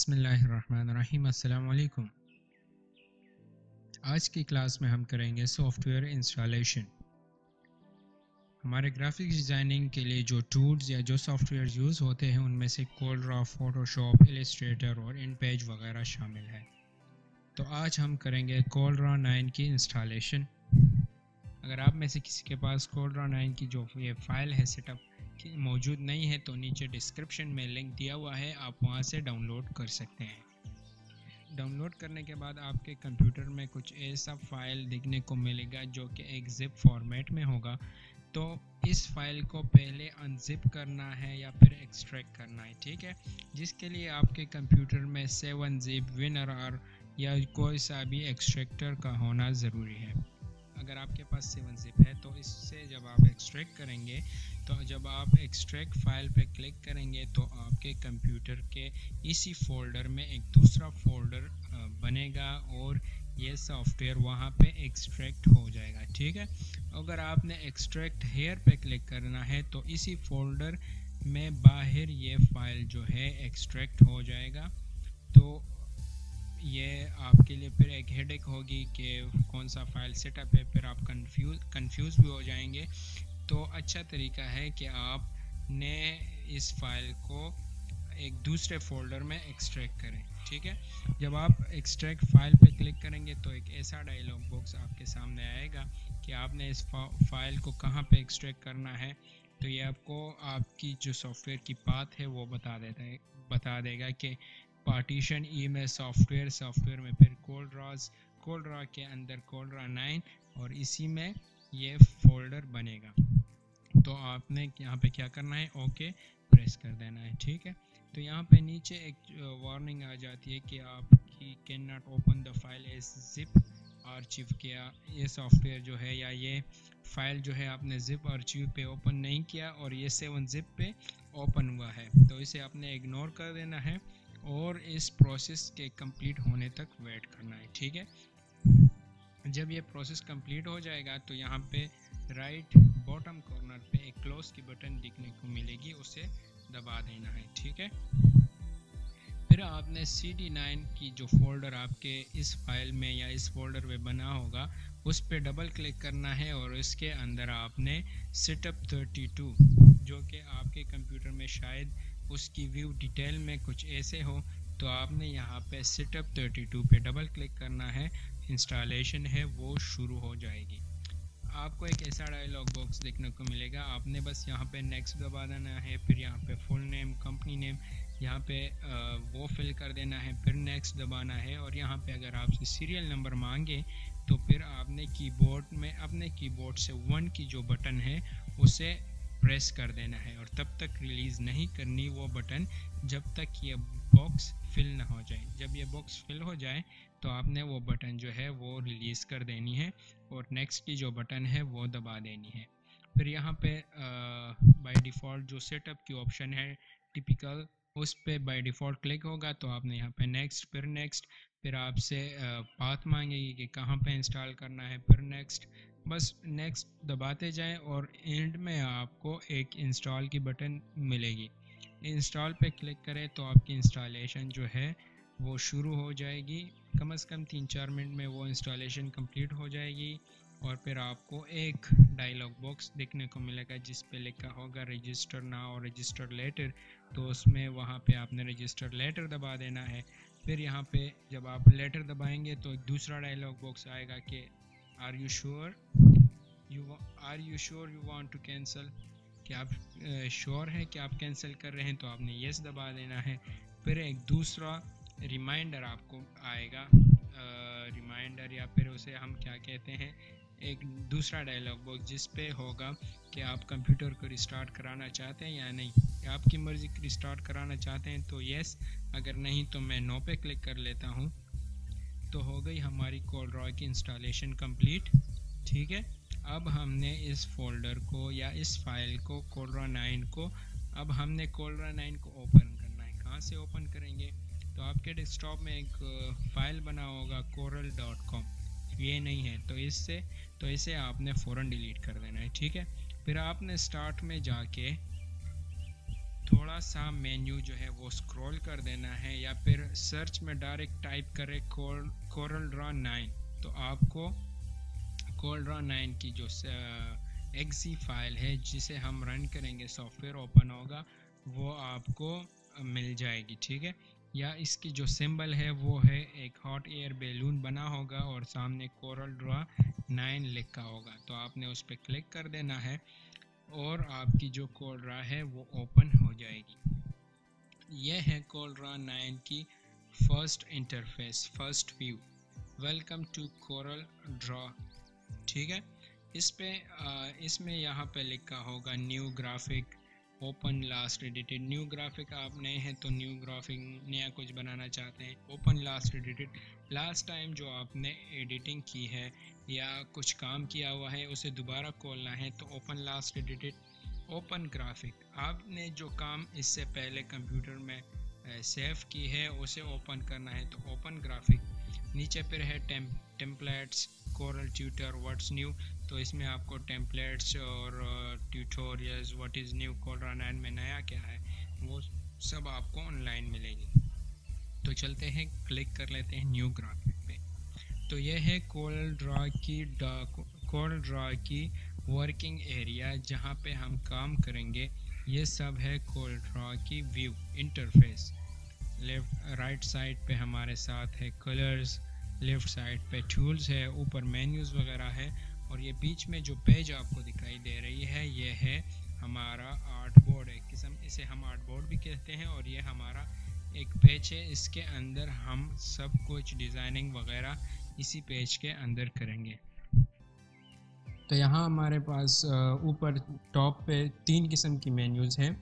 बिसमीम अल्लाम आज की क्लास में हम करेंगे सॉफ्टवेयर इंस्टॉलेशन। हमारे ग्राफिक्स डिज़ाइनिंग के लिए जो टूल्स या जो सॉफ्टवेयर यूज़ होते हैं, उनमें से कोलड्रा फोटोशॉप, इलस्ट्रेटर और इन पेज वगैरह शामिल है। तो आज हम करेंगे कोलड्रा नाइन की इंस्टॉलेशन। अगर आप में से किसी के पास कोलड्रा नाइन की जो ये फ़ाइल है, सेटअप मौजूद नहीं है तो नीचे डिस्क्रिप्शन में लिंक दिया हुआ है, आप वहाँ से डाउनलोड कर सकते हैं। डाउनलोड करने के बाद आपके कंप्यूटर में कुछ ऐसा फ़ाइल देखने को मिलेगा जो कि एक जिप फॉर्मेट में होगा। तो इस फ़ाइल को पहले अनजिप करना है या फिर एक्सट्रैक्ट करना है, ठीक है? जिसके लिए आपके कंप्यूटर में सेवन जिप विनर आर या कोई सा भी एक्सट्रैक्टर का होना ज़रूरी है। अगर आपके पास सेवन जिप है तो इससे जब आप एक्सट्रैक्ट करेंगे तो जब आप एक्सट्रैक्ट फ़ाइल पे क्लिक करेंगे तो आपके कंप्यूटर के इसी फोल्डर में एक दूसरा फोल्डर बनेगा और ये सॉफ्टवेयर वहाँ पे एक्सट्रैक्ट हो जाएगा, ठीक है? अगर आपने एक्सट्रैक्ट हेयर पे क्लिक करना है तो इसी फोल्डर में बाहर ये फ़ाइल जो है एक्सट्रैक्ट हो जाएगा। तो ये आपके लिए फिर एक हेडेक होगी कि कौन सा फ़ाइल सेटअप है, फिर आप कंफ्यूज कंफ्यूज भी हो जाएँगे। तो अच्छा तरीका है कि आपने इस फ़ाइल को एक दूसरे फोल्डर में एक्सट्रैक्ट करें, ठीक है? जब आप एक्सट्रैक्ट फ़ाइल पे क्लिक करेंगे तो एक ऐसा डायलॉग बॉक्स आपके सामने आएगा कि आपने इस फ़ाइल को कहाँ पे एक्सट्रैक्ट करना है। तो ये आपको आपकी जो सॉफ्टवेयर की बात है वो बता देता है, बता देगा कि पार्टीशन ई में सॉफ्टवेयर सॉफ्टवेयर में फिर कोल्ड रॉज कोल्ड रॉ के अंदर कोल्ड रॉ नाइन और इसी में ये फोल्डर बनेगा। तो आपने यहाँ पे क्या करना है? ओके प्रेस कर देना है, ठीक है? तो यहाँ पे नीचे एक वार्निंग आ जाती है कि आपकी can not open the file as zip archive किया। ये सॉफ्टवेयर जो है या ये फ़ाइल जो है आपने जिप आर्चिव पे ओपन नहीं किया और ये सेवन जिप पे ओपन हुआ है। तो इसे आपने इग्नोर कर देना है। और इस प्रोसेस के कंप्लीट होने तक वेट करना है, ठीक है? जब ये प्रोसेस कंप्लीट हो जाएगा तो यहाँ पे राइट बॉटम कॉर्नर पे एक क्लोज की बटन दिखने को मिलेगी, उसे दबा देना है, ठीक है? फिर आपने सी डी नाइन की जो फोल्डर आपके इस फ़ाइल में या इस फोल्डर में बना होगा, उस पर डबल क्लिक करना है और इसके अंदर आपने सेटअप 32 जो कि आपके कंप्यूटर में शायद उसकी व्यू डिटेल में कुछ ऐसे हो तो आपने यहाँ पे सेटअप 32 पे डबल क्लिक करना है। इंस्टॉलेशन है, वो शुरू हो जाएगी। आपको एक ऐसा डायलॉग बॉक्स देखने को मिलेगा। आपने बस यहाँ पे नेक्स्ट दबा देना है, फिर यहाँ पे फुल नेम कंपनी नेम यहाँ पे वो फिल कर देना है, फिर नेक्स्ट दबाना है। और यहाँ पे अगर आपसे सीरियल नंबर मांगे तो फिर आपने कीबोर्ड में, अपने कीबोर्ड से वन की जो बटन है, उसे प्रेस कर देना है और तब तक रिलीज़ नहीं करनी वो बटन जब तक ये बॉक्स फिल ना हो जाए। जब ये बॉक्स फिल हो जाए तो आपने वो बटन जो है वो रिलीज़ कर देनी है और नेक्स्ट की जो बटन है वो दबा देनी है। फिर यहाँ पे बाय डिफ़ॉल्ट जो सेटअप की ऑप्शन है टिपिकल उस पर बाय डिफ़ॉल्ट क्लिक होगा तो आपने यहाँ पे नेक्स्ट फिर नेक्स्ट फिर आपसे पाथ मांगेगी कि कहाँ पे इंस्टॉल करना है, फिर नेक्स्ट बस नेक्स्ट दबाते जाएँ और एंड में आपको एक इंस्टॉल की बटन मिलेगी। इंस्टॉल पे क्लिक करें तो आपकी इंस्टॉलेशन जो है, वो शुरू हो जाएगी। कम से कम तीन चार मिनट में वो इंस्टॉलेशन कंप्लीट हो जाएगी और फिर आपको एक डायलॉग बॉक्स देखने को मिलेगा जिस पे लिखा होगा रजिस्टर ना और रजिस्टर लेटर तो उसमें वहाँ पे आपने रजिस्टर लेटर दबा देना है। फिर यहाँ पे जब आप लेटर दबाएँगे तो दूसरा डायलॉग बॉक्स आएगा कि are you sure you are you sure you want to cancel कि आप श्योर हैं कि आप कैंसिल कर रहे हैं? तो आपने येस दबा देना है। फिर एक दूसरा रिमाइंडर आपको आएगा। रिमाइंडर या फिर उसे हम क्या कहते हैं? एक दूसरा डायलॉग बॉक्स जिस पे होगा कि आप कंप्यूटर को रिस्टार्ट कराना चाहते हैं या नहीं। आपकी मर्ज़ी रिस्टार्ट कराना चाहते हैं तो येस अगर नहीं तो मैं नो पे क्लिक कर लेता हूँ। तो हो गई हमारी कोलड्रॉय की इंस्टॉलेशन कंप्लीट ठीक है? अब हमने इस फोल्डर को या इस फ़ाइल को कोलरा नाइन को, अब हमने कोलरा नाइन को ओपन करना है। कहाँ से ओपन करेंगे? तो आपके डेस्कटॉप में एक फ़ाइल बना होगा कोरल डॉट कॉम ये नहीं है तो इससे तो इसे आपने फ़ौरन डिलीट कर देना है, ठीक है? फिर आपने स्टार्ट में जाके थोड़ा सा मेन्यू जो है वो स्क्रॉल कर देना है या फिर सर्च में डायरेक्ट टाइप करें कोरल ड्रा नाइन तो आपको कोरल ड्रा नाइन की जो एक्सी फ़ाइल है, जिसे हम रन करेंगे सॉफ्टवेयर ओपन होगा, वो आपको मिल जाएगी, ठीक है? या इसकी जो सिंबल है, वो है एक हॉट एयर बैलून बना होगा और सामने कोरल ड्रा नाइन लिखा होगा। तो आपने उस पर क्लिक कर देना है। और आपकी जो कोलड्रा है वो ओपन हो जाएगी। यह है कोलड्रा नाइन की first interface, first view. Welcome to Corel draw. ठीक है? इस पे इसमें यहाँ पे लिखा होगा new graphic, open last edited. New graphic आप नए हैं तो न्यू ग्राफिक, नया कुछ बनाना चाहते हैं, open last edited. Last time जो आपने एडिटिंग की है या कुछ काम किया हुआ है, उसे दोबारा खोलना है तो open last edited, open graphic. आपने जो काम इससे पहले कंप्यूटर में सेव की है, उसे ओपन करना है तो ओपन ग्राफिक। नीचे फिर है templates, Corel tutor, what's new तो इसमें आपको टेम्पलेट्स और tutorials, what is new CorelDRAW nine में नया क्या है, वो सब आपको ऑनलाइन मिलेगी। तो चलते हैं, क्लिक कर लेते हैं न्यू ग्राफिक। तो यह है कोरल ड्रा की कोरल ड्रा की वर्किंग एरिया जहाँ पे हम काम करेंगे। ये सब है कोरल ड्रा की view, interface. Left, right side पे हमारे साथ है कलर्स, लेफ़्ट साइड पे टूल्स है, ऊपर मेन्यूज़ वगैरह है। और ये बीच में जो पेज आपको दिखाई दे रही है, ये है हमारा आर्ट बोर्ड एक किस्म इसे हम आर्ट बोर्ड भी कहते हैं और ये हमारा एक पेज है। इसके अंदर हम सब कुछ डिज़ाइनिंग वगैरह इसी पेज के अंदर करेंगे। तो यहाँ हमारे पास ऊपर टॉप पे तीन किस्म की मेन्यूज़ हैं।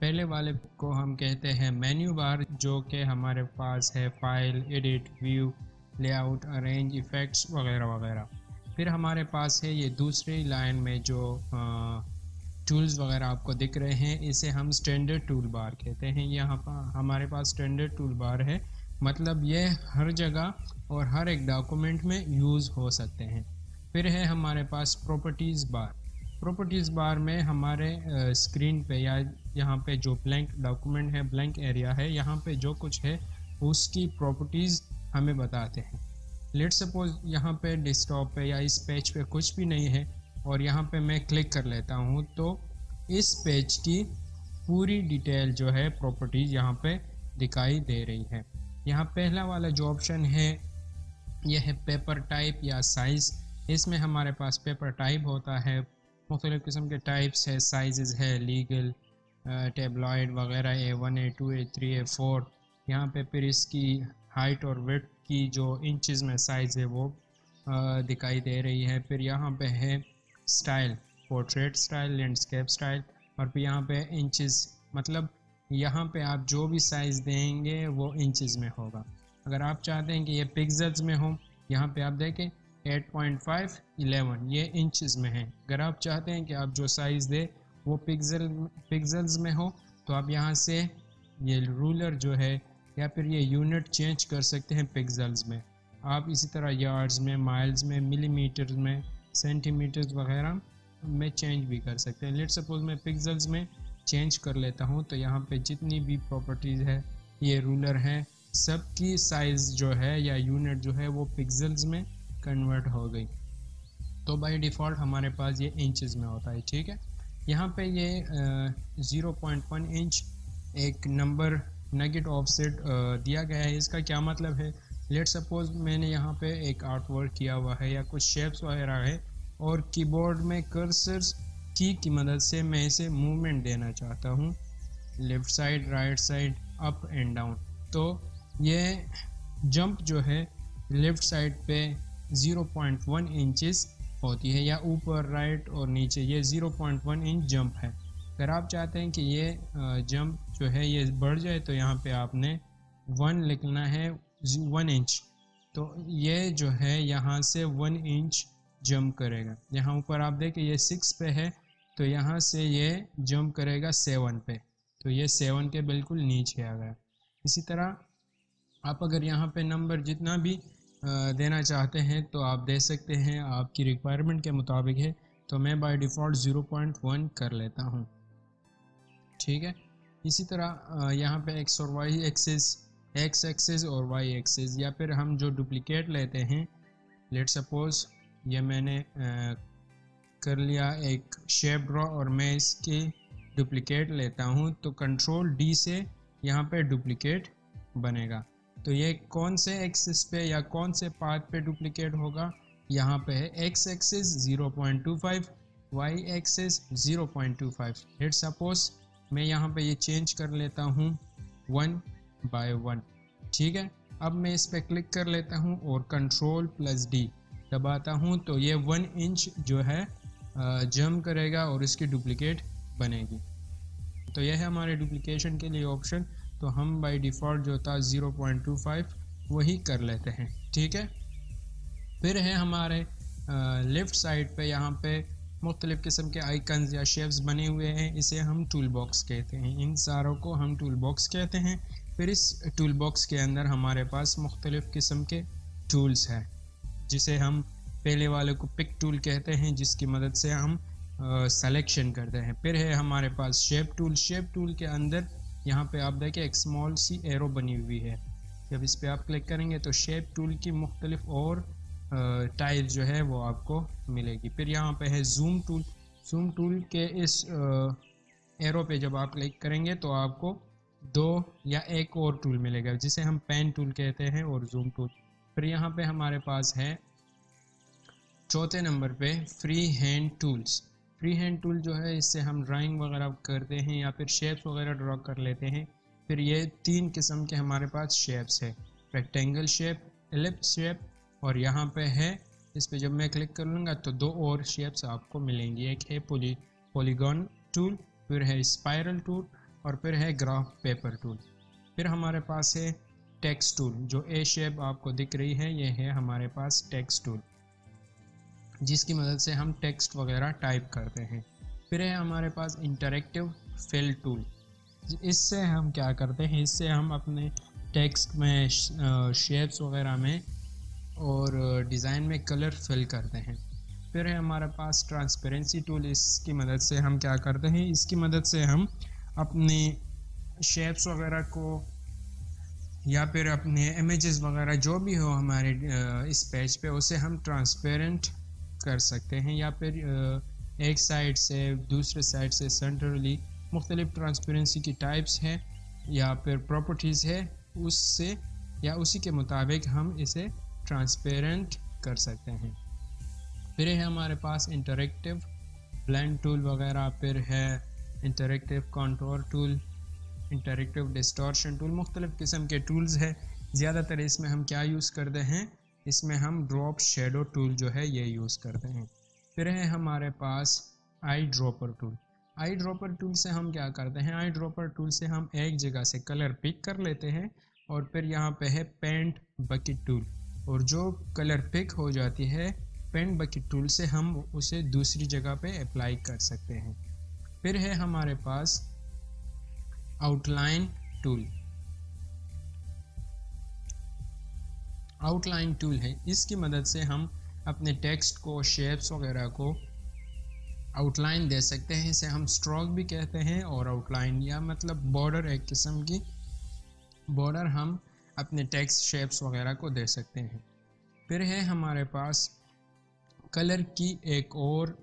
पहले वाले को हम कहते हैं मेन्यू बार, जो कि हमारे पास है file, edit, view, layout, arrange, effects वगैरह वगैरह। फिर हमारे पास है ये दूसरी लाइन में जो टूल्स वगैरह आपको दिख रहे हैं, इसे हम स्टैंडर्ड टूल बार कहते हैं। यहाँ पर हमारे पास स्टैंडर्ड टूल बार है। मतलब ये हर जगह और हर एक डॉक्यूमेंट में यूज़ हो सकते हैं। फिर है हमारे पास प्रॉपर्टीज़ बार प्रॉपर्टीज़ बार में हमारे स्क्रीन पे या यहाँ पे जो ब्लैंक डॉक्यूमेंट है ब्लैंक एरिया है, यहाँ पे जो कुछ है, उसकी प्रॉपर्टीज़ हमें बताते हैं। लेट सपोज़ यहाँ पे डेस्कटॉप पे या इस पेज पे कुछ भी नहीं है और यहाँ पे मैं क्लिक कर लेता हूँ तो इस पेज की पूरी डिटेल जो है प्रॉपर्टीज़ यहाँ पे दिखाई दे रही है। यहाँ पहला वाला जो ऑप्शन है यह है पेपर टाइप या साइज़ इसमें हमारे पास पेपर टाइप होता है। मुख्तलिफ़ किस्म के टाइप्स है साइज़ है लीगल टेबलॉयड वगैरह A one A two A three A four यहाँ पे फिर इसकी हाइट और वेट की जो इंचज़ में साइज़ है वो दिखाई दे रही है। फिर यहाँ पे है style portrait style landscape style और फिर यहाँ पे इंचज़ मतलब यहाँ पे आप जो भी साइज़ देंगे वो इंचज़ में होगा। अगर आप चाहते हैं कि ये पिक्सल्स में हो, यहाँ पे आप देखें 8.5 11 ये इंचज़ में है। अगर आप चाहते हैं कि आप जो साइज़ दे, वो पिक्सल पिक्सल्स में हो तो आप यहाँ से ये रूलर जो है, या फिर ये यूनिट चेंज कर सकते हैं पिक्सल्स में। आप इसी तरह यार्ड्स में माइल्स में मिलीमीटर में सेंटीमीटर्स वगैरह में चेंज भी कर सकते हैं। लेट सपोज़ मैं पिक्सल्स में चेंज कर लेता हूँ तो यहाँ पे जितनी भी प्रॉपर्टीज़ है, ये रूलर है सब की साइज़ जो है या यूनिट जो है वो पिक्सल्स में कन्वर्ट हो गई। तो बाय डिफ़ॉल्ट हमारे पास ये इंचज़ में होता है, ठीक है? यहाँ पे ये ज़ीरो पॉइंट वन इंच एक नंबर नेगेटिव ऑफसेट दिया गया है। इसका क्या मतलब है? लेट सपोज़ मैंने यहाँ पे एक आर्ट वर्क किया हुआ है या कुछ शेप्स वगैरह है और कीबोर्ड में कर्सर्स की की मदद से मैं इसे मूवमेंट देना चाहता हूँ। Left side right side up and down तो ये जंप जो है लेफ़्ट साइड पे 0.1 इंचेस होती है, या ऊपर राइट और नीचे, ये 0.1 इंच जंप है। अगर आप चाहते हैं कि ये जंप जो है, ये बढ़ जाए तो यहाँ पे आपने वन लिखना है वन इंच तो ये जो है, यहाँ से वन इंच जंप करेगा। यहाँ ऊपर आप देखें, ये सिक्स पे है तो यहाँ से ये जंप करेगा सेवन पे। तो ये सेवन के बिल्कुल नीचे आ गया। इसी तरह आप अगर यहाँ पे नंबर जितना भी देना चाहते हैं तो आप दे सकते हैं। आपकी रिक्वायरमेंट के मुताबिक है। तो मैं by default zero point one कर लेता हूँ। ठीक है? इसी तरह यहाँ पे एक्स और वाई एक्सेस एक्स एक्सेस और वाई एक्सेस या फिर हम जो डुप्लिकेट लेते हैं लेट सपोज़ ये मैंने आ, कर लिया एक शेप ड्रॉ और मैं इसकी डुप्लिकेट लेता हूँ तो कंट्रोल डी से यहाँ पे डुप्लिकेट बनेगा। तो ये कौन से एक्सिस पे या कौन से पाथ पे डुप्लिकेट होगा? यहाँ पे है X axis 0.25 Y axis 0.25 let suppose मैं यहाँ पे ये चेंज कर लेता हूँ वन बाय वन ठीक है? अब मैं इस पर क्लिक कर लेता हूँ और कंट्रोल प्लस डी दबाता हूँ तो ये वन इंच जो है जम करेगा और इसकी डुप्लीकेट बनेगी। तो यह है हमारे डुप्लीकेशन के लिए ऑप्शन तो हम बाई डिफ़ॉल्ट जो था 0.25 वही कर लेते हैं, ठीक है? फिर है हमारे लेफ़्ट साइड पे यहाँ पे मुख्तलिफ़ किस्म के आइकन्स या शेप्स बने हुए हैं, इसे हम टूल बॉक्स कहते हैं। इन सारों को हम टूल बॉक्स कहते हैं। फिर इस टूल बॉक्स के अंदर हमारे पास मुख्तलिफ़ किस्म के टूल्स हैं, जिसे हम पहले वाले को पिक टूल कहते हैं, जिसकी मदद से हम सिलेक्शन करते हैं। फिर है हमारे पास शेप टूल शेप टूल के अंदर यहाँ पे आप देखें एक स्मॉल सी एरो बनी हुई है। जब इस पर आप क्लिक करेंगे तो शेप टूल की मुख्तलिफ़ और टाइल जो है वो आपको मिलेगी। फिर यहाँ पे है जूम टूल जूम टूल के इस एरो पे जब आप क्लिक करेंगे तो आपको दो या एक और टूल मिलेगा, जिसे हम पेन टूल कहते हैं और जूम टूल फिर यहाँ पे हमारे पास है चौथे नंबर पे free hand tools free hand tool जो है, इससे हम ड्राइंग वगैरह करते हैं या फिर शेप्स वगैरह ड्रॉ कर लेते हैं। फिर ये तीन किस्म के हमारे पास शेप्स है। रेक्टेंगल शेप एलिप्स शेप और यहाँ पे है, इस पर जब मैं क्लिक कर लूँगा तो दो और शेप्स आपको मिलेंगी। एक है पोली पोलीगॉन टूल फिर है स्पायरल टूल और फिर है ग्राफ पेपर टूल फिर हमारे पास है टेक्स्ट टूल जो ए शेप आपको दिख रही है, ये है हमारे पास टेक्स्ट टूल जिसकी मदद से हम टेक्स्ट वगैरह टाइप करते हैं। फिर है हमारे पास इंटरेक्टिव फिल टूल इससे हम क्या करते हैं, इससे हम अपने टेक्स्ट में शेप्स वगैरह में और डिज़ाइन में कलर फिल करते हैं। फिर है हमारे पास ट्रांसपेरेंसी टूल इसकी मदद से हम क्या करते हैं, इसकी मदद से हम अपने शेप्स वगैरह को या फिर अपने इमेजेस वगैरह जो भी हो हमारे इस पेज पे, उसे हम ट्रांसपेरेंट कर सकते हैं, या फिर एक साइड से, दूसरे साइड से सेंट्रली मुख्तलिफ़ ट्रांसपेरेंसी की टाइप्स हैं, या फिर प्रॉपर्टीज़ है, उससे, या उसी के मुताबिक हम इसे ट्रांसपेरेंट कर सकते हैं। फिर है हमारे पास इंटरेक्टिव ब्लेंड टूल वगैरह, फिर है interactive contour tool interactive distortion tool मुख्तलिफ़ किस्म के टूल्स है। ज़्यादातर इसमें हम क्या यूज़ करते हैं? इसमें हम ड्रॉप शेडो टूल जो है ये यूज़ करते हैं। फिर है हमारे पास eye dropper tool eye dropper tool से हम क्या करते हैं? आई ड्रॉपर टूल से हम एक जगह से कलर पिक कर लेते हैं और फिर यहाँ पे है पेंट बकेट टूल और जो कलर पिक हो जाती है पेंट बकेट टूल से हम उसे दूसरी जगह पे अप्लाई कर सकते हैं। फिर है हमारे पास आउटलाइन टूल आउटलाइन टूल है, इसकी मदद से हम अपने टेक्स्ट को शेप्स वगैरह को आउटलाइन दे सकते हैं। इसे हम स्ट्रोक भी कहते हैं और आउटलाइन या मतलब बॉर्डर एक किस्म की बॉर्डर हम अपने टेक्स्ट शेप्स वगैरह को दे सकते हैं। फिर है हमारे पास कलर की एक और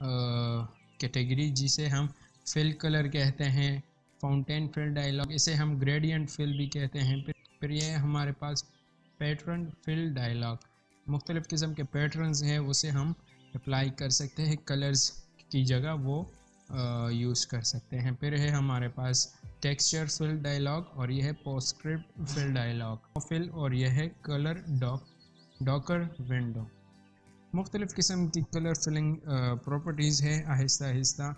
कैटेगरी जिसे हम फिल कलर कहते हैं फाउंटेन फिल डायलॉग इसे हम ग्रेडियंट फिल भी कहते हैं। फिर फिर यह हमारे पास पैटर्न फिल डायलॉग मुख्तलिफ़ किस्म के पैटर्न्स हैं, उसे हम अप्लाई कर सकते हैं। कलर्स की जगह वो यूज़ कर सकते हैं। फिर है हमारे पास टेक्सचर फिल डायलॉग और यह है पोस्क्रिप्ट फिल डायलॉग फिल और यह है कलर डॉक डॉकर विंडो मुख्तलिफ़ किस्म की कलर फिलिंग प्रॉपर्टीज़ है। आहिस्ता आहिस्ता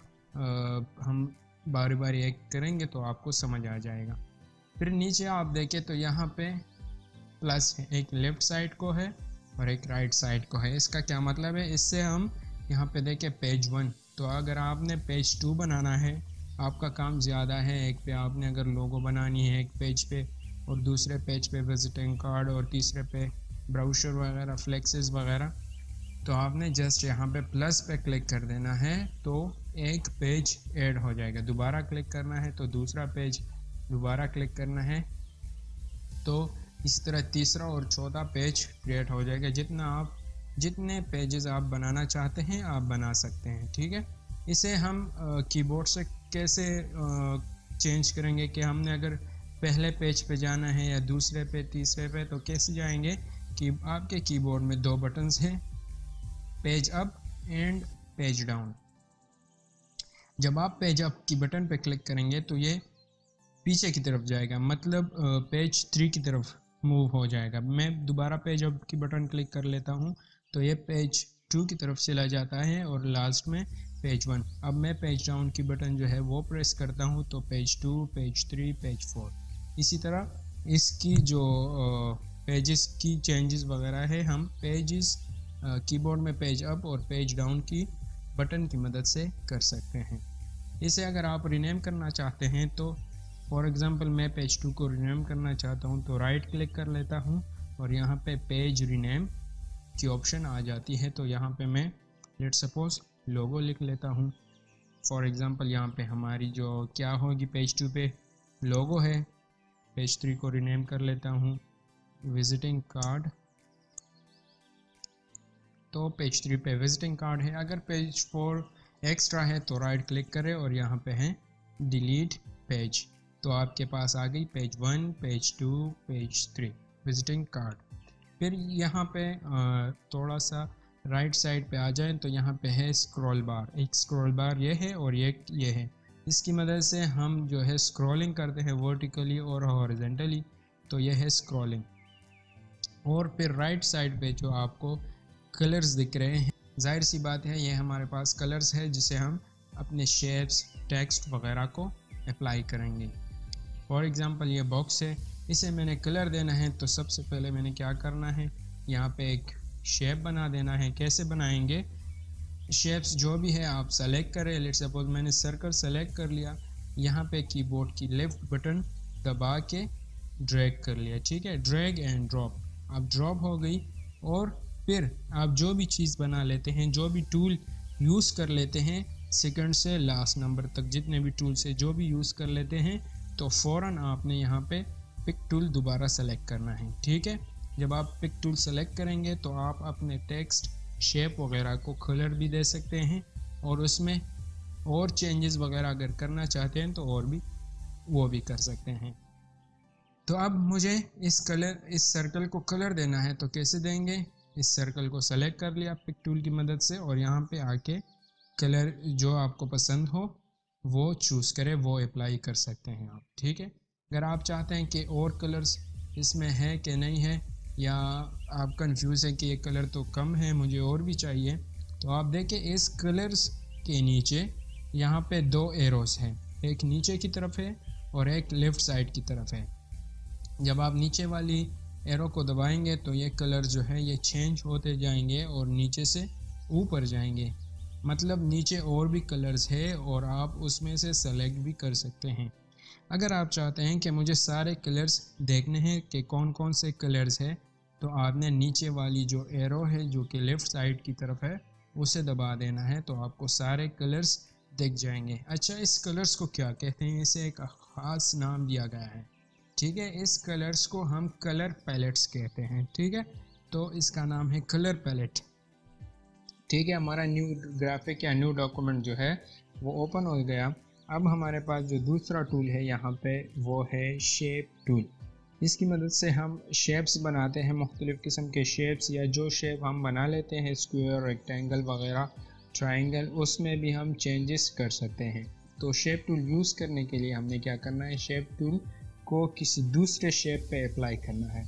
हम बारी बारी एक करेंगे तो आपको समझ आ जाएगा। फिर नीचे आप देखें तो यहाँ पे प्लस एक लेफ़्ट साइड को है और एक राइट साइड को है। इसका क्या मतलब है? इससे हम यहाँ पे देखें पेज वन। तो अगर आपने पेज टू बनाना है, आपका काम ज़्यादा है, एक पे आपने अगर लोगो बनानी है एक पेज पे और दूसरे पेज पे विजिटिंग कार्ड और तीसरे पे ब्राउशर वगैरह फ्लेक्सेस वगैरह तो आपने जस्ट यहाँ पे प्लस पे क्लिक कर देना है तो एक पेज ऐड हो जाएगा। दोबारा क्लिक करना है तो दूसरा पेज दोबारा क्लिक करना है तो इस तरह तीसरा और चौथा पेज क्रिएट हो जाएगा। जितना आप, जितने पेजेस आप बनाना चाहते हैं, आप बना सकते हैं, ठीक है? इसे हम कीबोर्ड से कैसे चेंज करेंगे कि हमने अगर पहले पेज पे जाना है या दूसरे पे, तीसरे पे तो कैसे जाएँगे कि आपके कीबोर्ड में दो बटन्स हैं page up and page down जब आप पेज अप की बटन पे क्लिक करेंगे तो ये पीछे की तरफ़ जाएगा। मतलब पेज थ्री की तरफ़ मूव हो जाएगा। मैं दोबारा पेज अप की बटन क्लिक कर लेता हूँ तो ये पेज टू की तरफ़ चला जाता है और लास्ट में पेज वन अब मैं पेज डाउन की बटन जो है वो प्रेस करता हूँ तो page two page three page four इसी तरह इसकी जो पेजेस की चेंजेस वगैरह है, हम पेजेस कीबोर्ड में पेज अप और पेज डाउन की बटन की मदद से कर सकते हैं। इसे अगर आप रिनेम करना चाहते हैं तो फॉर एग्ज़ाम्पल मैं पेज टू को रिनेम करना चाहता हूँ तो राइट क्लिक कर लेता हूँ और यहाँ पे पेज रिनेम की ऑप्शन आ जाती है तो यहाँ पे मैं लेट सपोज़ लोगो लिख लेता हूँ। फॉर एग्ज़ाम्पल यहाँ पे हमारी जो क्या होगी पेज टू पे लोगो है। पेज थ्री को रिनेम कर लेता हूँ विजिटिंग कार्ड तो पेज थ्री पे विजिटिंग कार्ड है। अगर पेज फोर एक्स्ट्रा है तो राइट क्लिक करें और यहाँ पे है डिलीट पेज तो आपके पास आ गई page one, page two, page three visiting card फिर यहाँ पे थोड़ा सा राइट साइड पे आ जाए तो यहाँ पे है स्क्रॉल बार एक स्क्रॉल बार ये है और ये ये है. इसकी मदद से हम जो है स्क्रॉलिंग करते हैं वर्टिकली और हॉरिजेंटली तो यह है स्क्रॉलिंग और फिर राइट साइड पे जो आपको कलर्स दिख रहे हैं, ज़ाहिर सी बात है ये हमारे पास कलर्स है जिसे हम अपने शेप्स टेक्स्ट वगैरह को अप्लाई करेंगे. फॉर एग्ज़ाम्पल ये बॉक्स है। इसे मैंने कलर देना है तो सबसे पहले मैंने क्या करना है? यहाँ पे एक शेप बना देना है। कैसे बनाएँगे? शेप्स जो भी है, आप सेलेक्ट करें। लेट सपोज़ मैंने सर्कल सेलेक्ट कर लिया। यहाँ पे कीबोर्ड की लेफ़्ट बटन दबा के ड्रैग कर लिया। ठीक है? ड्रैग एंड ड्रॉप अब ड्रॉप हो गई। और फिर आप जो भी चीज़ बना लेते हैं, जो भी टूल यूज़ कर लेते हैं सेकंड से लास्ट नंबर तक, जितने भी टूल से जो भी यूज़ कर लेते हैं तो फ़ौर आपने यहाँ पे पिक टूल दोबारा सेलेक्ट करना है। ठीक है? जब आप पिक टूल सेलेक्ट करेंगे तो आप अपने टेक्स्ट शेप वगैरह को कलर भी दे सकते हैं और उसमें और चेंजेस वगैरह अगर करना चाहते हैं तो और भी, वो भी कर सकते हैं। तो अब मुझे इस कलर इस सर्कल को कलर देना है तो कैसे देंगे? इस सर्कल को सेलेक्ट कर लिया पिक टूल की मदद से और यहाँ पे आके कलर जो आपको पसंद हो वो चूज़ करें, वो अप्लाई कर सकते हैं आप, ठीक है? अगर आप चाहते हैं कि और कलर्स इसमें हैं कि नहीं है, या आप कंफ्यूज हैं कि ये कलर तो कम है, मुझे और भी चाहिए तो आप देखें इस कलर्स के नीचे यहाँ पे दो एरोस हैं। एक नीचे की तरफ़ है और एक लेफ़्ट साइड की तरफ़ है। जब आप नीचे वाली एरो को दबाएँगे तो ये कलर जो है, ये चेंज होते जाएँगे और नीचे से ऊपर जाएँगे। मतलब नीचे और भी कलर्स है और आप उसमें से सेलेक्ट भी कर सकते हैं। अगर आप चाहते हैं कि मुझे सारे कलर्स देखने हैं कि कौन कौन से कलर्स है तो आपने नीचे वाली जो एरो है, जो कि लेफ़्ट साइड की तरफ़ है, उसे दबा देना है तो आपको सारे कलर्स दिख जाएँगे। अच्छा इस कलर्स को क्या कहते हैं? इसे एक ख़ास नाम दिया गया है। ठीक है, इस कलर्स को हम कलर पैलेट्स कहते हैं। ठीक है तो इसका नाम है कलर पैलेट ठीक है, हमारा न्यू ग्राफिक या न्यू डॉक्यूमेंट जो है, वो ओपन हो गया। अब हमारे पास जो दूसरा टूल है, यहाँ पे वो है शेप टूल इसकी मदद से हम शेप्स बनाते हैं, मुख्तलिफ़ किस्म के शेप्स या जो शेप हम बना लेते हैं स्क्वायर रेक्टेंगल वगैरह ट्राइंगल उसमें भी हम चेंजेस कर सकते हैं। तो शेप टूल यूज़ करने के लिए हमने क्या करना है? शेप टूल को किसी दूसरे शेप पे अप्लाई करना है।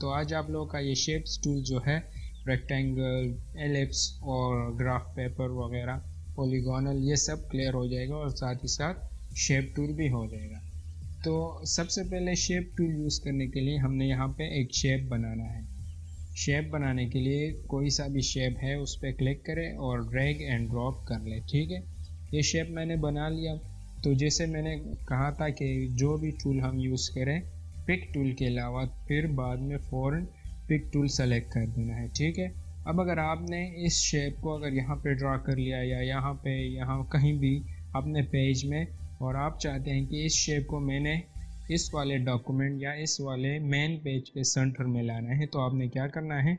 तो आज आप लोगों का ये शेप्स टूल जो है रेक्टेंगल एलिप्स और ग्राफ पेपर वगैरह पॉलीगोनल ये सब क्लियर हो जाएगा और साथ ही साथ शेप टूल भी हो जाएगा। तो सबसे पहले शेप टूल यूज़ करने के लिए हमने यहाँ पे एक शेप बनाना है। शेप बनाने के लिए कोई सा भी शेप है, उस पर क्लिक करें और ड्रैग एंड ड्रॉप कर लें, ठीक है? ये शेप मैंने बना लिया। तो जैसे मैंने कहा था कि जो भी टूल हम यूज़ करें पिक टूल के अलावा फिर बाद में फ़ौर पिक टूल सेलेक्ट कर देना है, ठीक है? अब अगर आपने इस शेप को अगर यहाँ पे ड्रा कर लिया या यहाँ पे, यहाँ कहीं भी अपने पेज में, और आप चाहते हैं कि इस शेप को मैंने इस वाले डॉक्यूमेंट या इस वाले मेन पेज के सेंटर में लाना है तो आपने क्या करना है?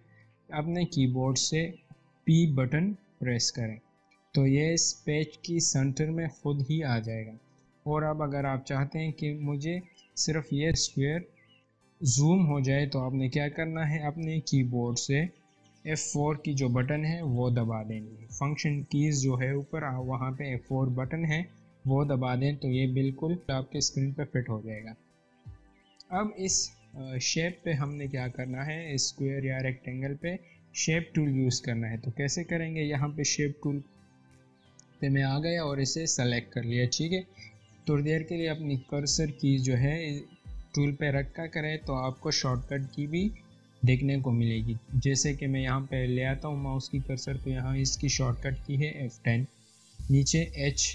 अपने कीबोर्ड से पी बटन प्रेस करें। तो ये इस पेज की सेंटर में ख़ुद ही आ जाएगा। और अब अगर आप चाहते हैं कि मुझे सिर्फ़ ये स्क्वायर जूम हो जाए तो आपने क्या करना है? अपने कीबोर्ड से F4 की जो बटन है, वो दबा देनी है। फ़ंक्शन कीज़ जो है ऊपर वहाँ पे F4 बटन है, वो दबा दें तो ये बिल्कुल आपके स्क्रीन पे फिट हो जाएगा। अब इस शेप पे हमने क्या करना है? स्क्वायर या रेक्टेंगल पे शेप टूल यूज़ करना है। तो कैसे करेंगे? यहाँ पे शेप टूल पे मैं आ गया और इसे सेलेक्ट कर लिया, ठीक है? थोड़ी देर के लिए अपनी कर्सर की जो है टूल पे रखा करें तो आपको शॉर्टकट की भी देखने को मिलेगी। जैसे कि मैं यहाँ पे ले आता हूँ माउस की कर्सर तो यहाँ इसकी शॉर्टकट की है F10 नीचे H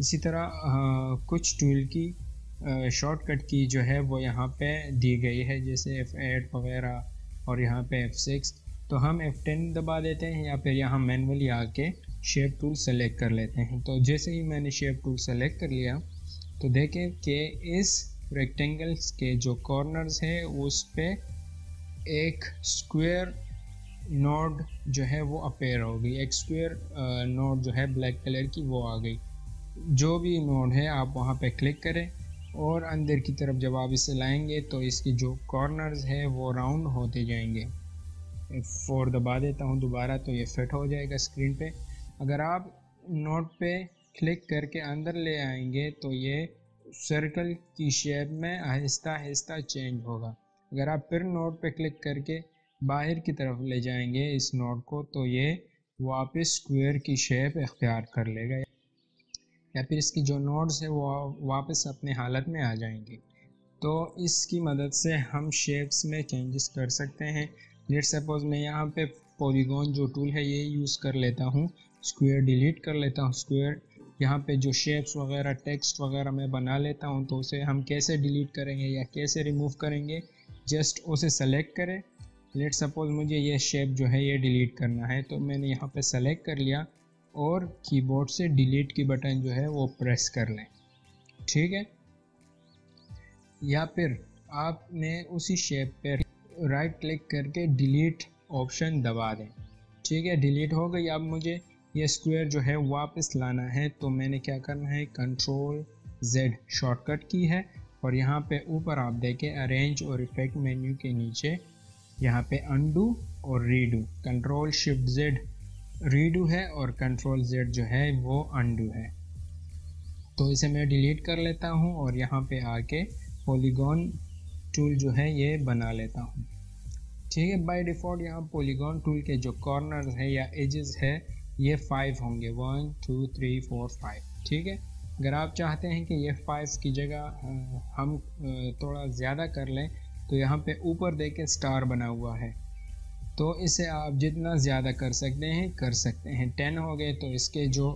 इसी तरह आ, कुछ टूल की शॉर्टकट की जो है वो यहाँ पे दी गई है जैसे F8 वगैरह और यहाँ पे F6 तो हम F10 दबा देते हैं या फिर यहाँ मैनुअली आके शेप टूल सेलेक्ट कर लेते हैं। तो जैसे ही मैंने शेप टूल सेलेक्ट कर लिया तो देखें कि इस रेक्टेंगल्स के जो कॉर्नर्स है, उस पर एक स्क्वायर नोड जो है वो अपेयर हो गई। एक स्क्वायर नोड जो है ब्लैक कलर की वो आ गई। जो भी नोड है, आप वहाँ पे क्लिक करें और अंदर की तरफ़ जब आप इसे लाएँगे तो इसकी जो कॉर्नर्स है, वो राउंड होते जाएँगे। फोर दबा देता हूँ दोबारा तो ये फिट हो जाएगा स्क्रीन पे। अगर आप नोट पे क्लिक करके अंदर ले आएँगे तो ये सर्कल की शेप में आहिस्ता आहिस्ता चेंज होगा। अगर आप फिर नोट पे क्लिक करके बाहर की तरफ़ ले जाएँगे इस नोट को तो ये वापस स्क्वायर की शेप इख्तियार कर लेगा। या फिर इसकी जो नोट्स है, वो वापस अपने हालत में आ जाएँगे। तो इसकी मदद से हम शेप्स में चेंजेस कर सकते हैं। लेट सपोज़ मैं यहाँ पे पॉलीगॉन जो टूल है, ये यूज़ कर लेता हूँ। स्क्वायर डिलीट कर लेता हूँ। स्क्वायर यहाँ पे जो शेप्स वगैरह टेक्स्ट वगैरह मैं बना लेता हूँ तो उसे हम कैसे डिलीट करेंगे या कैसे रिमूव करेंगे जस्ट उसे सेलेक्ट करें। लेट सपोज़ मुझे ये शेप जो है ये डिलीट करना है तो मैंने यहाँ पे सेलेक्ट कर लिया और कीबोर्ड से डिलीट की बटन जो है वो प्रेस कर लें। ठीक है? या फिर आपने उसी शेप पर राइट क्लिक करके डिलीट ऑप्शन दबा दें। ठीक है? डिलीट हो गई अब मुझे। ये स्क्वायर जो है वापस लाना है। तो मैंने क्या करना है? कंट्रोल जेड शॉर्टकट की है और यहाँ पे ऊपर आप देखें अरेंज और इफ़ेक्ट मेन्यू के नीचे यहाँ पे अनडू और redo control shift Z redo है और कंट्रोल जेड जो है वो अनडू है। तो इसे मैं डिलीट कर लेता हूँ और यहाँ पे आके पॉलीगॉन टूल जो है ये बना लेता हूँ। ठीक है बाय डिफ़ॉल्ट यहाँ पॉलीगॉन टूल के जो कॉर्नर है या एजेस है ये फाइव होंगे. One two three four five ठीक है? अगर आप चाहते हैं कि ये फाइव की जगह हम थोड़ा ज़्यादा कर लें तो यहाँ पे ऊपर देखें स्टार बना हुआ है. तो इसे आप जितना ज़्यादा कर सकते हैं, कर सकते हैं. टेन हो गए तो इसके जो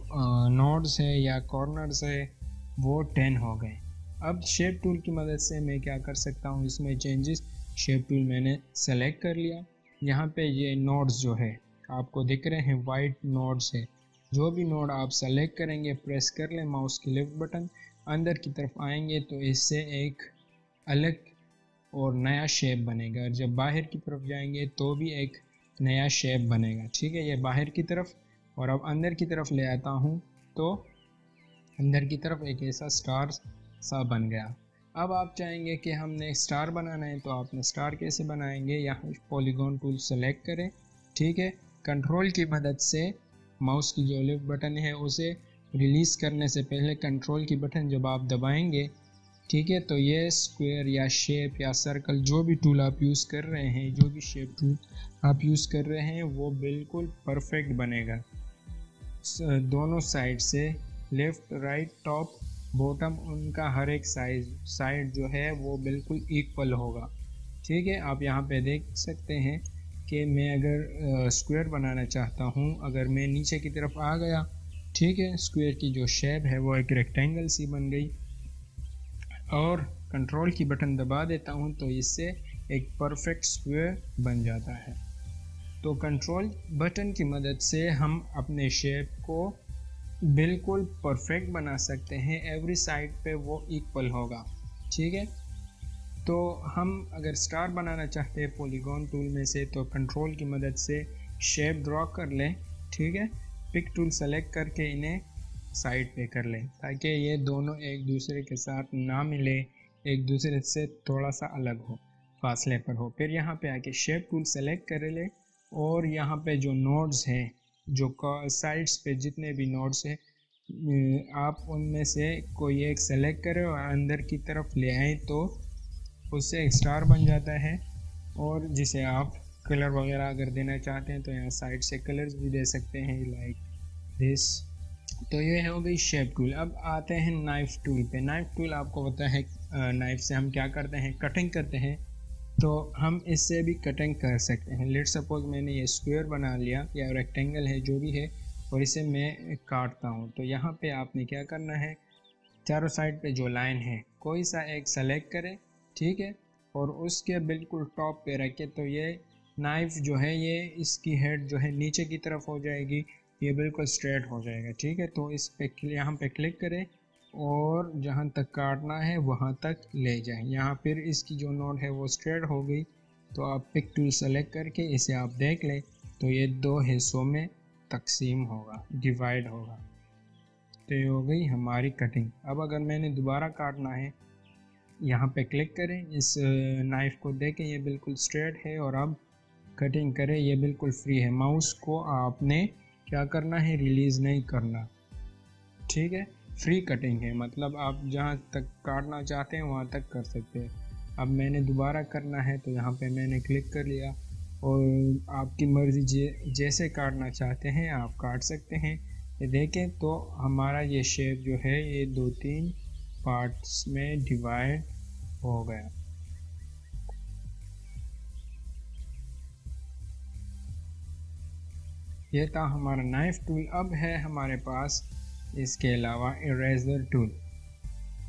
नोड्स है या कॉर्नर्स है, वो टेन हो गए. अब शेप टूल की मदद से मैं क्या कर सकता हूँ? इसमें चेंजेस शेप टूल मैंने सेलेक्ट कर लिया. यहाँ पे ये नोड्स जो है आपको दिख रहे हैं वाइट नोड से। जो भी नोड आप सेलेक्ट करेंगे प्रेस कर लें माउस की लेफ़्ट बटन अंदर की तरफ़ आएँगे तो इससे एक अलग और नया शेप बनेगा। और जब बाहर की तरफ़ जाएँगे तो भी एक नया शेप बनेगा। ठीक है, ये बाहर की तरफ़ और अब अंदर की तरफ़ ले आता हूँ तो अंदर की तरफ़ एक ऐसा स्टार सा बन गया। अब आप चाहेंगे कि हमने स्टार बनाना है तो आपने स्टार कैसे बनाएँगे? यहाँ पॉलीगॉन टूल सेलेक्ट करें। ठीक है कंट्रोल की मदद से माउस की जो लेफ़्ट बटन है, उसे रिलीज़ करने से पहले कंट्रोल की बटन जब आप दबाएँगे, ठीक है तो ये स्क्वायर या शेप या सर्कल जो भी टूल आप यूज़ कर रहे हैं, जो भी शेप टूल आप यूज़ कर रहे हैं, वो बिल्कुल परफेक्ट बनेगा। दोनों साइड से लेफ़्ट राइट टॉप बॉटम उनका हर एक साइज़ साइड जो है, वो बिल्कुल इक्वल होगा। ठीक है, आप यहाँ पे देख सकते हैं। कि मैं अगर स्क्वायर बनाना चाहता हूँ, अगर मैं नीचे की तरफ़ आ गया, ठीक है स्क्वायर की जो शेप है वो एक रेक्टेंगल सी बन गई। और कंट्रोल की बटन दबा देता हूँ तो इससे एक परफेक्ट स्क्वायर बन जाता है। तो कंट्रोल बटन की मदद से हम अपने शेप को बिल्कुल परफेक्ट बना सकते हैं। एवरी साइड पे वो इक्वल होगा, ठीक है? तो हम अगर स्टार बनाना चाहते हैं पॉलीगॉन टूल में से तो कंट्रोल की मदद से शेप ड्रॉ कर लें, ठीक है? पिक टूल सेलेक्ट करके इन्हें साइड पे कर लें, ताकि ये दोनों एक दूसरे के साथ ना मिले, एक दूसरे से थोड़ा सा अलग हो फासले पर हो। फिर यहाँ पे आके शेप टूल सेलेक्ट कर ले, और यहाँ पे जो नोड्स हैं, जो साइड्स पे जितने भी नोड्स हैं आप उनमें से कोई एक सेलेक्ट करें और अंदर की तरफ़ ले आए तो उससे एक स्टार बन जाता है और जिसे आप कलर वगैरह अगर देना चाहते हैं तो यहाँ साइड से कलर्स भी दे सकते हैं लाइक दिस तो ये हो गई शेप टूल अब आते हैं नाइफ टूल पे. नाइफ टूल आपको पता है नाइफ से हम क्या करते हैं? कटिंग करते हैं. तो हम इससे भी कटिंग कर सकते हैं. लेट सपोज़ मैंने ये स्क्वायर बना लिया या रेक्टेंगल है, जो भी है, और इसे मैं काटता हूँ. तो यहाँ पे आपने क्या करना है? चारों साइड पे जो लाइन है, कोई सा एक सेलेक्ट करें. ठीक है? और उसके बिल्कुल टॉप पे रखे तो ये नाइफ जो है, ये इसकी हेड जो है, नीचे की तरफ़ हो जाएगी, ये बिल्कुल स्ट्रेट हो जाएगा, ठीक है? तो इस पे यहाँ पे क्लिक करें और जहाँ तक काटना है, वहाँ तक ले जाएँ। यहाँ फिर इसकी जो नोट है, वो स्ट्रेट हो गई। तो आप पिक टूल सेलेक्ट करके इसे आप देख लें तो ये दो हिस्सों में तकसीम होगा, डिवाइड होगा। तो ये हो गई हमारी कटिंग। अब अगर मैंने दोबारा काटना है यहाँ पे क्लिक करें। इस नाइफ़ को देखें, ये बिल्कुल स्ट्रेट है और अब कटिंग करें। ये बिल्कुल फ्री है। माउस को आपने क्या करना है? रिलीज़ नहीं करना। ठीक है? फ्री कटिंग है। मतलब आप जहाँ तक काटना चाहते हैं, वहाँ तक कर सकते हैं। अब मैंने दोबारा करना है तो यहाँ पे मैंने क्लिक कर लिया और आपकी मर्ज़ी जैसे काटना चाहते हैं, आप काट सकते हैं। ये देखें तो हमारा ये शेप जो है, ये दो तीन पार्ट्स में डिवाइड हो गया। ये था हमारा नाइफ टूल अब है हमारे पास इसके अलावा इरेज़र टूल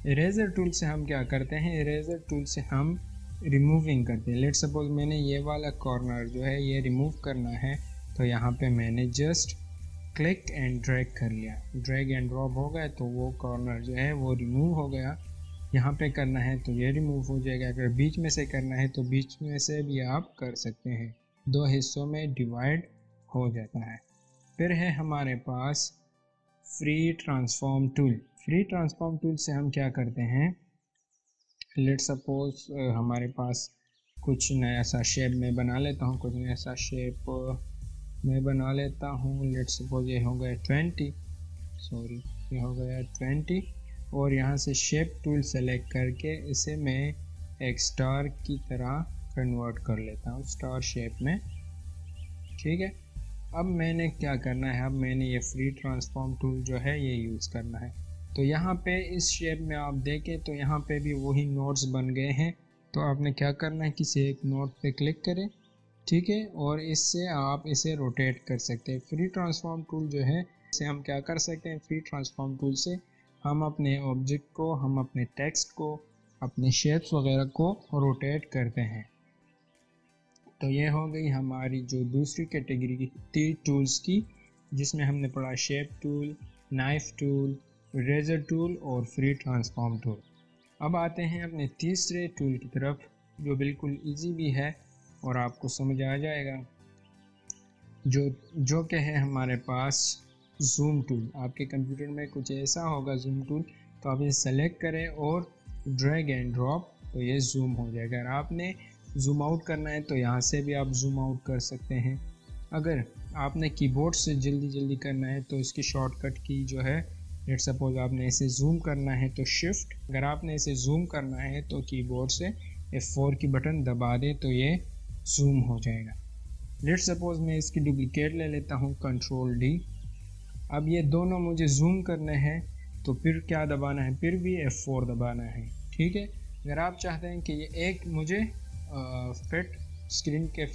इरेज़र टूल से हम क्या करते हैं? इरेज़र टूल से हम रिमूविंग करते हैं। लेट सपोज़ मैंने ये वाला कॉर्नर जो है, ये रिमूव करना है तो यहाँ पे मैंने जस्ट क्लिक एंड ड्रैग कर लिया। ड्रैग एंड ड्रॉप हो गया तो वो कॉर्नर जो है वो रिमूव हो गया। यहाँ पे करना है तो ये रिमूव हो जाएगा। अगर बीच में से करना है तो बीच में से भी आप कर सकते हैं। दो हिस्सों में डिवाइड हो जाता है। फिर है हमारे पास free transform tool free transform tool से हम क्या करते हैं? लेट सपोज़ हमारे पास कुछ नया सा शेप में बना लेता हूँ। कुछ नया सा शेप मैं बना लेता हूँ। लेट सपोज़ ये हो गया ट्वेंटी सॉरी ये हो गया ट्वेंटी और यहाँ से शेप टूल सेलेक्ट करके इसे मैं एक स्टार की तरह कन्वर्ट कर लेता हूँ स्टार शेप में। ठीक है? अब मैंने क्या करना है? अब मैंने ये फ्री ट्रांसफॉर्म टूल जो है, ये यूज़ करना है। तो यहाँ पे इस शेप में आप देखें तो यहाँ पे भी वही नोट्स बन गए हैं। तो आपने क्या करना है? किसी एक नोट पे क्लिक करें। ठीक है? और इससे आप इसे रोटेट कर सकते हैं। फ्री ट्रांसफॉर्म टूल जो है, इसे हम क्या कर सकते हैं? फ्री ट्रांसफॉर्म टूल से हम अपने ऑब्जेक्ट को, हम अपने टेक्स्ट को, अपने शेप्स वगैरह को रोटेट करते हैं। तो ये हो गई हमारी जो दूसरी कैटेगरी की थी टूल्स की, जिसमें हमने पढ़ा shape tool knife tool razor tool और फ्री ट्रांसफॉर्म टूल अब आते हैं अपने तीसरे टूल की तरफ़, जो बिल्कुल इजी भी है। और आपको समझ आ जाएगा। जो जो कि है हमारे पास जूम टूल आपके कंप्यूटर में कुछ ऐसा होगा जूम टूल तो आप ये सेलेक्ट करें और ड्रैग एंड ड्रॉप तो ये जूम हो जाएगा। अगर आपने जूम आउट करना है तो यहाँ से भी आप जूम आउट कर सकते हैं। अगर आपने कीबोर्ड से जल्दी जल्दी करना है तो इसकी शॉर्टकट की जो है लेट सपोज़ आपने इसे जूम करना है तो शिफ्ट अगर आपने इसे जूम करना है तो कीबोर्ड से F4 की बटन दबा दें तो ये जूम हो जाएगा। लेट सपोज़ मैं इसकी डुप्लिकेट ले लेता हूँ कंट्रोल डी अब ये दोनों मुझे जूम करने हैं तो फिर क्या दबाना है? फिर भी F4 दबाना है, ठीक है? अगर आप चाहते हैं कि ये एक मुझे फिट स्क्रीन के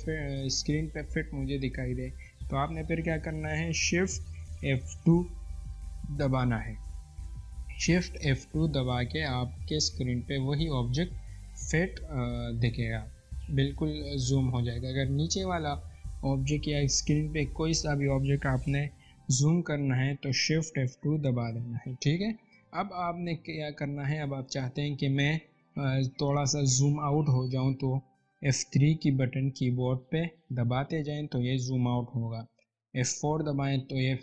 स्क्रीन पे फिट मुझे दिखाई दे तो आपने फिर क्या करना है? शिफ्ट F2 दबाना है। शिफ्ट F2 दबा के आपके स्क्रीन पे वही ऑब्जेक्ट फिट दिखेगा। बिल्कुल जूम हो जाएगा। अगर नीचे वाला ऑब्जेक्ट या स्क्रीन पे कोई सा भी ऑब्जेक्ट आपने जूम करना है तो शिफ्ट एफ़ टू दबा देना है, ठीक है? अब आपने क्या करना है? अब आप चाहते हैं कि मैं थोड़ा सा जूम आउट हो जाऊँ तो F3 की बटन कीबोर्ड पे दबाते जाएँ तो ये जूम आउट होगा। F4 दबाएँ तो ये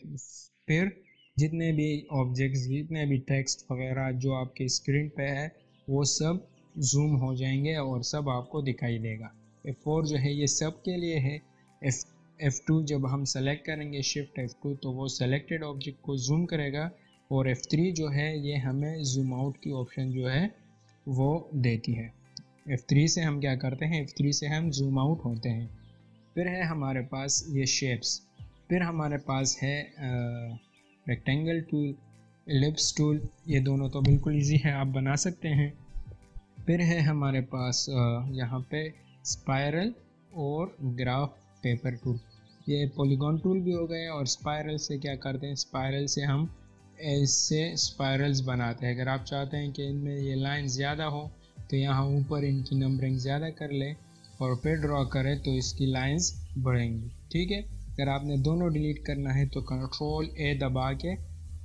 फिर जितने भी ऑब्जेक्ट्स जितने भी टेक्स्ट वगैरह जो आपके स्क्रीन पे है, वो सब जूम हो जाएँगे और सब आपको दिखाई देगा। F4 जो है, ये सब के लिए है। F F2 जब हम सेलेक्ट करेंगे शिफ्ट F2 तो वो सेलेक्टेड ऑब्जेक्ट को जूम करेगा और F3 जो है, ये हमें जूम आउट की ऑप्शन जो है, वो देती है। F3 से हम क्या करते हैं? F3 से हम जूम आउट होते हैं। फिर है हमारे पास ये शेप्स फिर हमारे पास है रेक्टेंगल टूल एलिप्स टूल ये दोनों तो बिल्कुल इजी है, आप बना सकते हैं। फिर है हमारे पास यहाँ पे स्पायरल और ग्राफ पेपर टूल ये पॉलीगॉन टूल भी हो गए और स्पायरल से क्या करते हैं? स्पायरल से हम ऐसे स्पायरल्स बनाते हैं। अगर आप चाहते हैं कि इनमें ये लाइन ज़्यादा हो तो यहाँ ऊपर इनकी नंबरिंग ज़्यादा कर लें और फिर ड्रॉ करें तो इसकी लाइंस बढ़ेंगी। ठीक है? अगर आपने दोनों डिलीट करना है तो कंट्रोल ए दबा के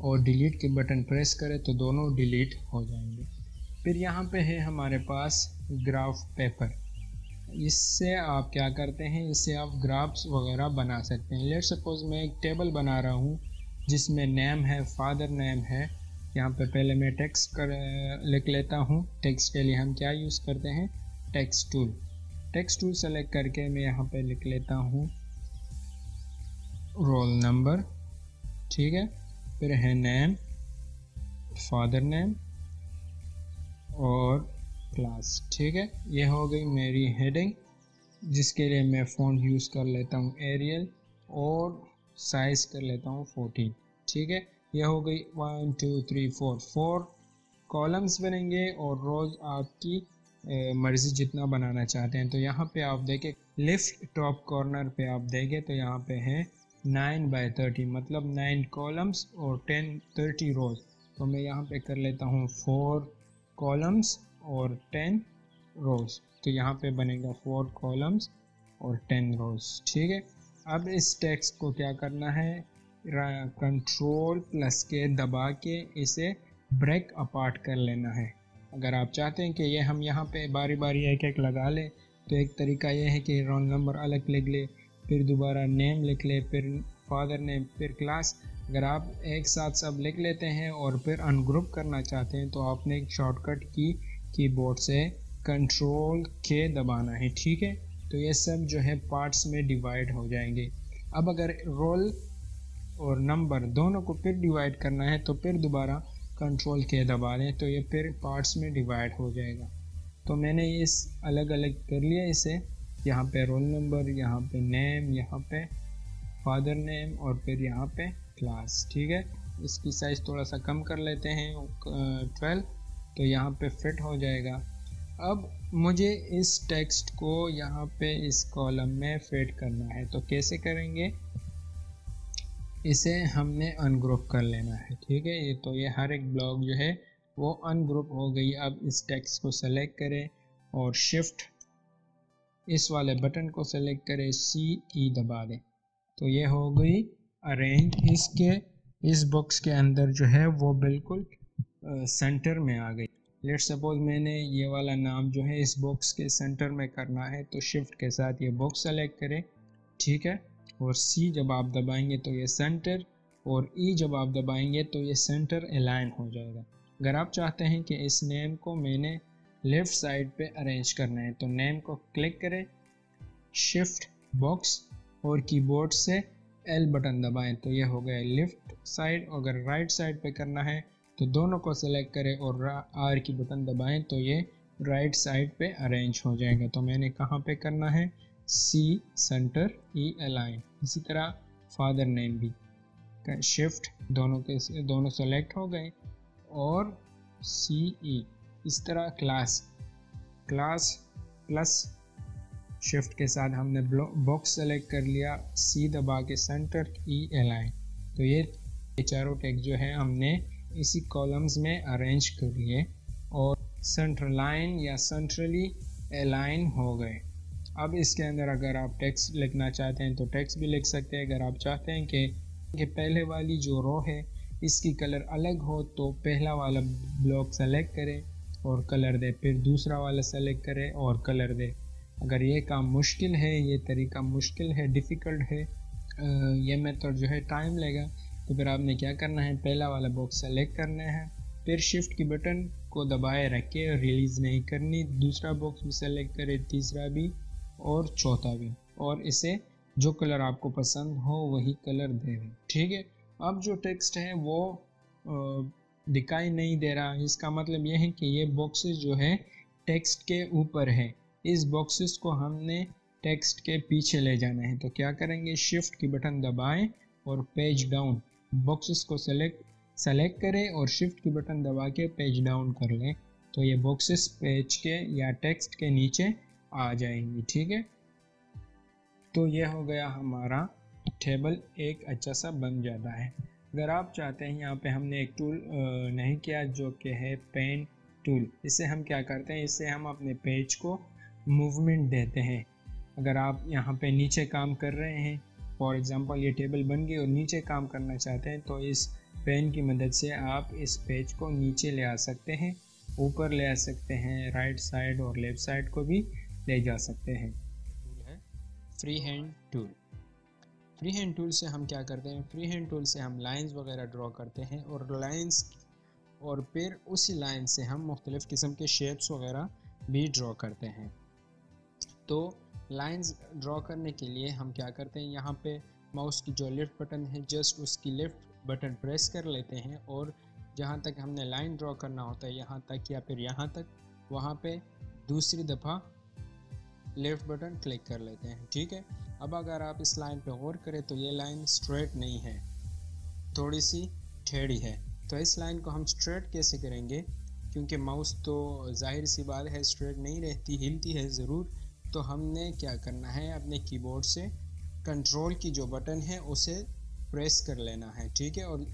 और डिलीट के बटन प्रेस करें तो दोनों डिलीट हो जाएँगे। फिर यहाँ पे है हमारे पास ग्राफ पेपर इससे आप क्या करते हैं? इससे आप ग्राफ्स वगैरह बना सकते हैं। लेट सपोज़ मैं एक टेबल बना रहा हूँ, जिसमें नेम है फादर नेम है। यहाँ पे पहले मैं टेक्स्ट कर, लिख लेता हूँ। टेक्स्ट के लिए हम क्या यूज़ करते हैं? Text tool text tool select करके मैं यहाँ पे लिख लेता हूँ। रोल नंबर ठीक है? फिर है नेम फादर नेम और क्लास ठीक है? ये हो गई मेरी हेडिंग जिसके लिए मैं फ़ोन यूज़ कर लेता हूँ एरियल और साइज़ कर लेता हूँ फोर्टीन ठीक है? ये हो गई one two three four four columns बनेंगे और रोज़ आपकी मर्ज़ी जितना बनाना चाहते हैं। तो यहाँ पे आप देखें लिफ्ट टॉप कॉर्नर पे आप देखें तो यहाँ पे है नाइन बाई थर्टी मतलब नाइन कॉलम्स और टेन थर्टी रोज तो मैं यहाँ पे कर लेता हूँ फोर कॉलम्स और टेन रोज। तो यहाँ पे बनेगा फोर कॉलम्स और टेन रोज, ठीक है? अब इस टेक्स्ट को क्या करना है? कंट्रोल प्लस के दबा के इसे ब्रेक अपार्ट कर लेना है। अगर आप चाहते हैं कि ये हम यहाँ पे बारी बारी एक एक लगा लें तो एक तरीका ये है कि रोल नंबर अलग लिख ले, फिर दोबारा नेम लिख ले, फिर फादर नेम फिर क्लास अगर आप एक साथ सब लिख लेते हैं और फिर अनग्रुप करना चाहते हैं तो आपने एक शॉर्टकट की कीबोर्ड से कंट्रोल के दबाना है, ठीक है? तो ये सब जो है पार्ट्स में डिवाइड हो जाएँगे। अब अगर रोल और नंबर दोनों को फिर डिवाइड करना है तो फिर दोबारा कंट्रोल के दबा दें तो ये फिर पार्ट्स में डिवाइड हो जाएगा। तो मैंने इस अलग अलग कर लिया इसे। यहाँ पे रोल नंबर यहाँ पे नेम यहाँ पे फादर नेम और फिर यहाँ पे क्लास, ठीक है? इसकी साइज़ थोड़ा सा कम कर लेते हैं ट्वेल्व तो यहाँ पे फिट हो जाएगा। अब मुझे इस टेक्स्ट को यहाँ पे इस कॉलम में फिट करना है तो कैसे करेंगे? इसे हमने अनग्रुप कर लेना है, ठीक है? ये तो ये हर एक ब्लॉक जो है, वो अनग्रुप हो गई। अब इस टेक्स्ट को सेलेक्ट करें और शिफ्ट इस वाले बटन को सेलेक्ट करें सी ई e दबा दें। तो ये हो गई अरेंज इसके, इस बॉक्स के अंदर जो है वो बिल्कुल सेंटर में आ गई। लेट सपोज़ मैंने ये वाला नाम जो है इस बॉक्स के सेंटर में करना है तो शिफ्ट के साथ ये बॉक्स सेलेक्ट करें। ठीक है? और सी जब आप दबाएँगे तो ये सेंटर और ई e जब आप दबाएँगे तो ये सेंटर अलाइन हो जाएगा। अगर आप चाहते हैं कि इस नेम को मैंने लेफ़्ट साइड पे अरेंज करना है तो नेम को क्लिक करें। शिफ्ट बॉक्स और कीबोर्ड से एल बटन दबाएँ तो ये हो गया लेफ़्ट साइड अगर राइट साइड पे करना है तो दोनों को सेलेक्ट करें और आर की बटन दबाएँ तो ये राइट साइड पे अरेंज हो जाएगा। तो मैंने कहाँ पे करना है? सी सेंटर ई अलाइन इसी तरह फादर नेम भी। शिफ्ट दोनों के दोनों सेलेक्ट हो गए। और सी ई इस तरह क्लास क्लास प्लस शिफ्ट के साथ हमने बॉक्स सेलेक्ट कर लिया सी दबा के सेंटर ई अलाइन तो ये चारों टेक जो है हमने इसी कॉलम्स में अरेंज कर लिए और सेंट्रल लाइन या सेंट्रली अलाइन हो गए. अब इसके अंदर अगर आप टेक्स्ट लिखना चाहते हैं तो टेक्स्ट भी लिख सकते हैं, अगर आप चाहते हैं कि कि पहले वाली जो रो है, इसकी कलर अलग हो तो पहला वाला ब्लॉक सेलेक्ट करें और कलर दे, फिर दूसरा वाला सेलेक्ट करें और कलर दे. अगर ये काम मुश्किल है, ये तरीका मुश्किल है डिफ़िकल्ट है ये मेथड जो है टाइम लेगा। तो फिर आपने क्या करना है? पहला वाला बॉक्स सेलेक्ट करना है। फिर शिफ्ट की बटन को दबाए रख रिलीज़ नहीं करनी। दूसरा बॉक्स भी सेलेक्ट करें, तीसरा भी और चौथा भी। और इसे जो कलर आपको पसंद हो, वही कलर दे दें। ठीक है? अब जो टेक्स्ट है, वो दिखाई नहीं दे रहा। इसका मतलब यह है कि ये बॉक्सेस जो है टेक्स्ट के ऊपर है। इस बॉक्सेस को हमने टेक्स्ट के पीछे ले जाना है। तो क्या करेंगे? शिफ्ट की बटन दबाएँ और पेज डाउन बॉक्सेस को सेलेक्ट सेलेक्ट करें और शिफ्ट की बटन दबा के पेज डाउन कर लें। तो ये बॉक्सेस पेज के या टेक्स्ट के नीचे आ जाएँगी, ठीक है? तो ये हो गया हमारा टेबल एक अच्छा सा बन जाता है। अगर आप चाहते हैं, यहाँ पे हमने एक टूल नहीं किया जो कि है पेन टूल इससे हम क्या करते हैं? इससे हम अपने पेज को मूवमेंट देते हैं। अगर आप यहाँ पे नीचे काम कर रहे हैं फॉर एग्ज़ाम्पल ये टेबल बन गई और नीचे काम करना चाहते हैं तो इस पेन की मदद से आप इस पेज को नीचे ले आ सकते हैं, ऊपर ले आ सकते हैं राइट साइड और लेफ़्ट साइड को भी ले जा सकते हैं। टूल है free hand tool free hand tool से हम क्या करते हैं? फ्री हैंड टूल से हम लाइंस वगैरह ड्रॉ करते हैं और लाइंस और फिर उसी लाइन से हम मुख्तलिफ़ किस्म के शेप्स वगैरह भी ड्रॉ करते हैं। तो लाइंस ड्रॉ करने के लिए हम क्या करते हैं? यहाँ पे माउस की जो लेफ़्ट बटन है जस्ट उसकी लेफ़्ट बटन प्रेस कर लेते हैं और जहाँ तक हमने लाइन ड्रॉ करना होता है, यहाँ तक या फिर यहाँ तक, वहाँ पे दूसरी दफ़ा लेफ़्ट बटन क्लिक कर लेते हैं, ठीक है? अब अगर आप इस लाइन पे गौर करें तो ये लाइन स्ट्रेट नहीं है, थोड़ी सी टेढ़ी है। तो इस लाइन को हम स्ट्रेट कैसे करेंगे? क्योंकि माउस तो ज़ाहिर सी बात है स्ट्रेट नहीं रहती, हिलती है ज़रूर तो हमने क्या करना है, अपने कीबोर्ड से कंट्रोल की जो बटन है, उसे प्रेस कर लेना है, ठीक है? और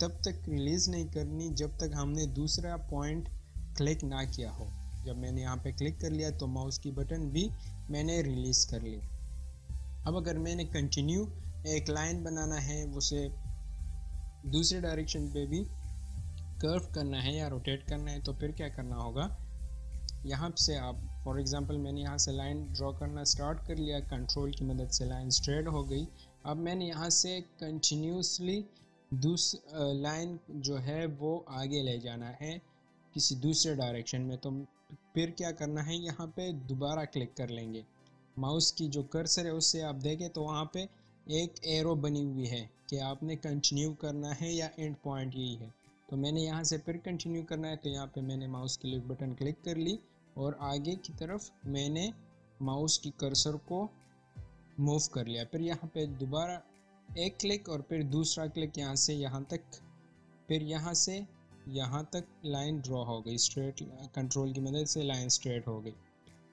तब तक रिलीज़ नहीं करनी, जब तक हमने दूसरा पॉइंट क्लिक ना किया हो। जब मैंने यहाँ पे क्लिक कर लिया तो माउस की बटन भी मैंने रिलीज़ कर ली। अब अगर मैंने कंटिन्यू एक लाइन बनाना है, उसे दूसरे डायरेक्शन पे भी कर्व करना है या रोटेट करना है तो फिर क्या करना होगा? यहाँ से आप फॉर एग्ज़ाम्पल मैंने यहाँ से लाइन ड्रॉ करना स्टार्ट कर लिया कंट्रोल की मदद से लाइन स्ट्रेट हो गई। अब मैंने यहाँ से कंटिन्यूसली दूस लाइन जो है वो आगे ले जाना है किसी दूसरे डायरेक्शन में। तो फिर क्या करना है, यहाँ पे दोबारा क्लिक कर लेंगे। माउस की जो कर्सर है, उससे आप देखें तो वहाँ पे एक एरो बनी हुई है कि आपने कंटिन्यू करना है या एंड पॉइंट यही है। तो मैंने यहाँ से फिर कंटिन्यू करना है तो यहाँ पे मैंने माउस की लिफ्ट बटन क्लिक कर ली। और आगे की तरफ़ मैंने माउस की कर्सर को मूव कर लिया। फिर यहाँ पे दोबारा एक क्लिक और फिर दूसरा क्लिक यहाँ से यहाँ तक। फिर यहाँ से यहाँ तक लाइन ड्रॉ हो गई। स्ट्रेट कंट्रोल की मदद से लाइन स्ट्रेट हो गई।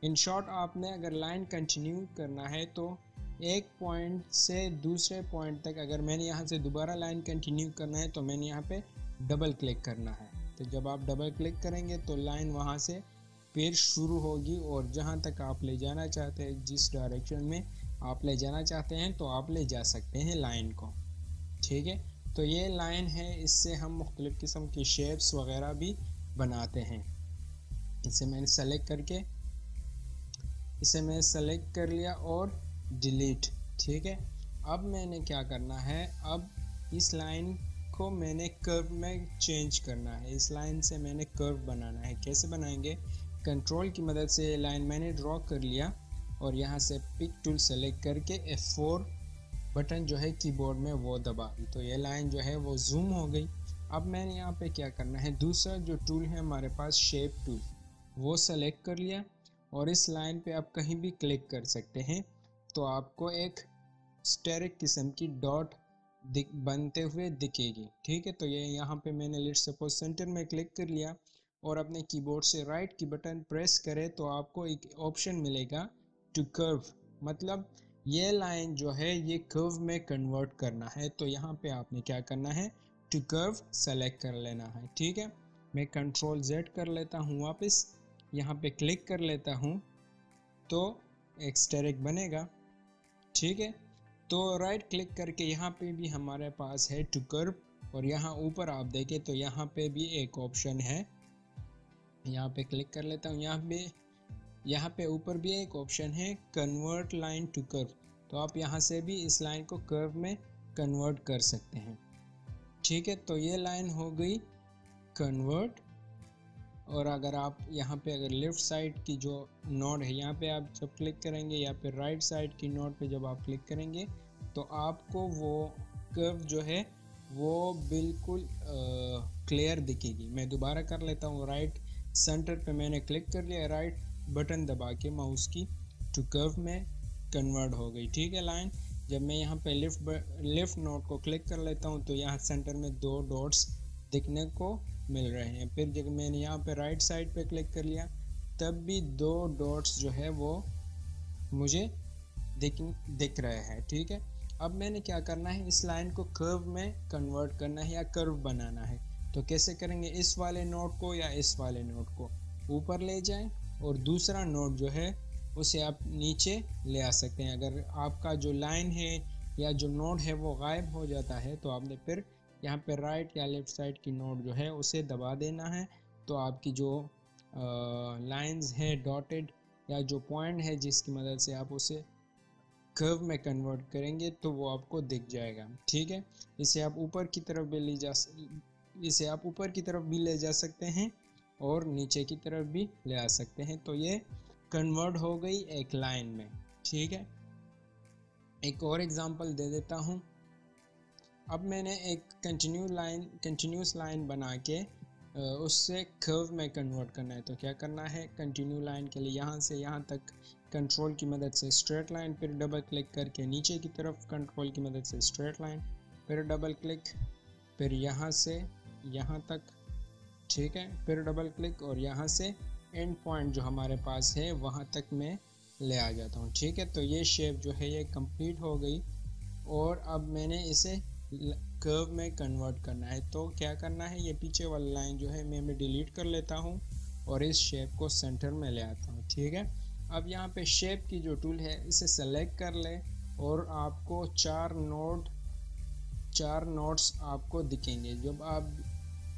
इन शॉर्ट आपने अगर लाइन कंटिन्यू करना है तो एक पॉइंट से दूसरे पॉइंट तक अगर मैंने यहाँ से दोबारा लाइन कंटिन्यू करना है तो मैंने यहाँ पे डबल क्लिक करना है। तो जब आप डबल क्लिक करेंगे तो लाइन वहाँ से फिर शुरू होगी और जहाँ तक आप ले जाना चाहते हैं, जिस डायरेक्शन में आप ले जाना चाहते हैं तो आप ले जा सकते हैं लाइन को। ठीक है? तो ये लाइन है, इससे हम मुख्तलिफ़ किस्म के शेप्स वगैरह भी बनाते हैं। इसे मैंने सेलेक्ट करके, इसे मैंने सेलेक्ट कर लिया और डिलीट ठीक है? अब मैंने क्या करना है? अब इस लाइन को मैंने कर्व में चेंज करना है। इस लाइन से मैंने कर्व बनाना है। कैसे बनाएँगे? कंट्रोल की मदद से लाइन मैंने ड्रॉ कर लिया और यहाँ से पिक टूल सेलेक्ट करके F4 बटन जो है कीबोर्ड में वो दबा दी। तो ये लाइन जो है वो जूम हो गई। अब मैंने यहाँ पे क्या करना है? दूसरा जो टूल है हमारे पास शेप टूल वो सेलेक्ट कर लिया और इस लाइन पे आप कहीं भी क्लिक कर सकते हैं। तो आपको एक स्टेरिक किस्म की डॉट बनते हुए दिखेगी। ठीक है तो ये यहाँ पे मैंने लिट सपोज़ सेंटर में क्लिक कर लिया। और अपने कीबोर्ड से राइट की बटन प्रेस करें तो आपको एक ऑप्शन मिलेगा टू कर्व मतलब ये लाइन जो है, ये कर्व में कन्वर्ट करना है। तो यहाँ पे आपने क्या करना है? टू कर्व सेलेक्ट कर लेना है। ठीक है? मैं कंट्रोल जेड कर लेता हूँ वापस। यहाँ पे क्लिक कर लेता हूँ तो एक स्टेरिक बनेगा। ठीक है? तो राइट क्लिक करके यहाँ पे भी हमारे पास है टू कर्व और यहाँ ऊपर आप देखें तो यहाँ पे भी एक ऑप्शन है यहाँ पे क्लिक कर लेता हूँ। यहाँ पे यहाँ पे ऊपर भी एक ऑप्शन है कन्वर्ट लाइन टू कर्व तो आप यहाँ से भी इस लाइन को कर्व में कन्वर्ट कर सकते हैं। ठीक है तो ये लाइन हो गई कन्वर्ट और अगर आप यहाँ पे अगर लेफ़्ट साइड की जो नोड है, यहाँ पे आप जब क्लिक करेंगे या फिर राइट साइड की नोड पे जब आप क्लिक करेंगे तो आपको वो कर्व जो है, वो बिल्कुल क्लियर दिखेगी। मैं दोबारा कर लेता हूँ राइट सेंटर पे मैंने क्लिक कर लिया, राइट बटन दबा के माउस की टू कर्व में कन्वर्ट हो गई, ठीक है लाइन? जब मैं यहाँ पे लेफ़्ट लेफ़्ट नोट को क्लिक कर लेता हूँ तो यहाँ सेंटर में दो डॉट्स दिखने को मिल रहे हैं। फिर जब मैंने यहाँ पे राइट साइड पे क्लिक कर लिया, तब भी दो डॉट्स जो है वो मुझे दिख दिख रहे हैं, ठीक है? अब मैंने क्या करना है, इस लाइन को कर्व में कन्वर्ट करना है या कर्व बनाना है। तो कैसे करेंगे? इस वाले नोट को या इस वाले नोट को? ऊपर ले जाएँ और दूसरा नोट जो है, उसे आप नीचे ले आ सकते हैं। अगर आपका जो लाइन है या जो नोट है वो गायब हो जाता है तो आपने फिर यहाँ पर राइट या लेफ़्ट साइड की नोट जो है, उसे दबा देना है। तो आपकी जो लाइंस है डॉटेड या जो पॉइंट है जिसकी मदद से आप उसे कर्व में कन्वर्ट करेंगे तो वो आपको दिख जाएगा। ठीक है? इसे आप ऊपर की तरफ़ भी ले जा इसे आप ऊपर की तरफ़ भी ले जा सकते हैं और नीचे की तरफ़ भी ले आ सकते हैं। तो ये कन्वर्ट हो गई एक लाइन में, ठीक है? एक और एग्जांपल दे देता हूँ। अब मैंने एक कंटिन्यू लाइन कंटिन्यूस लाइन बना के उससे कर्व में कन्वर्ट करना है। तो क्या करना है? कंटिन्यू लाइन के लिए यहाँ से यहाँ तक कंट्रोल की मदद से स्ट्रेट लाइन फिर डबल क्लिक करके नीचे की तरफ़ कंट्रोल की मदद से स्ट्रेट लाइन फिर डबल क्लिक फिर यहाँ से यहाँ तक। ठीक है, फिर डबल क्लिक और यहाँ से एंड पॉइंट जो हमारे पास है, वहाँ तक मैं ले आ जाता हूँ। ठीक है तो ये शेप जो है ये कंप्लीट हो गई और अब मैंने इसे कर्व में कन्वर्ट करना है। तो क्या करना है, ये पीछे वाली लाइन जो है मैं मैं डिलीट कर लेता हूँ और इस शेप को सेंटर में ले आता हूँ। ठीक है, अब यहाँ पे शेप की जो टूल है, इसे सेलेक्ट कर ले और आपको चार नोड चार नोट्स आपको दिखेंगे। जब आप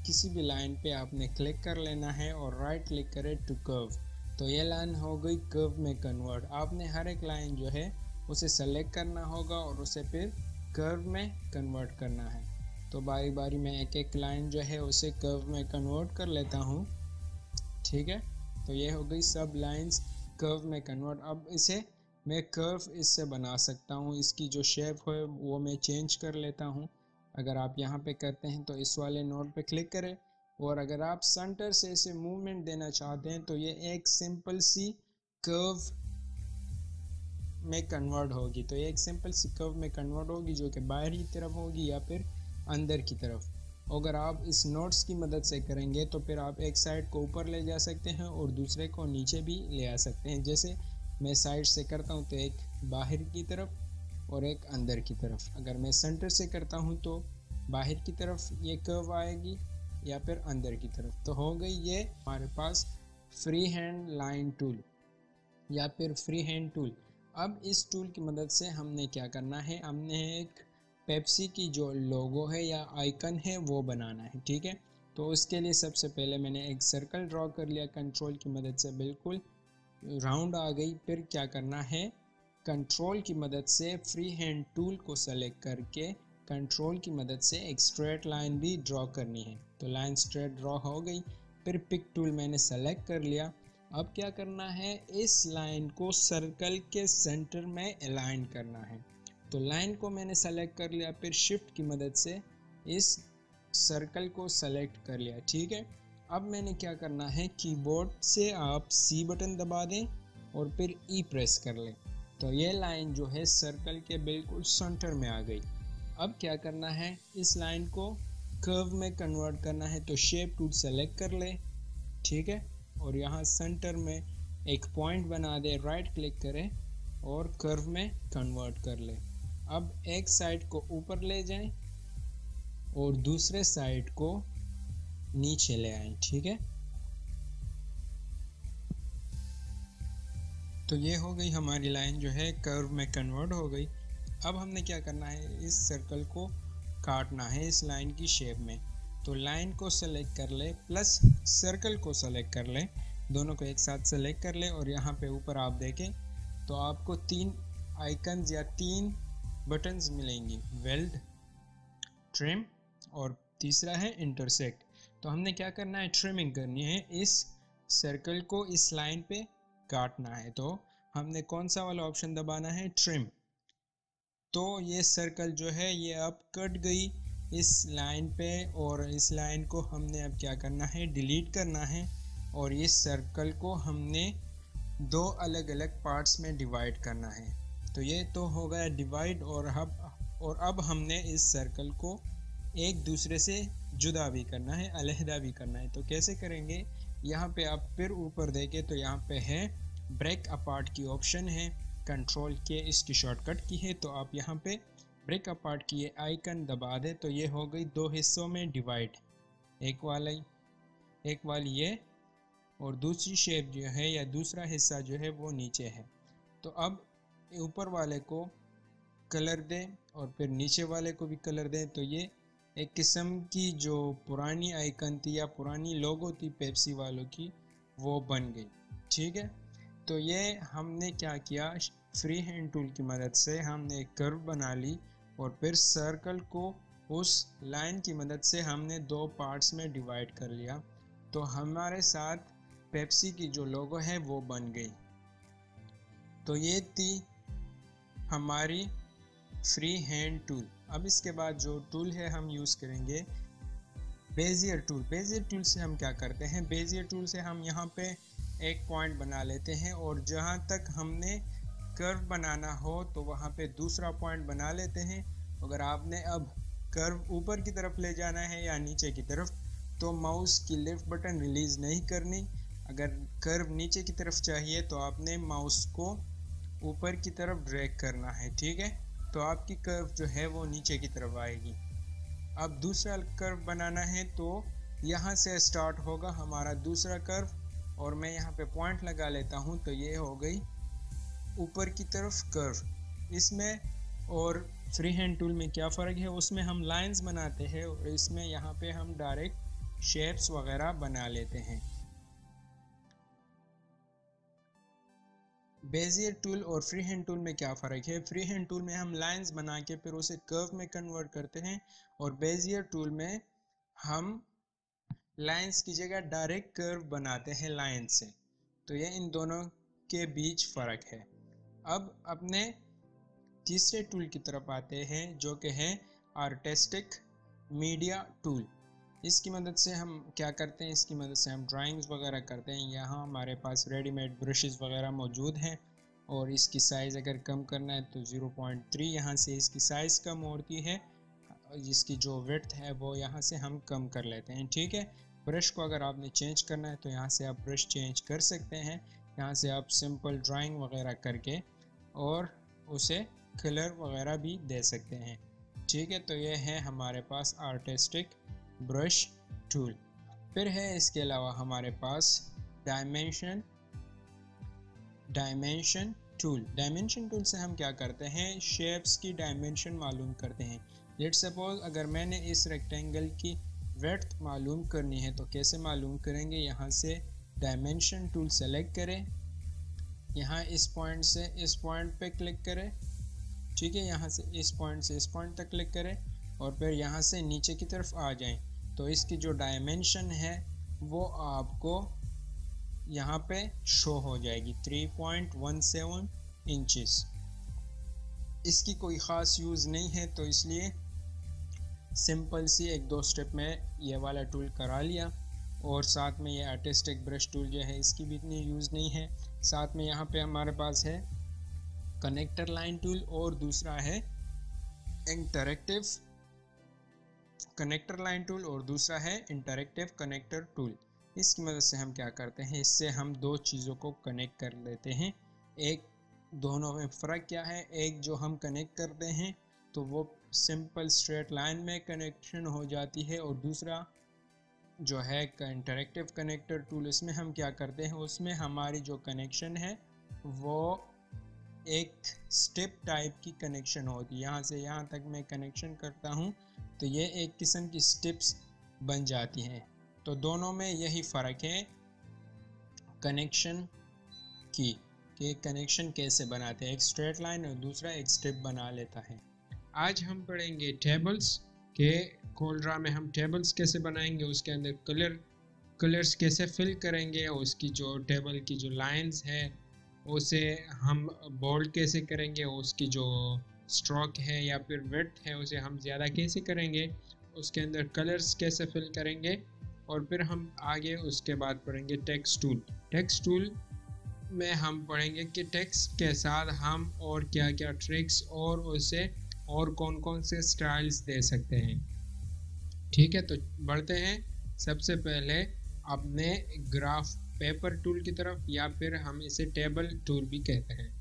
किसी भी लाइन पे आपने क्लिक कर लेना है और राइट क्लिक करें टू कर्व तो ये लाइन हो गई कर्व में कन्वर्ट आपने हर एक लाइन जो है, उसे सेलेक्ट करना होगा और उसे फिर कर्व में कन्वर्ट करना है. तो बारी बारी मैं एक एक लाइन जो है, उसे कर्व में कन्वर्ट कर लेता हूँ. ठीक है? तो ये हो गई सब लाइंस कर्व में कन्वर्ट अब इसे मैं कर्व इससे बना सकता हूँ. इसकी जो शेप है, वो मैं चेंज कर लेता हूँ. अगर आप यहाँ पे करते हैं तो इस वाले नोट पे क्लिक करें और अगर आप सेंटर से इसे मूवमेंट देना चाहते हैं तो ये एक सिंपल सी कर्व में कन्वर्ट होगी। तो ये एक सिंपल सी कर्व में कन्वर्ट होगी जो कि बाहरी तरफ़ होगी या फिर अंदर की तरफ़। अगर आप इस नोट्स की मदद से करेंगे तो फिर आप एक साइड को ऊपर ले जा सकते हैं और दूसरे को नीचे भी ले आ सकते हैं। जैसे मैं साइड से करता हूँ तो एक बाहर की तरफ़ और एक अंदर की तरफ़। अगर मैं सेंटर से करता हूँ तो बाहर की तरफ़ ये कर्व आएगी या फिर अंदर की तरफ़। तो हो गई ये हमारे पास फ्री हैंड लाइन टूल या फिर फ्री हैंड टूल अब इस टूल की मदद से हमने क्या करना है? हमने एक पेप्सी की जो लोगो है या आइकन है, वो बनाना है, ठीक है? तो उसके लिए सबसे पहले मैंने एक सर्कल ड्रॉ कर लिया। कंट्रोल की मदद से बिल्कुल राउंड आ गई। फिर क्या करना है? कंट्रोल की मदद से फ्री हैंड टूल को सेलेक्ट करके कंट्रोल की मदद से एक स्ट्रेट लाइन भी ड्रॉ करनी है। तो लाइन स्ट्रेट ड्रॉ हो गई, फिर पिक टूल मैंने सेलेक्ट कर लिया। अब क्या करना है? इस लाइन को सर्कल के सेंटर में अलाइन करना है। तो लाइन को मैंने सेलेक्ट कर लिया, फिर शिफ्ट की मदद से इस सर्कल को सेलेक्ट कर लिया, ठीक है? अब मैंने क्या करना है? कीबोर्ड से आप सी बटन दबा दें और फिर ई e प्रेस कर लें। तो ये लाइन जो है सर्कल के बिल्कुल सेंटर में आ गई। अब क्या करना है? इस लाइन को कर्व में कन्वर्ट करना है तो शेप टूल सेलेक्ट कर ले, ठीक है? और यहाँ सेंटर में एक पॉइंट बना दे राइट क्लिक करें और कर्व में कन्वर्ट कर ले। अब एक साइड को ऊपर ले जाएँ और दूसरे साइड को नीचे ले आए, ठीक है? तो ये हो गई हमारी लाइन जो है कर्व में कन्वर्ट हो गई। अब हमने क्या करना है? इस सर्कल को काटना है, इस लाइन की शेप में। तो लाइन को सेलेक्ट कर ले प्लस सर्कल को सेलेक्ट कर ले। दोनों को एक साथ सेलेक्ट कर ले और यहाँ पे ऊपर आप देखें तो आपको तीन आइकन्स या तीन बटन्स मिलेंगी। वेल्ड ट्रिम और तीसरा है इंटरसेक्ट तो हमने क्या करना है? ट्रिमिंग करनी है। इस सर्कल को, इस लाइन पे काटना है। तो हमने कौन सा वाला ऑप्शन दबाना है? ट्रिम तो ये सर्कल जो है, ये अब कट गई इस लाइन पे और इस लाइन को हमने अब क्या करना है? डिलीट करना है और इस सर्कल को हमने दो अलग अलग पार्ट्स में डिवाइड करना है। तो ये तो हो गया डिवाइड और अब और अब हमने इस सर्कल को एक दूसरे से जुदा भी करना है, अलहदा भी करना है। तो कैसे करेंगे? यहाँ पे आप फिर ऊपर देखें तो यहाँ पे है ब्रेक अपार्ट की ऑप्शन है, कंट्रोल के, इसकी शॉर्टकट की है तो आप यहाँ पे ब्रेक अपार्ट की ये आइकन दबा दें तो ये हो गई दो हिस्सों में डिवाइड। एक वाला, एक वाली ये, और दूसरी शेप जो है या दूसरा हिस्सा जो है वो नीचे है। तो अब ऊपर वाले को कलर दें और फिर नीचे वाले को भी कलर दें तो ये एक किस्म की जो पुरानी आइकन थी या पुरानी लोगो थी पेप्सी वालों की, वो बन गई। ठीक है? तो ये हमने क्या किया? फ्री हैंड टूल की मदद से हमने एक कर्व बना ली और फिर सर्कल को उस लाइन की मदद से हमने दो पार्ट्स में डिवाइड कर लिया। तो हमारे साथ पेप्सी की जो लोगो है, वो बन गई। तो ये थी हमारी फ्री हैंड टूल अब इसके बाद जो टूल है, हम यूज़ करेंगे बेजियर टूल बेजियर टूल से हम क्या करते हैं? बेजियर टूल से हम यहाँ पे एक पॉइंट बना लेते हैं और जहाँ तक हमने कर्व बनाना हो तो वहाँ पे दूसरा पॉइंट बना लेते हैं। अगर आपने अब कर्व ऊपर की तरफ़ ले जाना है या नीचे की तरफ़ तो माउस की लेफ़्ट बटन रिलीज़ नहीं करनी। अगर कर्व नीचे की तरफ़ चाहिए तो आपने माउस को ऊपर की तरफ़ ड्रैग करना है, ठीक है? तो आपकी कर्व जो है, वो नीचे की तरफ़ आएगी। अब दूसरा कर्व बनाना है तो यहाँ से स्टार्ट होगा हमारा दूसरा कर्व और मैं यहाँ पे पॉइंट लगा लेता हूँ तो ये हो गई ऊपर की तरफ़ कर्व इसमें और फ्री हैंड टूल में क्या फ़र्क है? उसमें हम लाइंस बनाते हैं और इसमें यहाँ पे हम डायरेक्ट शेप्स वगैरह बना लेते हैं. बेजियर टूल और फ्री हैंड टूल में क्या फ़र्क है? फ्री हैंड टूल में हम लाइंस बना के फिर उसे कर्व में कन्वर्ट करते हैं और बेजियर टूल में हम लाइंस की जगह डायरेक्ट कर्व बनाते हैं लाइन से। तो ये इन दोनों के बीच फ़र्क है। अब अपने तीसरे टूल की तरफ़ आते हैं, जो कि है आर्टिस्टिक मीडिया टूल। इसकी मदद से हम क्या करते हैं? इसकी मदद से हम ड्राइंग्स वगैरह करते हैं। यहाँ हमारे पास रेडीमेड ब्रशेज़ वगैरह मौजूद हैं और इसकी साइज़ अगर कम करना है तो 0.3 पॉइंट यहाँ से इसकी साइज़ कम होती है। जिसकी जो वेथ है वो यहाँ से हम कम कर लेते हैं, ठीक है? ब्रश को अगर आपने चेंज करना है तो यहाँ से आप ब्रश चेंज कर सकते हैं। यहाँ से आप सिंपल ड्राइंग वगैरह करके और उसे कलर वगैरह भी दे सकते हैं, ठीक है? तो ये है हमारे पास आर्टिस्टिक ब्रश टूल फिर है इसके अलावा हमारे पास dimension dimension tool dimension tool से हम क्या करते हैं? शेप्स की डायमेंशन मालूम करते हैं। लेट सपोज़ अगर मैंने इस रेक्टेंगल की वेथ मालूम करनी है तो कैसे मालूम करेंगे? यहाँ से डायमेंशन टूल सेलेक्ट करें। यहाँ इस पॉइंट से इस पॉइंट पे क्लिक करें। ठीक है, यहाँ से इस पॉइंट से इस पॉइंट तक क्लिक करें और फिर यहाँ से नीचे की तरफ़ आ जाएँ। तो इसकी जो डायमेंशन है, वो आपको यहाँ पे शो हो जाएगी। 3.17 इंचेस इसकी कोई ख़ास यूज़ नहीं है तो इसलिए सिंपल सी एक दो स्टेप में ये वाला टूल करा लिया और साथ में ये आर्टिस्टिक ब्रश टूल जो है, इसकी भी इतनी यूज़ नहीं है। साथ में यहाँ पे हमारे पास है कनेक्टर लाइन टूल और दूसरा है इंटरेक्टिव कनेक्टर लाइन टूल और दूसरा है इंटरेक्टिव कनेक्टर टूल इसकी मदद से हम क्या करते हैं? इससे हम दो चीज़ों को कनेक्ट कर लेते हैं। एक, दोनों में फ़र्क क्या है? एक जो हम कनेक्ट करते हैं तो वो सिंपल स्ट्रेट लाइन में कनेक्शन हो जाती है और दूसरा जो है इंटरेक्टिव कनेक्टर टूल इसमें हम क्या करते हैं? उसमें हमारी जो कनेक्शन है, वो एक स्टेप टाइप की कनेक्शन होती है। यहाँ से यहाँ तक मैं कनेक्शन करता हूँ तो ये एक किस्म की स्टेप्स बन जाती हैं। तो दोनों में यही फ़र्क है कनेक्शन की, कि कनेक्शन कैसे बनाते हैं? एक स्ट्रेट लाइन और दूसरा एक स्टेप बना लेता है। आज हम पढ़ेंगे टेबल्स के कोल्ड्रा में हम टेबल्स कैसे बनाएँगे, उसके अंदर कलर कलर्स कैसे फिल करेंगे, उसकी जो टेबल की जो लाइंस है, उसे हम बोल्ड कैसे करेंगे, उसकी जो स्ट्रोक है या फिर वेट है, उसे हम ज़्यादा कैसे करेंगे, उसके अंदर कलर्स कैसे फिल करेंगे, और फिर हम आगे उसके बाद पढ़ेंगे टेक्स्ट टूल टेक्स्ट टूल में हम पढ़ेंगे कि टेक्स्ट के साथ हम और क्या क्या ट्रिक्स और उसे और कौन कौन से स्टाइल्स दे सकते हैं। ठीक है तो बढ़ते हैं। सबसे पहले अपने ग्राफ पेपर टूल की तरफ़ या फिर हम इसे टेबल टूल भी कहते हैं।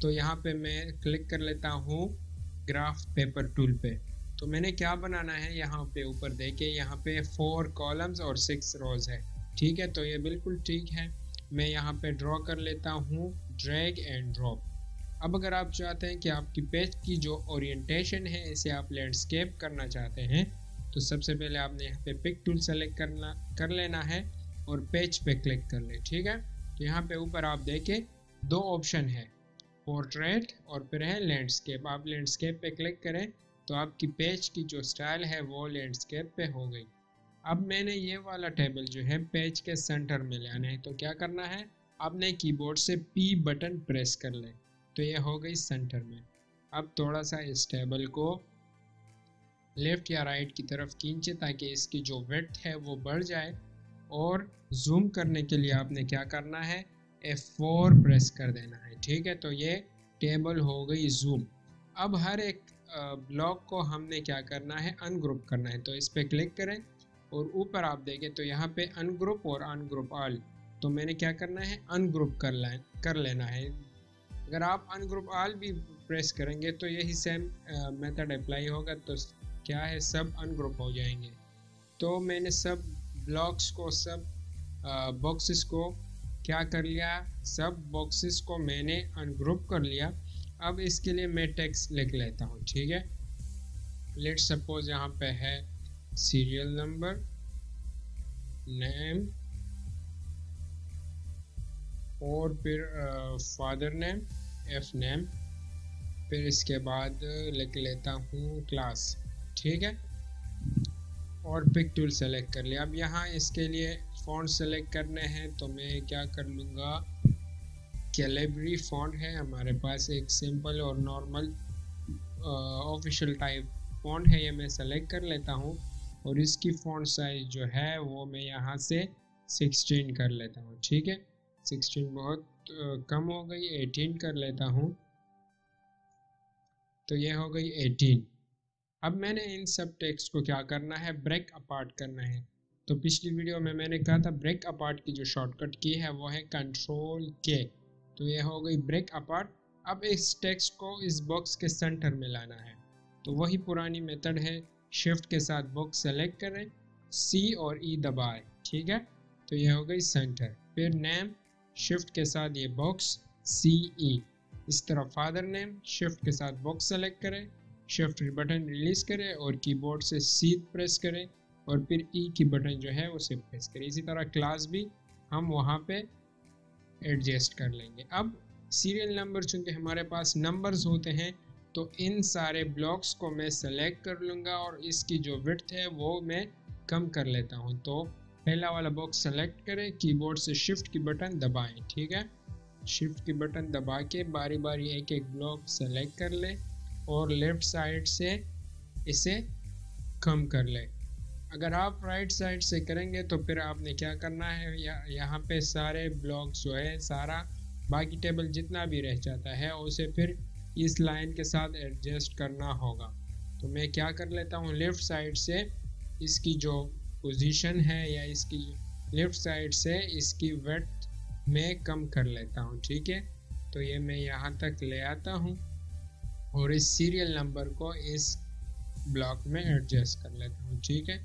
तो यहाँ पे मैं क्लिक कर लेता हूँ ग्राफ पेपर टूल पे। तो मैंने क्या बनाना है यहाँ पे ऊपर देखे, यहाँ पे फोर कॉलम्स और सिक्स रोज है। ठीक है तो ये बिल्कुल ठीक है। मैं यहाँ पे ड्रॉ कर लेता हूँ ड्रैग एंड ड्रॉप अब अगर आप चाहते हैं कि आपकी पेज की जो ओरिएंटेशन है, इसे आप लैंडस्केप करना चाहते हैं तो सबसे पहले आपने यहाँ पे पिक टूल सेलेक्ट करना, कर लेना है और पेज पे क्लिक कर ले, ठीक है? तो यहाँ पे ऊपर आप देखें, दो ऑप्शन है पोर्ट्रेट और फिर है लैंडस्केप आप लैंडस्केप पे क्लिक करें तो आपकी पेज की जो स्टाइल है, वो लैंडस्केप पे हो गई। अब मैंने ये वाला टेबल जो है पेज के सेंटर में ले आना है तो क्या करना है? आपने कीबोर्ड से पी बटन प्रेस कर ले। तो ये हो गई सेंटर में। अब थोड़ा सा इस टेबल को लेफ़्ट या राइट की तरफ़ खींचे ताकि इसकी जो वेट है वो बढ़ जाए। और जूम करने के लिए आपने क्या करना है? F4 प्रेस कर देना है, ठीक है? तो ये टेबल हो गई जूम अब हर एक ब्लॉक को हमने क्या करना है? अनग्रुप करना है। तो इस पर क्लिक करें और ऊपर आप देखें तो यहाँ पे अनग्रुप और अनग्रुप ऑल तो मैंने क्या करना है? अनग्रुप कर ले, कर लेना है। अगर आप अनग्रुप ऑल भी प्रेस करेंगे तो यही सेम मेथड अप्लाई होगा। तो क्या है, सब अनग्रुप हो जाएँगे। तो मैंने सब ब्लॉक्स को, सब बॉक्सेस को क्या कर लिया? सब बॉक्सेस को मैंने अनग्रुप कर लिया। अब इसके लिए मैं टेक्स्ट लिख लेता हूँ, ठीक है? लेट सपोज़ यहाँ पे है सीरियल नंबर नेम और फिर फादर नेम एफ़ नेम फिर इसके बाद लिख लेता हूँ क्लास ठीक है? और पिक टूल सेलेक्ट कर लिया। अब यहाँ इसके लिए फ़ॉन्ट सेलेक्ट करने हैं तो मैं क्या कर लूँगा? कैलेबरी फ़ॉन्ट है, हमारे पास एक सिंपल और नॉर्मल ऑफिशियल टाइप फ़ॉन्ट है, ये मैं सेलेक्ट कर लेता हूँ। और इसकी फ़ॉन्ट साइज़ जो है, वो मैं यहाँ से 16 कर लेता हूँ, ठीक है? 16 बहुत कम हो गई 18 कर लेता हूँ। तो ये हो गई 18 अब मैंने इन सब टेक्स्ट को क्या करना है? ब्रेक अपार्ट करना है। तो पिछली वीडियो में मैंने कहा था ब्रेक अपार्ट की जो शॉर्टकट की है, वो है कंट्रोल के तो ये हो गई ब्रेक अपार्ट अब इस टेक्स्ट को इस बॉक्स के सेंटर में लाना है। तो वही पुरानी मेथड है। शिफ्ट के साथ बॉक्स सेलेक्ट करें। सी और ई e दबाए। ठीक है? तो ये हो गई सेंटर फिर नेम शिफ्ट के साथ ये बॉक्स सी ई इस तरह फादर नेम शिफ्ट के साथ बॉक्स सेलेक्ट करें शिफ्ट बटन रिलीज़ करें और कीबोर्ड से सी प्रेस करें और फिर ई e की बटन जो है उसे प्रेस करें। इसी तरह क्लास भी हम वहाँ पे एडजस्ट कर लेंगे। अब सीरियल नंबर चूँकि हमारे पास नंबर्स होते हैं तो इन सारे ब्लॉक्स को मैं सेलेक्ट कर लूँगा और इसकी जो विथ है वो मैं कम कर लेता हूँ। तो पहला वाला बॉक्स सेलेक्ट करें कीबोर्ड से शिफ्ट की बटन दबाएँ, ठीक है? शिफ्ट की बटन दबा के बारी बारी एक एक ब्लॉक सेलेक्ट कर लें और लेफ़्ट साइड से इसे कम कर ले। अगर आप राइट साइड से करेंगे तो फिर आपने क्या करना है? यहाँ पे सारे ब्लॉक जो है, सारा बाकी टेबल जितना भी रह जाता है, उसे फिर इस लाइन के साथ एडजस्ट करना होगा। तो मैं क्या कर लेता हूँ? लेफ़्ट साइड से इसकी जो पोजीशन है या इसकी लेफ़्ट साइड से इसकी वेट में कम कर लेता हूँ, ठीक है? तो ये मैं यहाँ तक ले आता हूँ और इस सीरियल नंबर को इस ब्लॉक में एडजस्ट कर लेता हूँ, ठीक है?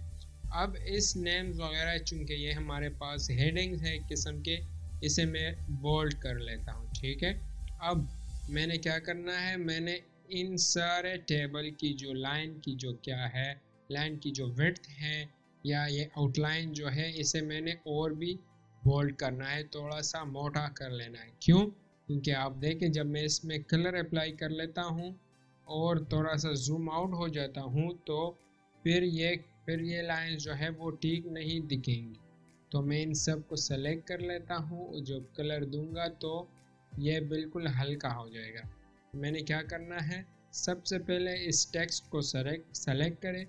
अब इस नेम्स वगैरह, चूँकि ये हमारे पास हेडिंग्स है किस्म के, इसे मैं बोल्ड कर लेता हूँ, ठीक है? अब मैंने क्या करना है? मैंने इन सारे टेबल की जो लाइन की जो क्या है लाइन की जो विथ है या ये आउटलाइन जो है, इसे मैंने और भी बोल्ड करना है थोड़ा सा मोटा कर लेना है। क्यों? क्योंकि आप देखें, जब मैं इसमें कलर अप्लाई कर लेता हूँ और थोड़ा सा जूम आउट हो जाता हूँ तो फिर ये फिर ये लाइन जो है, वो ठीक नहीं दिखेंगी। तो मैं इन सबको सेलेक्ट कर लेता हूँ जब कलर दूँगा तो ये बिल्कुल हल्का हो जाएगा। मैंने क्या करना है? सबसे पहले इस टेक्स्ट को सेलेक्ट सेलेक्ट करें।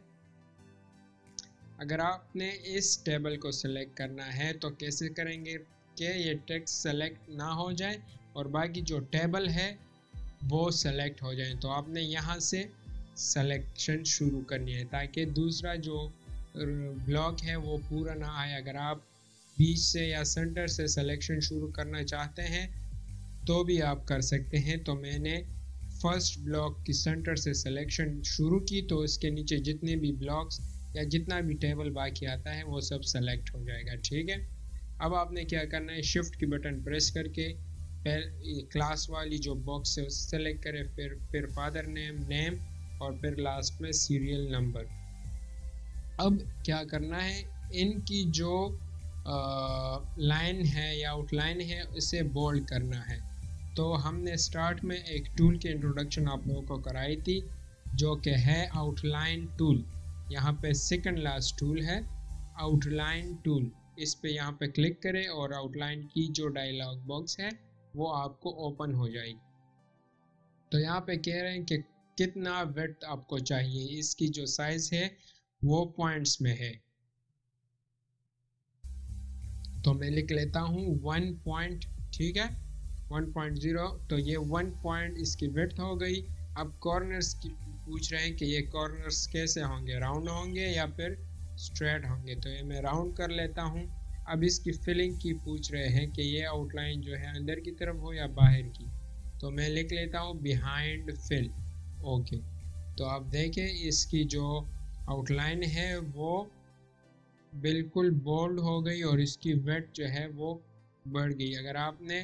अगर आपने इस टेबल को सिलेक्ट करना है तो कैसे करेंगे कि ये टेक्स्ट सेलेक्ट ना हो जाए और बाकी जो टेबल है, वो सेलेक्ट हो जाए। तो आपने यहाँ से सलेक्शन शुरू करनी है, ताकि दूसरा जो ब्लॉक है, वो पूरा ना आए। अगर आप बीच से या सेंटर से सिलेक्शन शुरू करना चाहते हैं तो भी आप कर सकते हैं। तो मैंने फ़र्स्ट ब्लॉक की सेंटर से सिलेक्शन शुरू की तो इसके नीचे जितने भी ब्लॉक्स या जितना भी टेबल बाकी आता है, वो सब सेलेक्ट हो जाएगा, ठीक है? अब आपने क्या करना है? शिफ्ट की बटन प्रेस करके क्लास वाली जो बॉक्स है, उसे सेलेक्ट करें, फिर फिर फादर नेम नेम और फिर लास्ट में सीरियल नंबर अब क्या करना है? इनकी जो लाइन है या आउटलाइन है इसे बोल्ड करना है। तो हमने स्टार्ट में एक टूल की इंट्रोडक्शन आप लोगों को कराई थी, जो कि है आउटलाइन टूल यहाँ पे सेकंड लास्ट टूल है आउटलाइन टूल इस पे यहाँ पे क्लिक करें और आउटलाइन की जो डायलॉग बॉक्स है, वो आपको ओपन हो जाएगी। तो यहाँ पे कह रहे हैं कि कितना वेट आपको चाहिए। इसकी जो साइज़ है, वो पॉइंट्स में है। तो मैं लिख लेता हूँ वन पॉइंट ठीक है? वन पॉइंट ज़ीरो तो ये वन पॉइंट इसकी वेट हो गई। अब कॉर्नर्स की पूछ रहे हैं कि ये कॉर्नर्स कैसे होंगे? राउंड होंगे या फिर स्ट्रेट होंगे? तो ये मैं राउंड कर लेता हूँ। अब इसकी फिलिंग की पूछ रहे हैं कि ये आउटलाइन जो है अंदर की तरफ़ हो या बाहर की? तो मैं लिख लेता हूँ बिहाइंड फिल ओके तो आप देखें, इसकी जो आउटलाइन है वो बिल्कुल बोल्ड हो गई और इसकी वेट जो है वो बढ़ गई। अगर आपने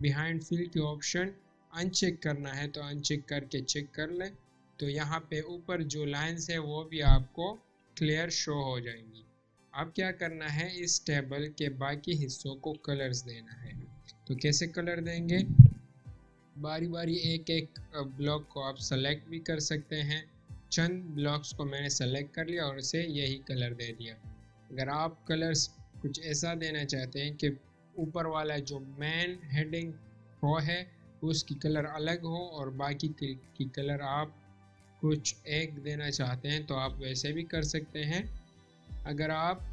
बिहाइंड फिल की ऑप्शन अनचेक करना है तो अनचेक करके चेक कर लें। तो यहाँ पे ऊपर जो लाइंस है, वो भी आपको क्लियर शो हो जाएँगी। अब क्या करना है? इस टेबल के बाकी हिस्सों को कलर्स देना है। तो कैसे कलर देंगे? बारी बारी एक एक ब्लॉक को आप सेलेक्ट भी कर सकते हैं। चंद ब्लॉक्स को मैंने सेलेक्ट कर लिया और उसे यही कलर दे दिया। अगर आप कलर्स कुछ ऐसा देना चाहते हैं कि ऊपर वाला जो मेन हेडिंग रो है, उसकी कलर अलग हो और बाकी की कलर आप कुछ एक देना चाहते हैं तो आप वैसे भी कर सकते हैं। अगर आप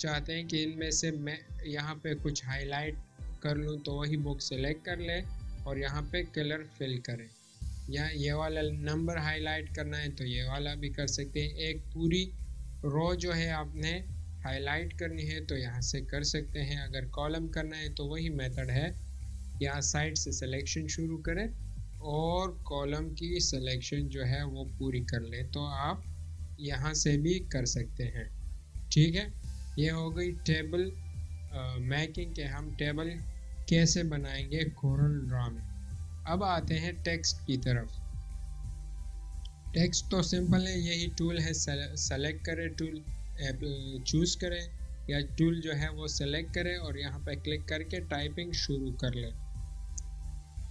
चाहते हैं कि इनमें से मैं यहाँ पे कुछ हाईलाइट कर लूँ तो वही बुक सेलेक्ट कर लें और यहाँ पे कलर फिल करें। या ये वाला नंबर हाईलाइट करना है तो ये वाला भी कर सकते हैं। एक पूरी रो जो है आपने हाईलाइट करनी है तो यहाँ से कर सकते हैं। अगर कॉलम करना है तो वही मेथड है। यहाँ साइड से सिलेक्शन शुरू करें। और कॉलम की सिलेक्शन जो है वो पूरी कर ले तो आप यहाँ से भी कर सकते हैं। ठीक है? ये हो गई टेबल मैकिंग के हम टेबल कैसे बनाएँगे? कोरल ड्रा में अब आते हैं टेक्स्ट की तरफ़। टेक्स्ट तो सिंपल है, यही टूल है सेलेक्ट करें टूल चूज़ करें, या टूल जो है वो सेलेक्ट करें और यहाँ पर क्लिक करके टाइपिंग शुरू कर लें।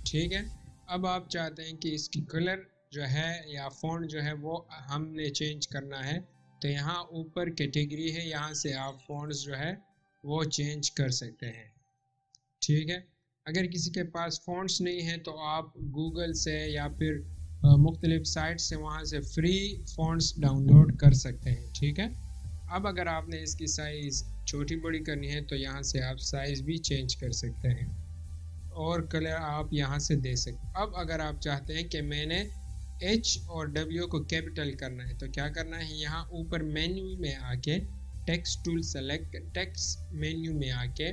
ठीक है? अब आप चाहते हैं कि इसकी कलर जो है या फ़ोन जो है वो हमने चेंज करना है तो यहाँ ऊपर कैटेगरी है, यहाँ से आप फ़ॉन्ट्स जो है वो चेंज कर सकते हैं। ठीक है? अगर किसी के पास फ़ॉन्ट्स नहीं है तो आप गूगल से या फिर मुख्तलिफ़ साइट से वहाँ से फ्री फ़ॉन्ट्स डाउनलोड कर सकते हैं। ठीक है? अब अगर आपने इसकी साइज़ छोटी बड़ी करनी है तो यहाँ से आप साइज़ भी चेंज कर सकते हैं। और कलर आप यहाँ से दे सकते अब अगर आप चाहते हैं कि मैंने एच और डब्ल्यू को कैपिटल करना है तो क्या करना है? यहाँ ऊपर मेन्यू में आके text tool select text menu में आके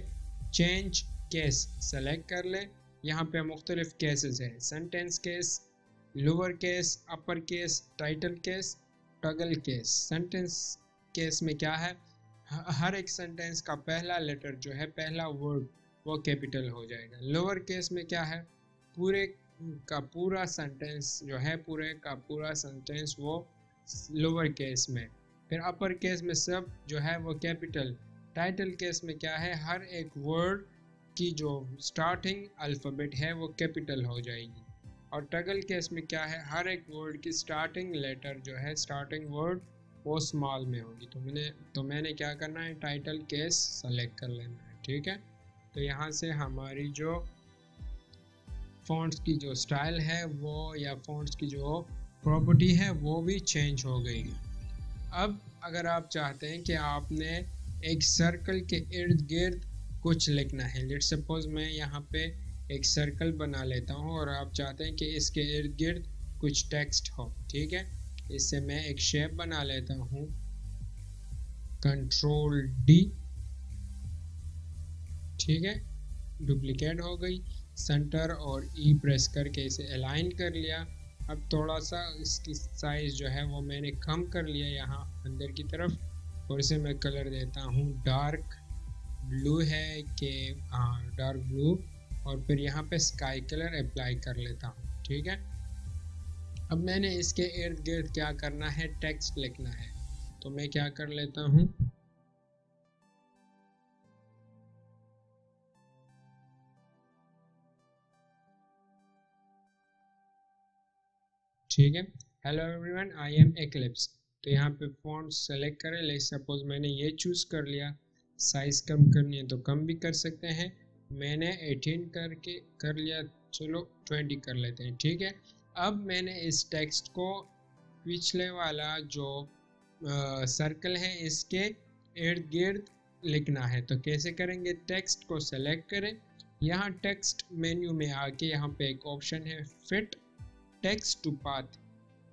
चेंज केस सेलेक्ट कर ले। यहाँ पे मुख्तलिफ़ केसेस है। Sentence case lower case upper case title case toggle case sentence case में क्या है? हर एक सेंटेंस का पहला लेटर जो है, पहला वर्ड वो कैपिटल हो जाएगा। लोअर केस में क्या है? पूरे का पूरा सेंटेंस जो है, पूरे का पूरा सेंटेंस वो लोअर केस में। फिर अपर केस में सब जो है, वो कैपिटल टाइटल केस में क्या है? हर एक वर्ड की जो स्टार्टिंग अल्फ़ाबेट है, वो कैपिटल हो जाएगी। और टगल केस में क्या है? हर एक वर्ड की स्टार्टिंग लेटर जो है स्टार्टिंग वर्ड वो स्मॉल में होगी। तो मैंने तो मैंने क्या करना है? टाइटल केस सेलेक्ट कर लेना है। ठीक है? तो यहाँ से हमारी जो फ़ॉन्ट्स की जो स्टाइल है वो या फ़ॉन्ट्स की जो प्रॉपर्टी है वो भी चेंज हो गई है। अब अगर आप चाहते हैं कि आपने एक सर्कल के इर्द गिर्द कुछ लिखना है लेट सपोज़ मैं यहाँ पे एक सर्कल बना लेता हूँ और आप चाहते हैं कि इसके इर्द गिर्द कुछ टेक्स्ट हो, ठीक है? इससे मैं एक शेप बना लेता हूँ। कंट्रोल डी ठीक है? डुप्लीकेट हो गई। सेंटर और ई e प्रेस करके इसे अलाइन कर लिया। अब थोड़ा सा इसकी साइज़ जो है वो मैंने कम कर लिया यहाँ अंदर की तरफ़। और इसे मैं कलर देता हूँ। डार्क ब्लू है कि हाँ डार्क ब्लू और फिर यहाँ पे स्काई कलर अप्लाई कर लेता हूँ। ठीक है? अब मैंने इसके इर्द गिर्द क्या करना है? टेक्स्ट लिखना है। तो मैं क्या कर लेता हूँ? ठीक है। Hello everyone I am Eclipse तो यहाँ पे फॉन्ट सेलेक्ट करें। ले सपोज़ मैंने ये चूज़ कर लिया। साइज़ कम करनी है तो कम भी कर सकते हैं। मैंने 18 करके कर लिया। चलो 20 कर लेते हैं। ठीक है। अब मैंने इस टेक्स्ट को पिछले वाला जो आ, सर्कल है इसके इर्द गिर्द लिखना है। तो कैसे करेंगे? टेक्स्ट को सेलेक्ट करें। यहाँ टेक्स्ट मेन्यू में आके यहाँ पे एक ऑप्शन है fit text to path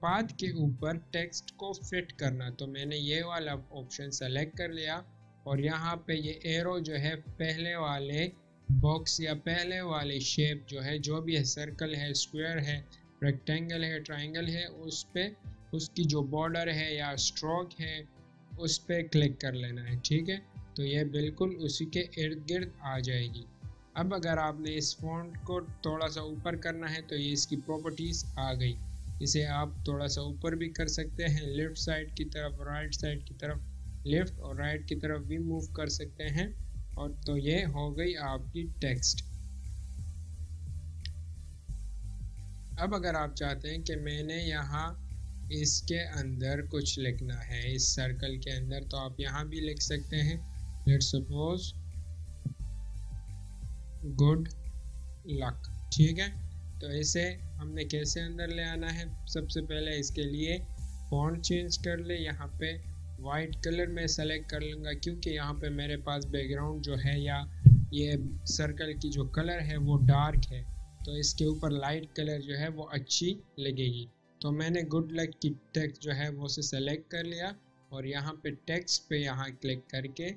path के ऊपर टेक्स्ट को फिट करना। तो मैंने ये वाला ऑप्शन सेलेक्ट कर लिया। और यहाँ पे ये एरो जो है, पहले वाले बॉक्स या पहले वाले शेप जो है, जो भी है सर्कल है स्क्वायर है रेक्टेंगल है ट्राइंगल है, उस पर उसकी जो बॉर्डर है या स्ट्रोक है, उस पर क्लिक कर लेना है। ठीक है? तो ये बिल्कुल उसी के इर्द गिर्द आ जाएगी। अब अगर आपने इस फॉन्ट को थोड़ा सा ऊपर करना है तो ये इसकी प्रॉपर्टीज़ आ गई। इसे आप थोड़ा सा ऊपर भी कर सकते हैं लेफ़्ट साइड की तरफ़ राइट साइड की तरफ़ लेफ़्ट और राइट की तरफ़ भी मूव कर सकते हैं। और तो ये हो गई आपकी टेक्स्ट अब अगर आप चाहते हैं कि मैंने यहाँ इसके अंदर कुछ लिखना है, इस सर्कल के अंदर तो आप यहाँ भी लिख सकते हैं। Let's suppose good luck. ठीक है? तो इसे हमने कैसे अंदर ले आना है? सबसे पहले इसके लिए फॉन्ट चेंज कर ले। यहाँ पे वाइट कलर में सेलेक्ट कर लूँगा क्योंकि यहाँ पे मेरे पास बैकग्राउंड जो है या ये सर्कल की जो कलर है वो डार्क है। तो इसके ऊपर लाइट कलर जो है वो अच्छी लगेगी। तो मैंने गुड लक की टेक्स्ट जो है वो उसे सेलेक्ट कर लिया और यहाँ पे टेक्स्ट पे यहाँ क्लिक करके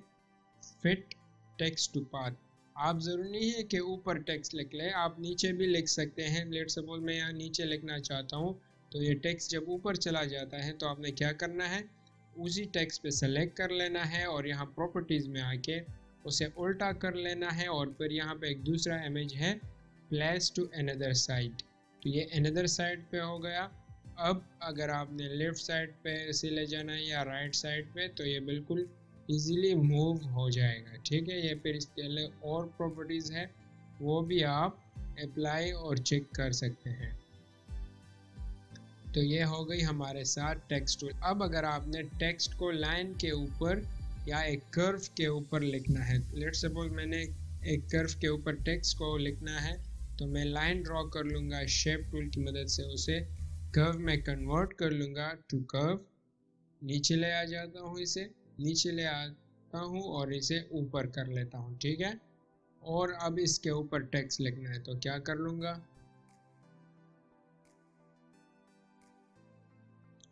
फिट टेक्स्ट टू पाथ आप ज़रूरी नहीं है कि ऊपर टेक्स्ट लिख लें, आप नीचे भी लिख सकते हैं। लेट सपोज़ मैं यहाँ नीचे लिखना चाहता हूँ तो ये टेक्स्ट जब ऊपर चला जाता है तो आपने क्या करना है? उसी टेक्स्ट पे सेलेक्ट कर लेना है और यहाँ प्रॉपर्टीज़ में आके उसे उल्टा कर लेना है और फिर यहाँ पे एक दूसरा इमेज है प्लेस टू अनदर साइड तो ये अनदर साइड पे हो गया। अब अगर आपने लेफ़्ट साइड पे इसे ले जाना है या राइट साइड पे तो ये बिल्कुल इजीली मूव हो जाएगा, ठीक है? ये फिर इसके लिए और प्रॉपर्टीज़ है, वो भी आप अप्लाई और चेक कर सकते हैं। तो ये हो गई हमारे साथ टेक्स्ट अब अगर आपने टेक्स्ट को लाइन के ऊपर या एक कर्व के ऊपर लिखना है लेट सपोज़ मैंने एक कर्व के ऊपर टेक्स्ट को लिखना है तो मैं लाइन ड्रॉ कर लूँगा शेप टूल की मदद से उसे कर्व में कन्वर्ट कर लूँगा टू कर्व नीचे ले आ जाता हूँ इसे। नीचे ले आता हूँ और इसे ऊपर कर लेता हूँ, ठीक है? और अब इसके ऊपर टेक्स्ट लिखना है तो क्या कर लूँगा?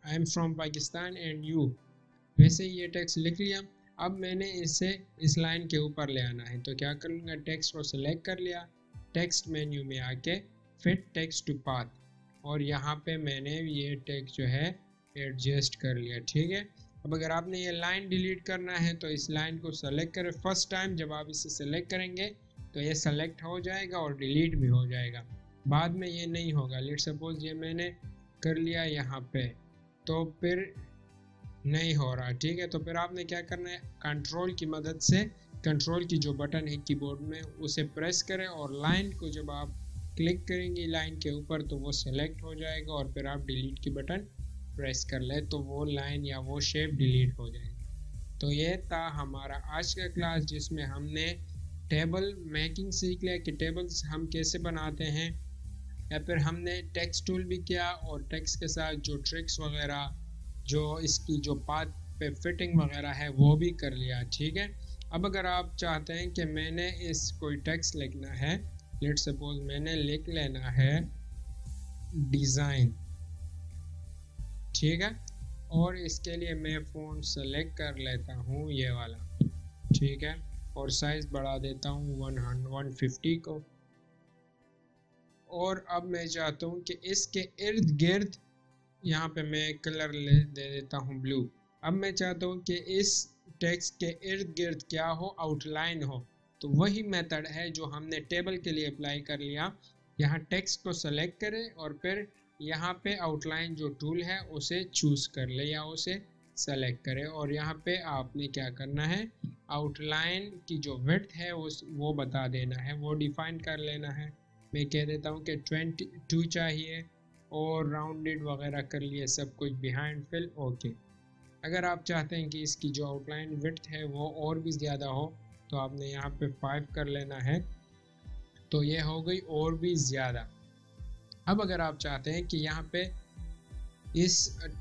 I am from Pakistan and you वैसे ये टेक्स्ट लिख लिया। अब मैंने इसे इस लाइन के ऊपर ले आना है तो क्या कर लूँगा? टेक्स्ट को सिलेक्ट कर लिया। टेक्स्ट मेन्यू में आके फिट टेक्स्ट टू पाथ और यहाँ पे मैंने ये टेक्स्ट जो है एडजस्ट कर लिया, ठीक है? अब अगर आपने ये लाइन डिलीट करना है तो इस लाइन को सेलेक्ट करें। फ़र्स्ट टाइम जब आप इसे सेलेक्ट करेंगे तो ये सेलेक्ट हो जाएगा और डिलीट भी हो जाएगा। बाद में ये नहीं होगा। लेट सपोज़ ये मैंने कर लिया यहाँ पे तो फिर नहीं हो रहा, ठीक है? तो फिर आपने क्या करना है? कंट्रोल की मदद से कंट्रोल की जो बटन है कीबोर्ड में, उसे प्रेस करें और लाइन को जब आप क्लिक करेंगे लाइन के ऊपर तो वो सेलेक्ट हो जाएगा और फिर आप डिलीट की बटन प्रेस कर ले तो वो लाइन या वो शेप डिलीट हो जाएगी। तो ये था हमारा आज का क्लास जिसमें हमने टेबल मेकिंग सीख लिया कि टेबल्स हम कैसे बनाते हैं, या फिर हमने टेक्स्ट टूल भी किया और टेक्स्ट के साथ जो ट्रिक्स वगैरह, जो इसकी जो पाथ पे फिटिंग वगैरह है, वो भी कर लिया, ठीक है? अब अगर आप चाहते हैं कि मैंने इस कोई टेक्स्ट लिखना है लेट सपोज़ मैंने लिख लेना है डिज़ाइन ठीक है? और इसके लिए मैं फ़ोन सेलेक्ट कर लेता हूँ ये वाला। ठीक है? और साइज़ बढ़ा देता हूँ वन वन फिफ्टी को। और अब मैं चाहता हूँ कि इसके इर्द गिर्द यहाँ पे मैं कलर ले, दे देता हूँ ब्लू अब मैं चाहता हूँ कि इस टेक्स्ट के इर्द गिर्द क्या हो? आउटलाइन हो। तो वही मेथड है जो हमने टेबल के लिए अप्लाई कर लिया। यहाँ टेक्स्ट को सेलेक्ट करें और फिर यहाँ पे आउटलाइन जो टूल है, उसे चूज़ कर ले या उसे सेलेक्ट करें। और यहाँ पे आपने क्या करना है? आउटलाइन की जो विथ है, उस, वो बता देना है। वो डिफाइन कर लेना है। मैं कह देता हूँ कि ट्वेंटी टू चाहिए और राउंडेड वगैरह कर लिए, सब कुछ बिहाइंड फिल ओके अगर आप चाहते हैं कि इसकी जो आउटलाइन विथ है, वो और भी ज़्यादा हो तो आपने यहाँ पे फाइव कर लेना है। तो ये हो गई और भी ज़्यादा। अब अगर आप चाहते हैं कि यहाँ पे इस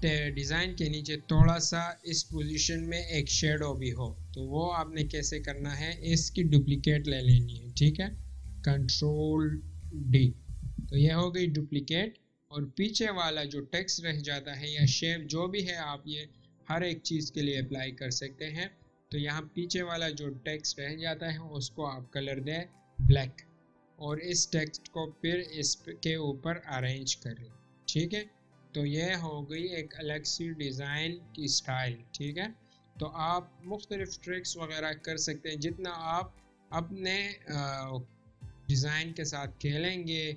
डिज़ाइन के नीचे थोड़ा सा इस पोजीशन में एक शेडो भी हो तो वो आपने कैसे करना है, इसकी डुप्लीकेट ले लेनी है, ठीक है? कंट्रोल डी तो ये हो गई डुप्लीकेट, और पीछे वाला जो टेक्स्ट रह जाता है या शेप, जो भी है, आप ये हर एक चीज़ के लिए अप्लाई कर सकते हैं। तो यहाँ पीछे वाला जो टेक्स्ट रह जाता है, उसको आप कलर दें ब्लैक और इस टेक्स्ट को फिर इसके ऊपर अरेंज करें, ठीक है? तो यह हो गई एक अलग सी डिज़ाइन की स्टाइल ठीक है? तो आप मुख्तलिफ़ ट्रिक्स वगैरह कर सकते हैं, जितना आप अपने डिज़ाइन के साथ खेलेंगे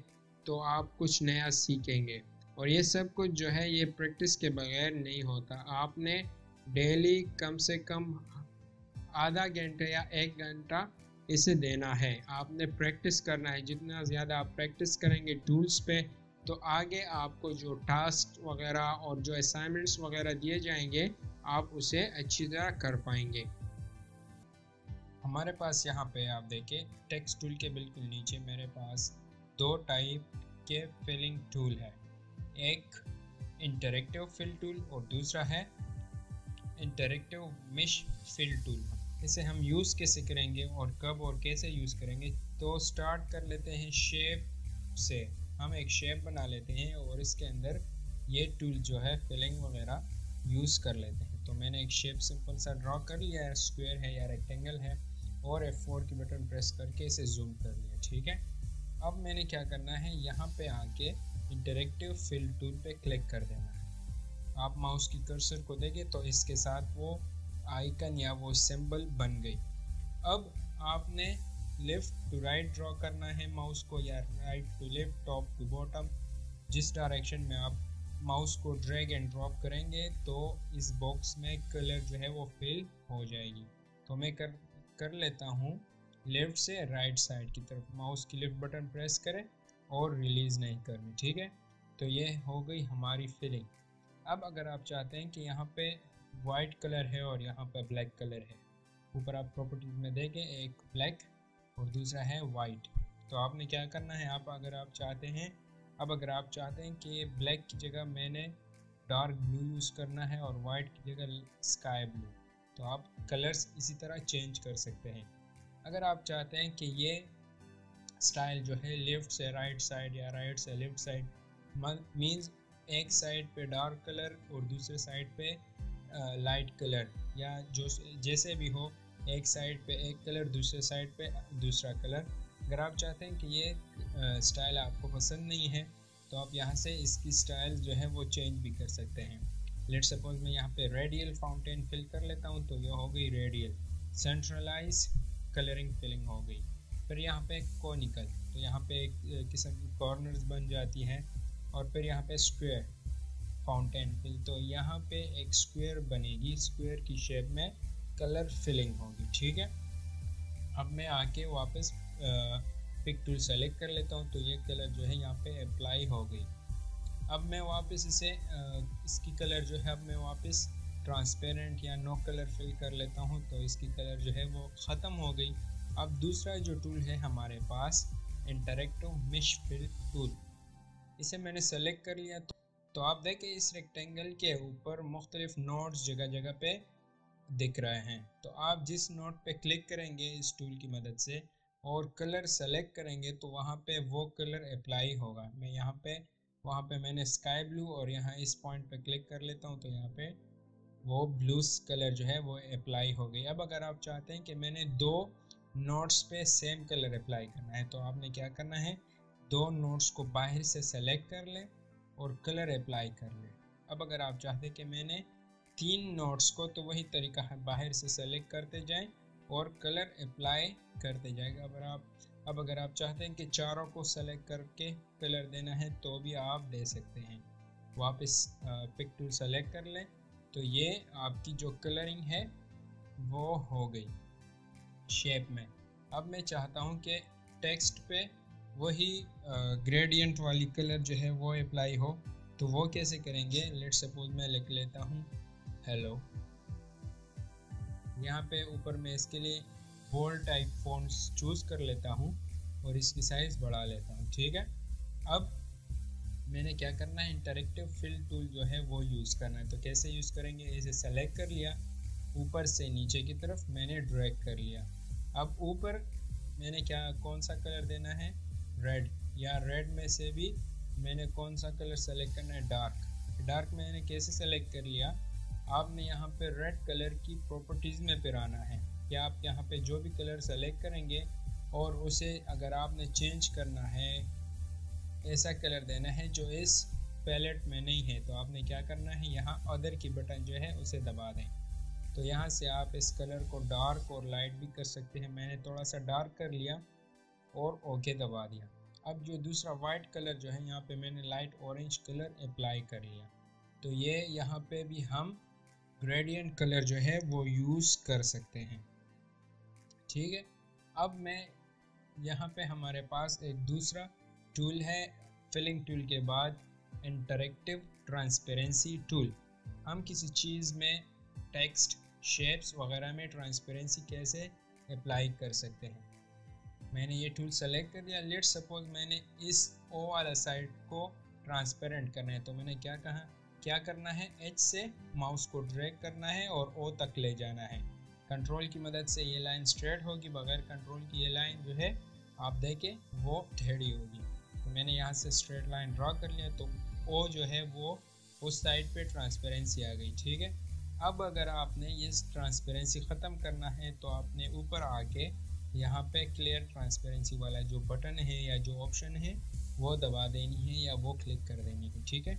तो आप कुछ नया सीखेंगे। और ये सब कुछ जो है, ये प्रैक्टिस के बगैर नहीं होता। आपने डेली कम से कम आधा घंटे या एक घंटा इसे देना है। आपने प्रैक्टिस करना है। जितना ज़्यादा आप प्रैक्टिस करेंगे टूल्स पे तो आगे आपको जो टास्क वगैरह और जो असाइनमेंट्स वगैरह दिए जाएँगे, आप उसे अच्छी तरह कर पाएँगे। हमारे पास यहाँ पे आप देखें टेक्स्ट टूल के बिल्कुल नीचे मेरे पास दो टाइप के फिलिंग टूल है। एक इंटरेक्टिव फिल टूल और दूसरा है इंटरेक्टिव मिश फिल टूल इसे हम यूज़ कैसे करेंगे और कब और कैसे यूज़ करेंगे? तो स्टार्ट कर लेते हैं शेप से। हम एक शेप बना लेते हैं और इसके अंदर ये टूल जो है फिलिंग वगैरह यूज़ कर लेते हैं। तो मैंने एक शेप सिंपल सा ड्रॉ कर लिया है स्क्वायर है या रेक्टेंगल है और F4 की बटन प्रेस करके इसे जूम कर लिया, ठीक है? अब मैंने क्या करना है, यहाँ पे आके इंटरेक्टिव फिल टूल पे क्लिक कर देना है। आप माउस की कर्सर को देखें तो इसके साथ वो आइकन या वो सिंबल बन गई। अब आपने लेफ़्ट टू राइट ड्रॉ करना है माउस को या right to left, top to bottom. जिस डायरेक्शन में आप माउस को ड्रैग एंड ड्रॉप करेंगे तो इस बॉक्स में कलर जो है वो फिल हो जाएगी। तो मैं कर कर लेता हूँ लेफ़्ट से राइट साइड की तरफ़। माउस की लेफ़्ट बटन प्रेस करें और रिलीज़ नहीं करनी, ठीक है? तो ये हो गई हमारी फिलिंग। अब अगर आप चाहते हैं कि यहाँ पे वाइट कलर है और यहाँ पर ब्लैक कलर है। ऊपर आप प्रॉपर्टीज़ में देखें, एक ब्लैक और दूसरा है वाइट। तो आपने क्या करना है, आप अगर आप चाहते हैं, अब अगर आप चाहते हैं कि ब्लैक की जगह मैंने डार्क ब्लू यूज़ करना है और वाइट की जगह स्काई ब्लू तो आप कलर्स इसी तरह चेंज कर सकते हैं। अगर आप चाहते हैं कि ये स्टाइल जो है लेफ़्ट से राइट साइड या राइट से लेफ़्ट साइड मीन्स एक साइड पे डार्क कलर और दूसरे साइड पे लाइट कलर या जो जैसे भी हो, एक साइड पे एक कलर दूसरे साइड पे दूसरा कलर अगर आप चाहते हैं कि ये स्टाइल आपको पसंद नहीं है तो आप यहाँ से इसकी स्टाइल जो है वो चेंज भी कर सकते हैं। लेट सपोज़ मैं यहाँ पे रेडियल फाउंटेन फिल कर लेता हूँ तो ये हो गई रेडियल सेंट्रलाइज कलरिंग फिलिंग हो गई। फिर यहाँ पे कॉनिकल तो यहाँ पे एक किस्म की कॉर्नर्स बन जाती हैं, और फिर यहाँ पे स्क्वायर फाउंटेन फिल तो यहाँ पे एक स्क्वायर बनेगी। स्क्वायर की शेप में कलर फिलिंग होगी ठीक है? अब मैं आके वापस पिक टूल सेलेक्ट कर लेता हूँ। तो ये कलर जो है यहाँ पे अप्लाई हो गई। अब मैं वापस इसे इसकी कलर जो है अब मैं वापस ट्रांसपेरेंट या नो कलर फिल कर लेता हूँ। तो इसकी कलर जो है वो ख़त्म हो गई। अब दूसरा जो टूल है हमारे पास इंटरेक्टिव मिश फिल टूल इसे मैंने सेलेक्ट कर लिया तो, तो आप देखें इस रेक्टेंगल के ऊपर मुख्तलिफ़ नोट्स जगह जगह पे दिख रहे हैं। तो आप जिस नोट पे क्लिक करेंगे इस टूल की मदद से और कलर सेलेक्ट करेंगे तो वहाँ पे वो कलर अप्लाई होगा। मैं यहाँ पे, वहाँ पे मैंने स्काई ब्लू और यहाँ इस पॉइंट पे क्लिक कर लेता हूँ तो यहाँ पे वो ब्लू कलर जो है वो अप्लाई हो गई। अब अगर आप चाहते हैं कि मैंने दो नोट्स पे सेम कलर अप्लाई करना है तो आपने क्या करना है? दो नोट्स को बाहर से सेलेक्ट कर लें। और कलर अप्लाई कर लें। अब अगर आप चाहते कि मैंने तीन नोट्स को तो वही तरीका है, बाहर से सेलेक्ट करते जाएँ और कलर अप्लाई करते जाएगा अगर आप, अब अगर आप चाहते हैं कि चारों को सेलेक्ट करके कलर देना है तो भी आप दे सकते हैं। वापस पिक टूल सेलेक्ट कर लें। तो ये आपकी जो कलरिंग है, वो हो गई शेप में। अब मैं चाहता हूँ कि टेक्स्ट पे वही ग्रेडियंट वाली कलर जो है वो अप्लाई हो तो वो कैसे करेंगे? लेट सपोज़ मैं लिख लेता हूँ हेलो यहाँ पे ऊपर मैं इसके लिए बोल्ड टाइप फोन्स चूज़ कर लेता हूँ और इसकी साइज़ बढ़ा लेता हूँ, ठीक है? अब मैंने क्या करना है? इंटरेक्टिव फिल टूल जो है वो यूज़ करना है। तो कैसे यूज़ करेंगे? इसे सेलेक्ट कर लिया। ऊपर से नीचे की तरफ़ मैंने ड्रैग कर लिया। अब ऊपर मैंने क्या, कौन सा कलर देना है? रेड या रेड में से भी मैंने कौन सा कलर सेलेक्ट करना है? डार्क डार्क मैंने कैसे सेलेक्ट कर लिया? आपने यहाँ पे रेड कलर की प्रॉपर्टीज़ में फिर आना है। या आप यहाँ पे जो भी कलर सेलेक्ट करेंगे और उसे अगर आपने चेंज करना है, ऐसा कलर देना है जो इस पैलेट में नहीं है तो आपने क्या करना है? यहाँ अदर की बटन जो है, उसे दबा दें। तो यहाँ से आप इस कलर को डार्क और लाइट भी कर सकते हैं। मैंने थोड़ा सा डार्क कर लिया। और ओके दबा दिया। अब जो दूसरा वाइट कलर जो है, यहाँ पे मैंने लाइट ऑरेंज कलर अप्लाई कर लिया। तो ये यहाँ पे भी हम ग्रेडियंट कलर जो है, वो यूज़ कर सकते हैं। ठीक है? अब मैं यहाँ पे हमारे पास एक दूसरा टूल है फिलिंग टूल के बाद इंटरेक्टिव ट्रांसपेरेंसी टूल हम किसी चीज़ में टेक्स्ट शेप्स वगैरह में ट्रांसपेरेंसी कैसे अप्लाई कर सकते हैं? मैंने ये टूल सेलेक्ट कर दिया। लेट सपोज़ मैंने इस ओ वाला साइड को ट्रांसपेरेंट करना है। तो मैंने क्या कहा? क्या करना है? एच से माउस को ड्रैग करना है और ओ तक ले जाना है। कंट्रोल की मदद से ये लाइन स्ट्रेट होगी। बगैर कंट्रोल की ये लाइन जो है, आप देखें, वो टेढ़ी होगी। तो मैंने यहाँ से स्ट्रेट लाइन ड्रॉ कर लिया। तो ओ जो है, वो उस साइड पे ट्रांसपेरेंसी आ गई। ठीक है? अब अगर आपने ये ट्रांसपेरेंसी ख़त्म करना है तो आपने ऊपर आके यहाँ पे क्लियर ट्रांसपेरेंसी वाला जो बटन है या जो ऑप्शन है, वो दबा देनी है या वो क्लिक कर देनी है, ठीक है?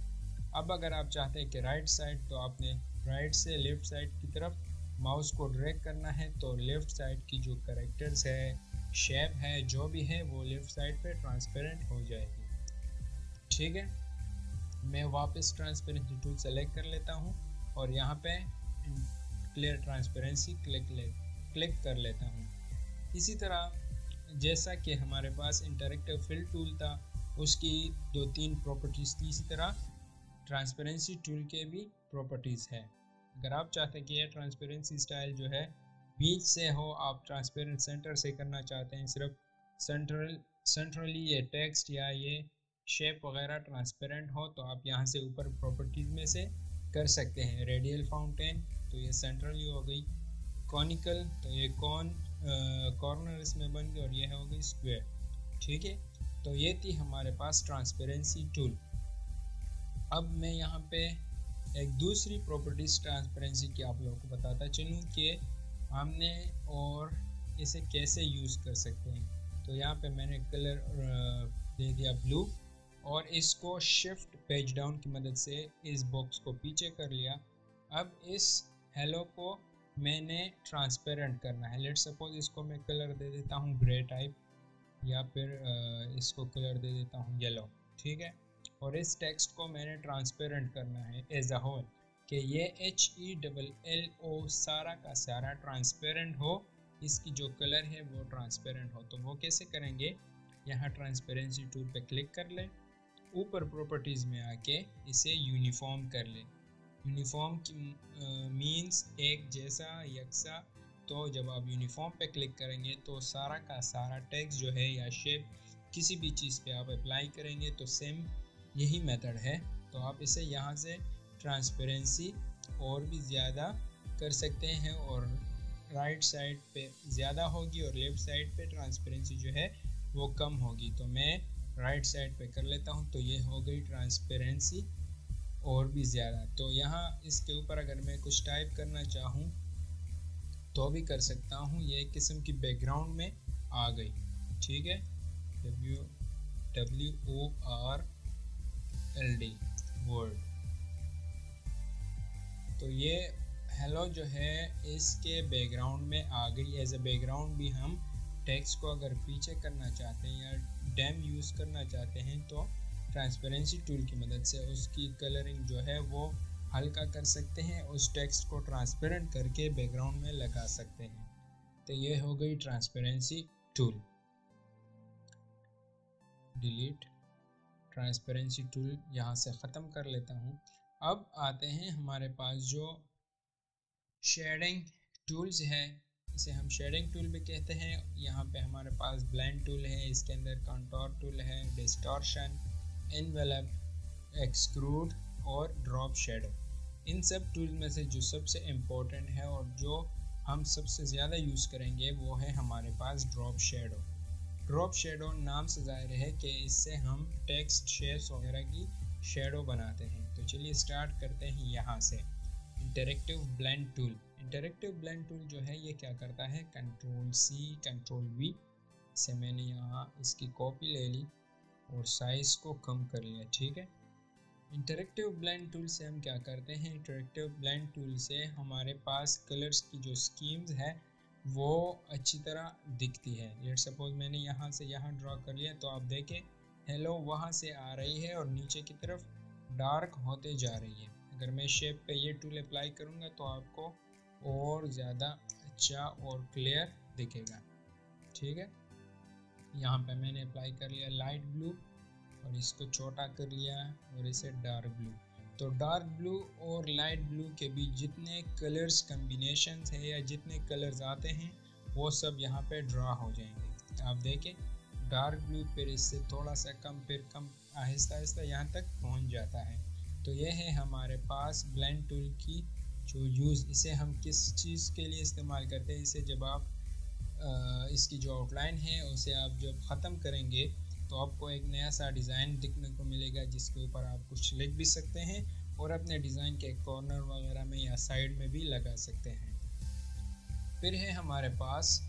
अब अगर आप चाहते हैं कि राइट साइड तो आपने राइट से लेफ़्ट साइड की तरफ़ माउस को ड्रैग करना है तो लेफ़्ट साइड की जो करेक्टर्स है शेप है, जो भी है, वो लेफ़्ट साइड पे ट्रांसपेरेंट हो जाएगी, ठीक है? मैं वापस ट्रांसपेरेंसी टूल सेलेक्ट कर लेता हूँ और यहाँ पे क्लियर ट्रांसपेरेंसी क्लिक ले क्लिक कर लेता हूँ। इसी तरह, जैसा कि हमारे पास इंटरेक्टिव फिल टूल था, उसकी दो तीन प्रॉपर्टीज़ थी। इसी तरह ट्रांसपेरेंसी टूल के भी प्रॉपर्टीज़ है। अगर आप चाहते हैं कि यह ट्रांसपेरेंसी स्टाइल जो है, बीच से हो, आप ट्रांसपेरेंट सेंटर से करना चाहते हैं, सिर्फ़ सेंट्रल सेंट्रली ये टेक्स्ट या ये शेप वगैरह ट्रांसपेरेंट हो तो आप यहाँ से ऊपर प्रॉपर्टीज़ में से कर सकते हैं। रेडियल फाउंटेन तो ये सेंट्रली हो गई। कॉनिकल तो ये कॉन कॉर्नर इसमें बन गई और ये हो गई स्क्वायर ठीक है? तो ये थी हमारे पास ट्रांसपेरेंसी टूल अब मैं यहाँ पे एक दूसरी प्रॉपर्टीज़ ट्रांसपेरेंसी की आप लोगों को बताता चलूँ कि हमने और इसे कैसे यूज़ कर सकते हैं। तो यहाँ पे मैंने कलर दे दिया ब्लू और इसको शिफ्ट पेज डाउन की मदद से इस बॉक्स को पीछे कर लिया। अब इस हेलो को मैंने ट्रांसपेरेंट करना है। लेट सपोज़ इसको मैं कलर दे देता हूँ ग्रे टाइप या फिर इसको कलर दे देता हूँ येलो ठीक है? और इस टेक्स्ट को मैंने ट्रांसपेरेंट करना है एज अ होल कि ये H E double L O सारा का सारा ट्रांसपेरेंट हो, इसकी जो कलर है वो ट्रांसपेरेंट हो। तो वो कैसे करेंगे? यहाँ ट्रांसपेरेंसी टूल पे क्लिक कर लें। ऊपर प्रॉपर्टीज़ में आके इसे यूनिफॉर्म कर लें। यूनिफॉर्म की मींस एक जैसा, यकसा तो जब आप यूनिफॉर्म पे क्लिक करेंगे तो सारा का सारा टेक्स्ट जो है या शेप किसी भी चीज़ पे आप अप्लाई करेंगे तो सेम यही मेथड है। तो आप इसे यहाँ से ट्रांसपेरेंसी और भी ज़्यादा कर सकते हैं और राइट साइड पे ज़्यादा होगी और लेफ़्ट साइड पे ट्रांसपेरेंसी जो है, वो कम होगी। तो मैं राइट साइड पे कर लेता हूँ तो ये हो गई ट्रांसपेरेंसी और भी ज़्यादा। तो यहाँ इसके ऊपर अगर मैं कुछ टाइप करना चाहूँ तो भी कर सकता हूँ। ये एक किस्म की बैकग्राउंड में आ गई। ठीक है? W W O R L D word तो ये हेलो जो है, इसके बैकग्राउंड में आ गई। एज ए बैकग्राउंड भी हम टेक्स्ट को अगर पीछे करना चाहते हैं या डैम यूज़ करना चाहते हैं तो ट्रांसपेरेंसी टूल की मदद से उसकी कलरिंग जो है वो हल्का कर सकते हैं उस टेक्स्ट को ट्रांसपेरेंट करके बैकग्राउंड में लगा सकते हैं। तो ये हो गई transparency tool delete transparency tool यहाँ से ख़त्म कर लेता हूँ। अब आते हैं हमारे पास जो शेडिंग टूल्स है। इसे हम शेडिंग टूल भी कहते हैं। यहाँ पे हमारे पास ब्लेंड टूल है, इसके अंदर कंटोर टूल है डिस्टॉर्शन इनवेलप एक्सक्रूड और ड्रॉप शेडो इन सब टूल में से जो सबसे इम्पोर्टेंट है और जो हम सबसे ज़्यादा यूज़ करेंगे, वो है हमारे पास ड्रॉप शेडो ड्रॉप शेडो नाम से ज़ाहिर है कि इससे हम टेक्स्ट शेप्स वगैरह की शेडो बनाते हैं। तो चलिए स्टार्ट करते हैं यहाँ से. Interactive blend tool interactive blend tool जो है, ये क्या करता है? कंट्रोल सी कंट्रोल वी से मैंने यहाँ इसकी कॉपी ले ली. और साइज़ को कम कर लिया, ठीक है? इंटरेक्टिव ब्लेंड टूल से हम क्या करते हैं? इंटरेक्टिव ब्लेंड टूल से हमारे पास कलर्स की जो स्कीम्स है, वो अच्छी तरह दिखती है। लेट सपोज़ मैंने यहाँ से यहाँ ड्रॉ कर लिया तो आप देखें हेलो वहाँ से आ रही है और नीचे की तरफ़ डार्क होते जा रही है। अगर मैं शेप पे ये टूल अप्लाई करूँगा तो आपको और ज़्यादा अच्छा और क्लियर दिखेगा। ठीक है? यहाँ पे मैंने अप्लाई कर लिया लाइट ब्लू और इसको छोटा कर लिया और इसे डार्क ब्लू तो डार्क ब्लू और लाइट ब्लू के बीच जितने कलर्स कम्बिनेशन है या जितने कलर्स आते हैं, वो सब यहाँ पे ड्रा हो जाएँगे। आप देखें डार्क ब्लू फिर इससे थोड़ा सा कम, फिर कम आहिस्ता आहिस्ता यहाँ तक पहुँच जाता है। तो ये है हमारे पास ब्लेंड टूल की जो यूज़ इसे हम किस चीज़ के लिए इस्तेमाल करते हैं, इसे जब आप इसकी जो आउटलाइन है, उसे आप जब ख़त्म करेंगे तो आपको एक नया सा डिज़ाइन दिखने को मिलेगा, जिसके ऊपर आप कुछ लिख भी सकते हैं और अपने डिज़ाइन के कॉर्नर वगैरह में या साइड में भी लगा सकते हैं। फिर है हमारे पास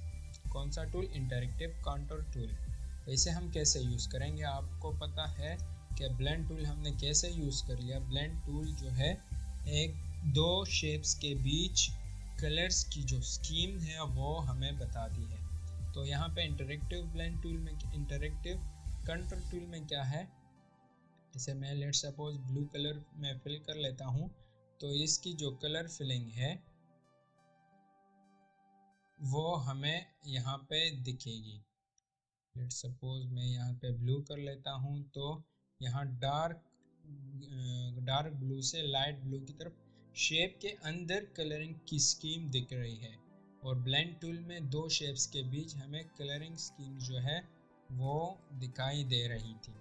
कौन सा टूल इंटरेक्टिव काउंटर टूल इसे हम कैसे यूज़ करेंगे? आपको पता है कि ब्लेंड टूल हमने कैसे यूज़ कर लिया। ब्लेंड टूल जो है, एक दो शेप्स के बीच कलर्स की जो स्कीम है, वो हमें बताती है। तो यहाँ पे इंटरेक्टिव ब्लेंड टूल में इंटरेक्टिव कंट्रोल टूल में क्या है? इसे मैं लेट सपोज़ ब्लू कलर में फिल कर लेता हूँ। तो इसकी जो कलर फिलिंग है, वो हमें यहाँ पे दिखेगी। लेट सपोज़ मैं यहाँ पे ब्लू कर लेता हूँ तो यहाँ डार्क डार्क ब्लू से लाइट ब्लू की तरफ़ शेप के अंदर कलरिंग की स्कीम दिख रही है और ब्लेंड टूल में दो शेप्स के बीच हमें कलरिंग स्कीम जो है वो दिखाई दे रही थी।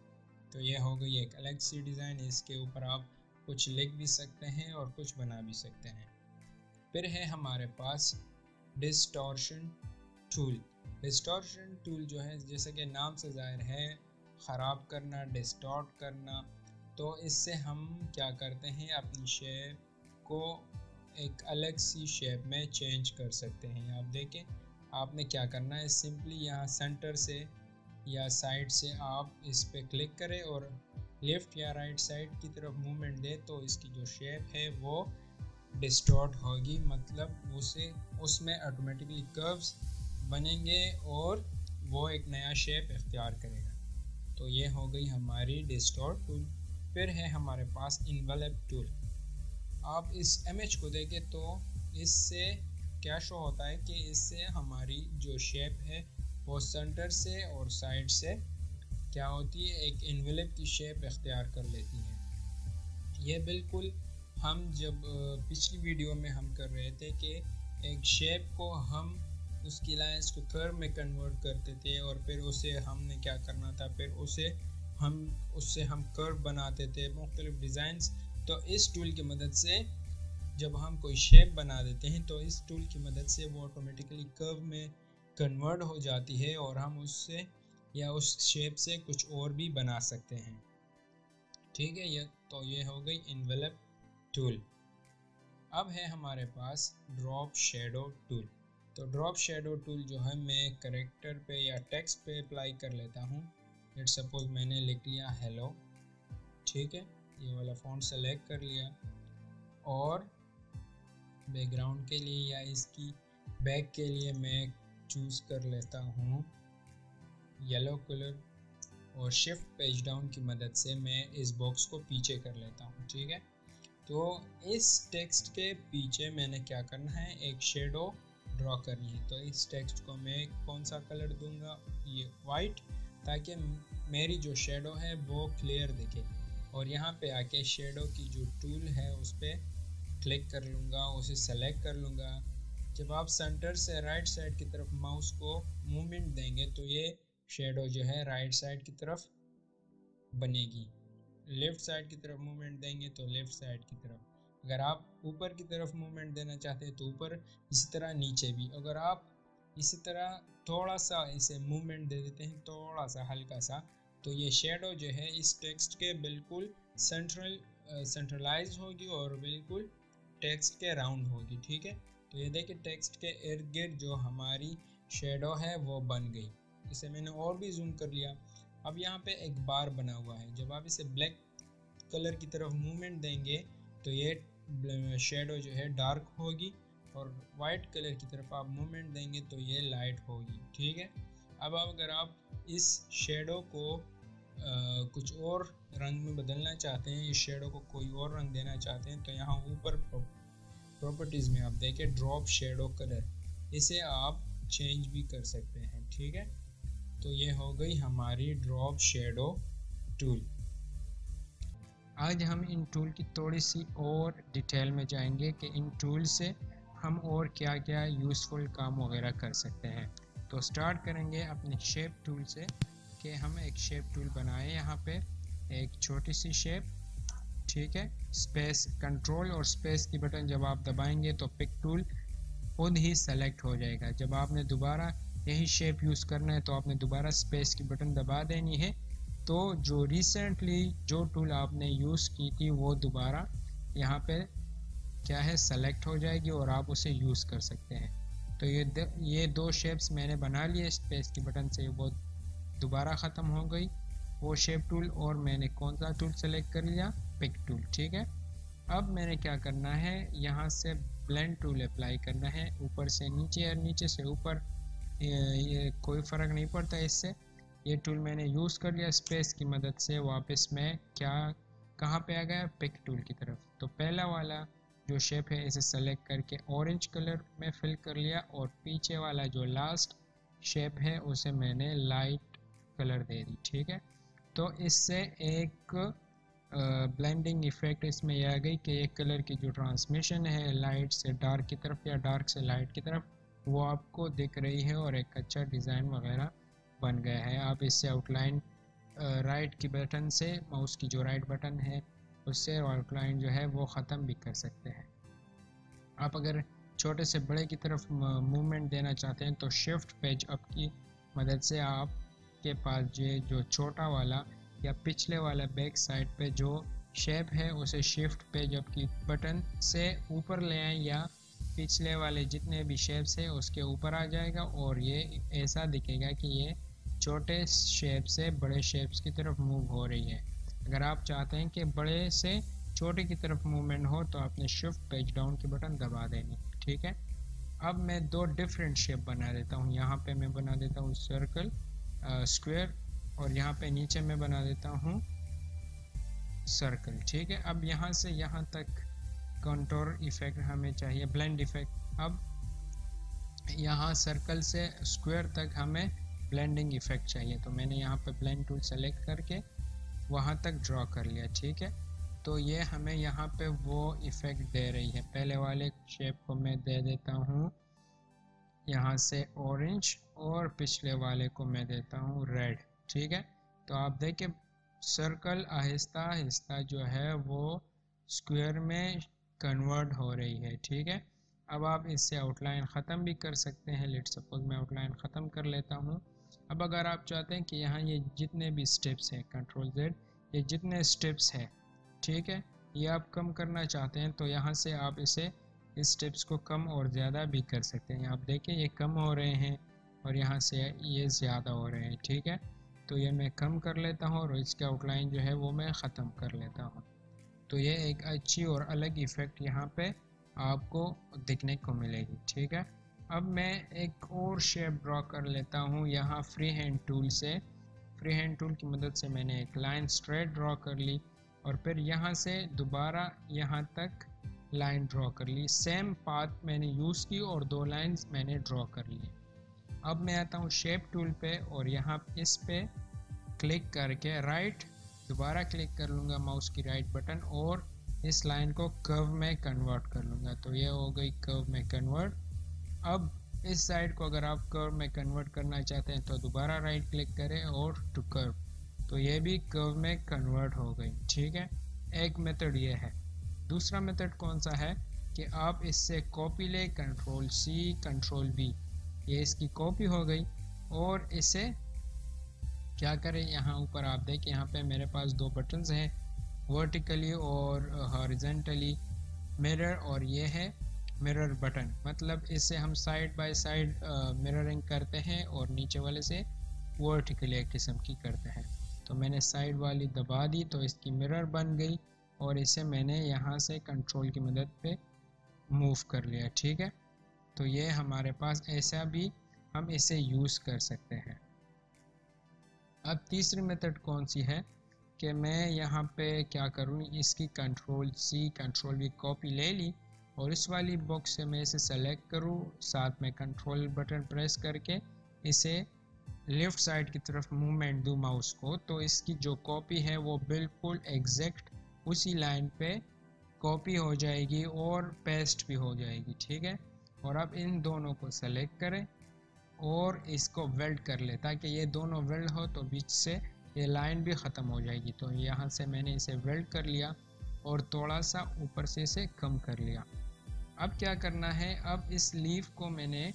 तो ये हो गई एक अलग सी डिज़ाइन इसके ऊपर आप कुछ लिख भी सकते हैं और कुछ बना भी सकते हैं। फिर है हमारे पास डिस्टॉर्शन टूल डिस्टॉर्शन टूल जो है, जैसे कि नाम से ज़ाहिर है, ख़राब करना डिस्टॉर्ट करना तो इससे हम क्या करते हैं, अपनी शेप को एक अलग सी शेप में चेंज कर सकते हैं। आप देखें, आपने क्या करना है? सिंपली यहाँ सेंटर से या साइड से आप इस पर क्लिक करें और लेफ़्ट या राइट साइड की तरफ़ मूवमेंट दे तो इसकी जो शेप है वो डिस्टॉर्ट होगी। मतलब उसे, उसमें ऑटोमेटिकली कर्व्स बनेंगे और वो एक नया शेप इख्तियार करेगा। तो ये हो गई हमारी डिस्टोर टूल फिर है हमारे पास इन्वेलप टूल आप इस इमेज को देखें तो इससे क्या शो होता है कि इससे हमारी जो शेप है, वो सेंटर से और साइड से क्या होती है, एक इन्वेलप की शेप इख्तियार कर लेती है। ये बिल्कुल हम जब पिछली वीडियो में हम कर रहे थे कि एक शेप को हम उसकी लाइंस को कर्व में कन्वर्ट करते थे और फिर उसे हमने क्या करना था, फिर उसे हम, उससे हम कर्व बनाते थे, मुख्तलिफ़ डिज़ाइंस तो इस टूल की मदद से जब हम कोई शेप बना देते हैं तो इस टूल की मदद से वो ऑटोमेटिकली कर्व में कन्वर्ट हो जाती है और हम उससे या उस शेप से कुछ और भी बना सकते हैं। ठीक है, ये तो ये हो गई इन्वेलप टूल अब है हमारे पास ड्रॉप शेडो टूल तो ड्रॉप शेडो टूल जो है, मैं करेक्टर पे या टेक्स्ट पे अप्लाई कर लेता हूँ। लेट सपोज़ मैंने लिख लिया हेलो ठीक है? ये वाला फ़ॉन्ट सेलेक्ट कर लिया। और बैकग्राउंड के लिए या इसकी बैक के लिए मैं चूज़ कर लेता हूँ येलो कलर और शिफ्ट पेज डाउन की मदद से मैं इस बॉक्स को पीछे कर लेता हूँ, ठीक है? तो इस टेक्स्ट के पीछे मैंने क्या करना है? एक शेडो ड्रॉ करनी है तो इस टेक्स्ट को मैं कौन सा कलर दूँगा? ये वाइट ताकि मेरी जो शेडो है वो क्लियर दिखे। और यहाँ पे आके शेडो की जो टूल है, उस पर क्लिक कर लूँगा, उसे सेलेक्ट कर लूँगा। जब आप सेंटर से राइट साइड की तरफ़ माउस को मूवमेंट देंगे तो ये शेडो जो है राइट साइड की तरफ़ बनेगी। लेफ़्ट साइड की तरफ़ मूवमेंट देंगे तो लेफ़्ट साइड की तरफ़। अगर आप ऊपर की तरफ़ मूवमेंट देना चाहते हैं तो ऊपर इसी तरह नीचे भी। अगर आप इसी तरह थोड़ा सा इसे मूवमेंट दे देते हैं, थोड़ा सा, हल्का सा तो ये शेडो जो है, इस टेक्स्ट के बिल्कुल सेंट्रल सेंट्रलाइज होगी और बिल्कुल टेक्स्ट के राउंड होगी, ठीक है? तो ये देखिए टेक्स्ट के इर्द गिर्द जो हमारी शेडो है, वो बन गई। इसे मैंने और भी जूम कर लिया। अब यहाँ पे एक बार बना हुआ है। जब आप इसे ब्लैक कलर की तरफ़ मूवमेंट देंगे तो ये शेडो जो है डार्क होगी और वाइट कलर की तरफ़ आप मूवमेंट देंगे तो ये लाइट होगी, ठीक है? अब अगर आप इस शेडो को कुछ और रंग में बदलना चाहते हैं इस शेडो को कोई और रंग देना चाहते हैं तो यहाँ ऊपर प्रॉपर्टीज़ में आप देखें ड्रॉप शेडो कलर इसे आप चेंज भी कर सकते हैं, ठीक है? तो ये हो गई हमारी ड्रॉप शेडो टूल आज हम इन टूल की थोड़ी सी और डिटेल में जाएँगे कि इन टूल से हम और क्या क्या यूज़फुल काम वगैरह कर सकते हैं. तो स्टार्ट करेंगे अपने शेप टूल से. कि हम एक शेप टूल बनाएँ यहाँ पे, एक छोटी सी शेप ठीक है? स्पेस कंट्रोल और स्पेस की बटन जब आप दबाएँगे तो पिक टूल खुद ही सेलेक्ट हो जाएगा। जब आपने दोबारा यही शेप यूज़ करना है तो आपने दोबारा स्पेस की बटन दबा देनी है। तो जो रिसेंटली जो टूल आपने यूज़ की थी वो दोबारा यहाँ पे क्या है? सेलेक्ट हो जाएगी और आप उसे यूज़ कर सकते हैं। तो ये ये दो शेप्स मैंने बना लिए स्पेस की बटन से वो दोबारा ख़त्म हो गई। वो शेप टूल और मैंने कौन सा टूल सेलेक्ट कर लिया? पिक टूल ठीक है? अब मैंने क्या करना है? यहाँ से ब्लेंड टूल अप्लाई करना है। ऊपर से नीचे और नीचे से ऊपर। ये कोई फ़र्क नहीं पड़ता इससे। ये टूल मैंने यूज़ कर लिया स्पेस की मदद से। वापस मैं क्या, कहाँ पे आ गया? पिक टूल की तरफ़। तो पहला वाला जो शेप है, इसे सेलेक्ट करके ऑरेंज कलर में फिल कर लिया और पीछे वाला जो लास्ट शेप है, उसे मैंने लाइट कलर दे दी ठीक है? तो इससे एक ब्लेंडिंग इफ़ेक्ट इसमें यह आ गई कि एक कलर की जो ट्रांसमिशन है लाइट से डार्क की तरफ़ या डार्क से लाइट की तरफ़, वो आपको दिख रही है और एक अच्छा डिज़ाइन वगैरह बन गया है। आप इससे आउटलाइन राइट की बटन से माउस की जो राइट बटन है, उससे आउटलाइन जो है, वो ख़त्म भी कर सकते हैं। आप अगर छोटे से बड़े की तरफ़ मूवमेंट देना चाहते हैं तो शिफ्ट पेज अप की मदद से आपके पास ये जो छोटा वाला या पिछले वाला बैक साइड पे जो शेप है, उसे शिफ्ट पे जबकि बटन से ऊपर ले आए या पिछले वाले जितने भी शेप्स है, उसके ऊपर आ जाएगा और ये ऐसा दिखेगा कि ये छोटे शेप से बड़े शेप्स की तरफ़ मूव हो रही है। अगर आप चाहते हैं कि बड़े से छोटे की तरफ़ मूवमेंट हो तो आपने शिफ्ट पेज डाउन की बटन दबा देनी, ठीक है? अब मैं दो डिफरेंट शेप बना देता हूँ। यहाँ पे मैं बना देता हूँ सर्कल स्क्वायर और यहाँ पे नीचे मैं बना देता हूँ सर्कल ठीक है? अब यहाँ से यहाँ तक कंट्रोल इफ़ेक्ट हमें चाहिए ब्लेंड इफ़ेक्ट अब यहाँ सर्कल से स्क्वायर तक हमें ब्लेंडिंग इफ़ेक्ट चाहिए तो मैंने यहाँ पे ब्लेंड टूल सेलेक्ट करके वहाँ तक ड्रॉ कर लिया, ठीक है? तो ये हमें यहाँ पे वो इफ़ेक्ट दे रही है। पहले वाले शेप को मैं दे देता हूँ। यहाँ से ऑरेंज और पिछले वाले को मैं देता हूँ रेड ठीक है? तो आप देखें सर्कल आहिस्ता आहिस्ता जो है वो स्क्वायर में कन्वर्ट हो रही है, ठीक है? अब आप इससे आउटलाइन ख़त्म भी कर सकते हैं। लेट सपोज़ मैं आउटलाइन ख़त्म कर लेता हूँ। अब अगर आप चाहते हैं कि यहाँ ये जितने भी स्टेप्स हैं कंट्रोल जेड ये जितने स्टेप्स हैं, ठीक है? ये आप कम करना चाहते हैं तो यहाँ से आप इसे इस स्टेप्स को कम और ज़्यादा भी कर सकते हैं। आप देखें ये कम हो रहे हैं। और यहाँ से ये ज़्यादा हो रहे हैं, ठीक है? तो ये मैं कम कर लेता हूँ और इसके आउटलाइन जो है वो मैं ख़त्म कर लेता हूँ। तो ये एक अच्छी और अलग इफ़ेक्ट यहाँ पे आपको देखने को मिलेगी, ठीक है? अब मैं एक और शेप ड्रॉ कर लेता हूँ यहाँ फ्री हैंड टूल से। फ्री हैंड टूल की मदद से मैंने एक लाइन स्ट्रेट ड्रॉ कर ली और फिर यहाँ से दोबारा यहाँ तक लाइन ड्रॉ कर ली। सेम पाथ मैंने यूज़ की और दो लाइंस मैंने ड्रॉ कर ली अब मैं आता हूँ शेप टूल पे और यहाँ इस पे क्लिक करके राइट दोबारा क्लिक कर लूँगा माउस की राइट बटन और इस लाइन को कर्व में कन्वर्ट कर लूँगा। तो ये हो गई कर्व में कन्वर्ट अब इस साइड को अगर आप कर्व में कन्वर्ट करना चाहते हैं तो दोबारा राइट क्लिक करें और टू कर्व तो ये भी कर्व में कन्वर्ट हो गई, ठीक है? एक मेथड ये है। दूसरा मेथड कौन सा है कि आप इससे कॉपी ले कंट्रोल सी कंट्रोल बी ये इसकी कॉपी हो गई और इसे क्या करें? यहाँ ऊपर आप देखें, यहाँ पे मेरे पास दो बटन्स हैं वर्टिकली और हॉरिजेंटली मिरर और ये है मिरर बटन मतलब इससे हम साइड बाय साइड मिररिंग करते हैं और नीचे वाले से वर्टिकली एक किस्म की करते हैं। तो मैंने साइड वाली दबा दी तो इसकी मिरर बन गई और इसे मैंने यहाँ से कंट्रोल की मदद पे मूव कर लिया, ठीक है? तो ये हमारे पास ऐसा भी हम इसे यूज़ कर सकते हैं। अब तीसरी मेथड कौन सी है कि मैं यहाँ पे क्या करूँ? इसकी कंट्रोल सी कंट्रोल भी कॉपी ले ली और इस वाली बॉक्स से मैं इसे सेलेक्ट करूँ। साथ में कंट्रोल बटन प्रेस करके इसे लेफ़्ट साइड की तरफ़ मूवमेंट दूँ माउस को। तो इसकी जो कॉपी है वो बिल्कुल एग्जैक्ट उसी लाइन पे कॉपी हो जाएगी और पेस्ट भी हो जाएगी, ठीक है? और अब इन दोनों को सेलेक्ट करें और इसको वेल्ड कर ले। ताकि ये दोनों वेल्ड हो तो बीच से ये लाइन भी ख़त्म हो जाएगी। तो यहाँ से मैंने इसे वेल्ड कर लिया और थोड़ा सा ऊपर से इसे कम कर लिया। अब क्या करना है? अब इस लीफ को मैंने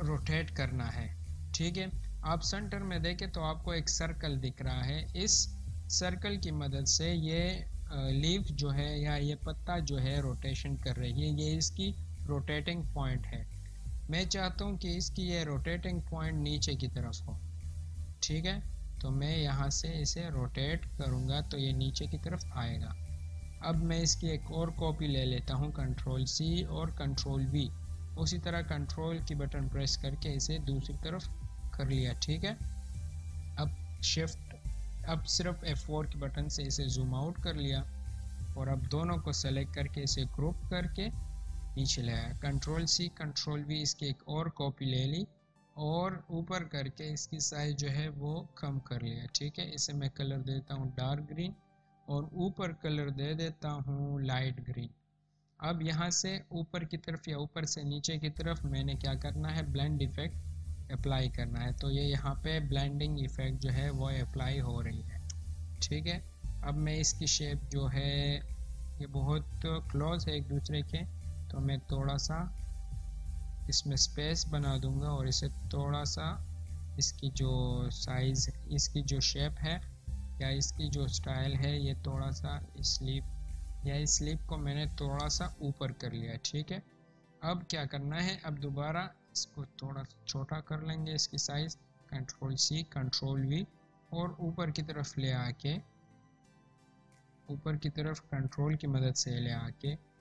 रोटेट करना है। ठीक है? आप सेंटर में देखें तो आपको एक सर्कल दिख रहा है। इस सर्कल की मदद से ये लीफ जो है या ये पत्ता जो है रोटेशन कर रही है। ये इसकी रोटेटिंग पॉइंट है। मैं चाहता हूँ कि इसकी ये रोटेटिंग पॉइंट नीचे की तरफ़ हो। ठीक है? तो मैं यहाँ से इसे रोटेट करूँगा तो ये नीचे की तरफ़ आएगा। अब मैं इसकी एक और कॉपी ले लेता हूँ कंट्रोल सी और कंट्रोल वी उसी तरह कंट्रोल की बटन प्रेस करके इसे दूसरी तरफ़ कर लिया, ठीक है? अब शिफ्ट अब सिर्फ़ F4 के बटन से इसे जूम आउट कर लिया और अब दोनों को सेलेक्ट करके इसे ग्रुप करके नीचे ले आया कंट्रोल सी कंट्रोल वी इसकी एक और कॉपी ले ली और ऊपर करके इसकी साइज़ जो है वो कम कर लिया ठीक है? इसे मैं कलर देता हूँ डार्क ग्रीन और ऊपर कलर दे देता हूँ लाइट ग्रीन अब यहाँ से ऊपर की तरफ़ या ऊपर से नीचे की तरफ़ मैंने क्या करना है? ब्लेंड इफ़ेक्ट अप्लाई करना है। तो ये यहाँ पे ब्लेंडिंग इफ़ेक्ट जो है वो अप्लाई हो रही है। ठीक है? अब मैं इसकी शेप जो है ये बहुत क्लोज है एक दूसरे के। तो मैं थोड़ा सा इसमें स्पेस बना दूँगा और इसे थोड़ा सा इसकी जो साइज़ इसकी जो शेप है या इसकी जो स्टाइल है, ये थोड़ा सा स्लीप या स्लीप को मैंने थोड़ा सा ऊपर कर लिया, ठीक है? अब क्या करना है? अब दोबारा इसको थोड़ा छोटा कर लेंगे इसकी size control C control V और ऊपर की तरफ़ ले आके, ऊपर की तरफ़ कंट्रोल की मदद से ले आके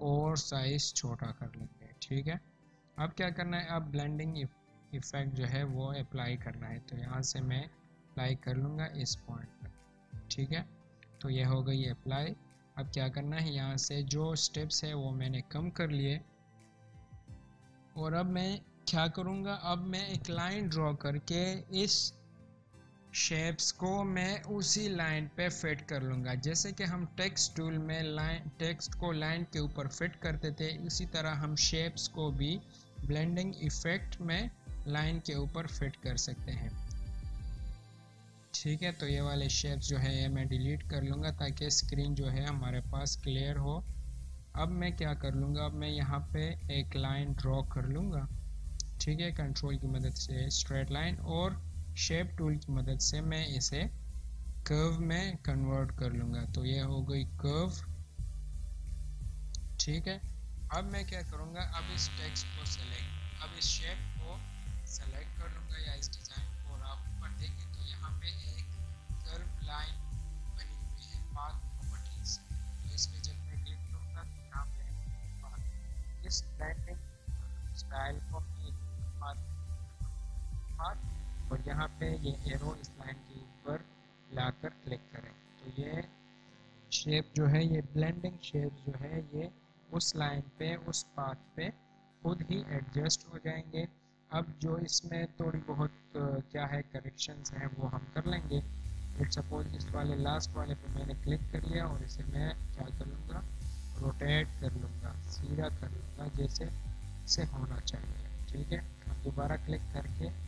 और साइज़ छोटा कर लेंगे ठीक है? अब क्या करना है? अब ब्लेंडिंग इफ़ेक्ट जो है वो अप्लाई करना है। तो यहाँ से मैं अप्लाई कर लूँगा इस पॉइंट पर, ठीक है? तो ये हो गई अप्लाई अब क्या करना है? यहाँ से जो स्टेप्स है वो मैंने कम कर लिए। और अब मैं क्या करूँगा? अब मैं एक लाइन ड्रॉ करके इस शेप्स को मैं उसी लाइन पे फिट कर लूँगा। जैसे कि हम टेक्स्ट टूल में लाइन टेक्स्ट को लाइन के ऊपर फिट करते थे इसी तरह हम शेप्स को भी ब्लेंडिंग इफ़ेक्ट में लाइन के ऊपर फिट कर सकते हैं। ठीक है तो ये वाले शेप्स जो है, ये मैं डिलीट कर लूँगा ताकि स्क्रीन जो है हमारे पास क्लियर हो। अब मैं क्या कर लूँगा? अब मैं यहाँ पे एक लाइन ड्रॉ कर लूँगा। ठीक है कंट्रोल की मदद से स्ट्रेट लाइन और शेप टूल की मदद से मैं इसे कर्व में कन्वर्ट कर लूँगा। तो ये हो गई कर्व ठीक है? अब मैं क्या करूँगा? अब इस टेक्स्ट को सेलेक्ट अब इस शेप को सेलेक्ट कर लूँगा या इस डिज़ाइन को और आप ऊपर देखें तो यहाँ पे एक कर्व लाइन बनी हुई है पाथ प्रॉपर्टीज़ तो इस पर जब मैं क्लिक करूँगा तो यहाँ पे इस ब्लेंडिंग स्टाइल को पाथ और यहाँ पे ये एरो इस लाइन के ऊपर लाकर क्लिक करें। तो ये शेप जो है, ये ब्लेंडिंग शेप जो है, ये उस लाइन पे, उस पाथ पे खुद ही एडजस्ट हो जाएँगे। अब जो इसमें थोड़ी बहुत क्या है करेक्शंस हैं, वो हम कर लेंगे। लेट सपोज़ इस वाले लास्ट वाले पे मैंने क्लिक कर लिया और इसे मैं क्या कर लूँगा? रोटेट कर लूँगा, सीधा कर लूँगा, जैसे इसे होना चाहिए। ठीक है? हम दोबारा क्लिक करके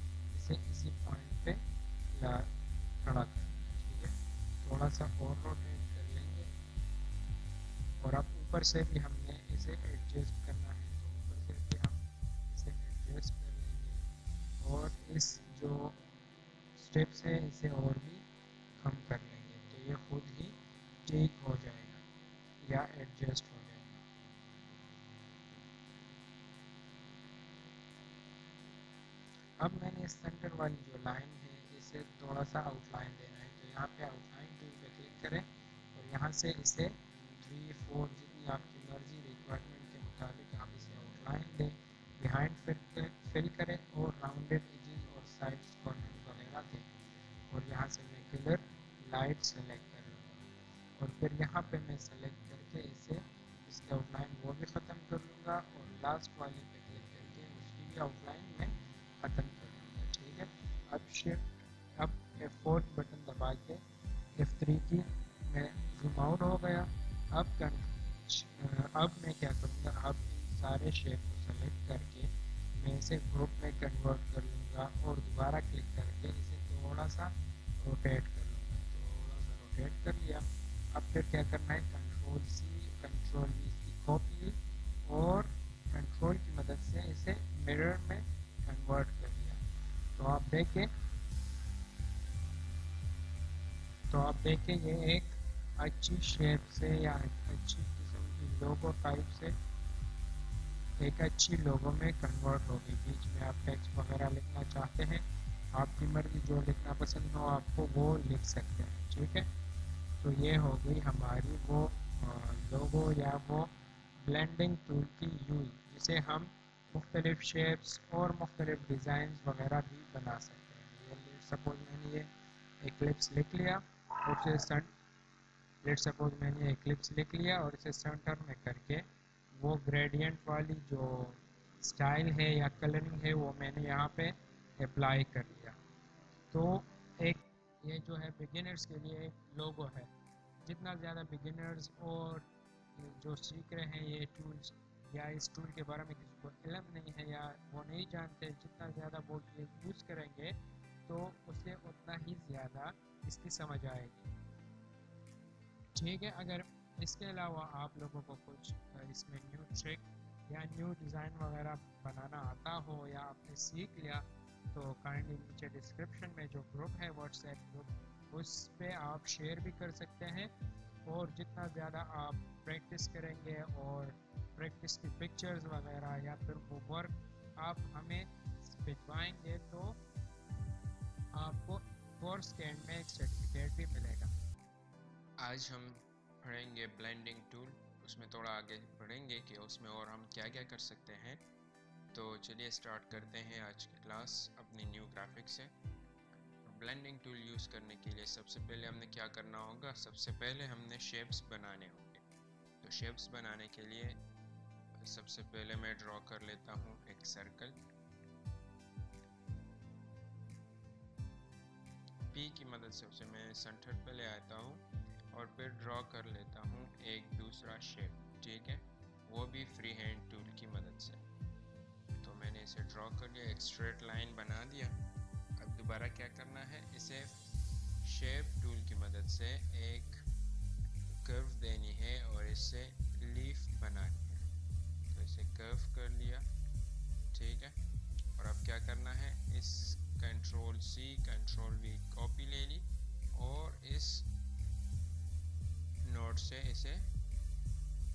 इसे इसी पॉइंट पे ला खड़ा कर ठीक है? थोड़ा सा और रोटेट कर लेंगे। और अब ऊपर से भी हमने इसे एडजस्ट करना है तो ऊपर से भी हम इसे एडजस्ट कर लेंगे। और इस जो स्टेप्स है इसे और भी कम कर लेंगे तो ये खुद ही ठीक हो जाएगा या एडजस्ट हो जाएगा अब मैंने सेंटर वाली जो लाइन है, इसे थोड़ा सा आउटलाइन देना है तो यहाँ पे आउटलाइन टूल पे क्लिक करें और यहाँ से इसे थ्री फोर जितनी आपकी मर्ज़ी रिक्वायरमेंट के मुताबिक आप इसे आउटलाइन दें बिहाइंड फिल करें और राउंडेड एजेस और साइड्स कॉर्नर वगैरह दें। और यहाँ से मैं कलर लाइट सेलेक्ट कर लूँगा और फिर यहाँ पे मैं सेलेक्ट करके इसे इसकी आउटलाइन वो भी ख़त्म कर लूँगा और लास्ट वाले पे क्लिक करके उसकी भी आउटलाइन मैं दूँगा ठीक है? अब शिफ्ट अब F4 बटन दबा के F3 की मैं जूम आउट हो गया। अब कर अब मैं क्या करूँगा? अब सारे शेप को सेलेक्ट करके मैं इसे ग्रुप में कन्वर्ट कर लूँगा और दोबारा क्लिक करके इसे थोड़ा सा रोटेट कर लूँगा। थोड़ा सा रोटेट कर लिया। अब फिर क्या करना है? कंट्रोल सी कंट्रोल वी की कॉपी और कंट्रोल की मदद से इसे मिरर में कन्वर्ट कर दिया। तो आप देखें तो आप देखें ये एक अच्छी शेप से या अच्छी किस्म की लोगो टाइप से एक अच्छी लोगो में कन्वर्ट हो गई बीच में आप टेक्स्ट वगैरह लिखना चाहते हैं, आपकी मर्ज़ी जो लिखना पसंद हो, आपको वो लिख सकते हैं, ठीक है? तो ये हो गई हमारी वो लोगो या वो ब्लेंडिंग टूल की यूज़ जिसे हम मुख्तलिफ़ शेप्स और मुख्तलिफ़ डिज़ाइन वगैरह भी बना सकते हैं। ये सपोज़ मैंने ये एक्लिप्स लिख लिया और इसे लेट सपोज़ मैंने एक्लिप्स लिख लिया और इसे सेंटर में करके वो ग्रेडियंट वाली जो स्टाइल है या कलरिंग है वो मैंने यहाँ पे अप्लाई कर लिया। तो एक, ये जो है बिगिनर्स के लिए एक लोगो है। जितना ज़्यादा बिगिनर्स और जो सीख रहे हैं ये टूल्स या इस टूल के बारे में किसी को इलम नहीं है या वो नहीं जानते, जितना ज़्यादा वो ये यूज़ करेंगे तो उसे उतना ही ज़्यादा इसकी समझ आएगी। ठीक है, अगर इसके अलावा आप लोगों को कुछ इसमें न्यू ट्रिक या न्यू डिज़ाइन वगैरह बनाना आता हो या आपने सीख लिया तो काइंडली नीचे डिस्क्रिप्शन में जो ग्रुप है व्हाट्सएप ग्रुप उस पर आप शेयर भी कर सकते हैं। और जितना ज़्यादा आप प्रैक्टिस करेंगे और प्रैक्टिस की पिक्चर्स वगैरह या फिर वो वर्क आप हमें भिजवाएँगे तो आपको कोर्स के एंड में एक सर्टिफिकेट भी मिलेगा। आज हम पढ़ेंगे ब्लेंडिंग टूल उसमें थोड़ा आगे बढ़ेंगे कि उसमें और हम क्या क्या कर सकते हैं। तो चलिए स्टार्ट करते हैं आज की क्लास अपनी न्यू ग्राफिक्स से। ब्लेंडिंग टूल यूज़ करने के लिए सबसे पहले हमने क्या करना होगा? सबसे पहले हमने शेप्स बनाने होंगे। तो शेप्स बनाने के लिए सबसे पहले मैं ड्रॉ कर लेता हूँ एक सर्कल पी की मदद से उसे मैं सेंटर पे ले आता हूँ और फिर ड्रॉ कर लेता हूँ एक दूसरा शेप ठीक है? वो भी फ्री हैंड टूल की मदद से. तो मैंने इसे ड्रॉ कर लिया, एक स्ट्रेट लाइन बना दिया. अब दोबारा क्या करना है? इसे शेप टूल की मदद से एक कर्व देनी है और इससे लीफ बनानी इसे कर्व कर लिया। ठीक है? और अब क्या करना है? इस control C control V copy ले ली और इस नोट से इसे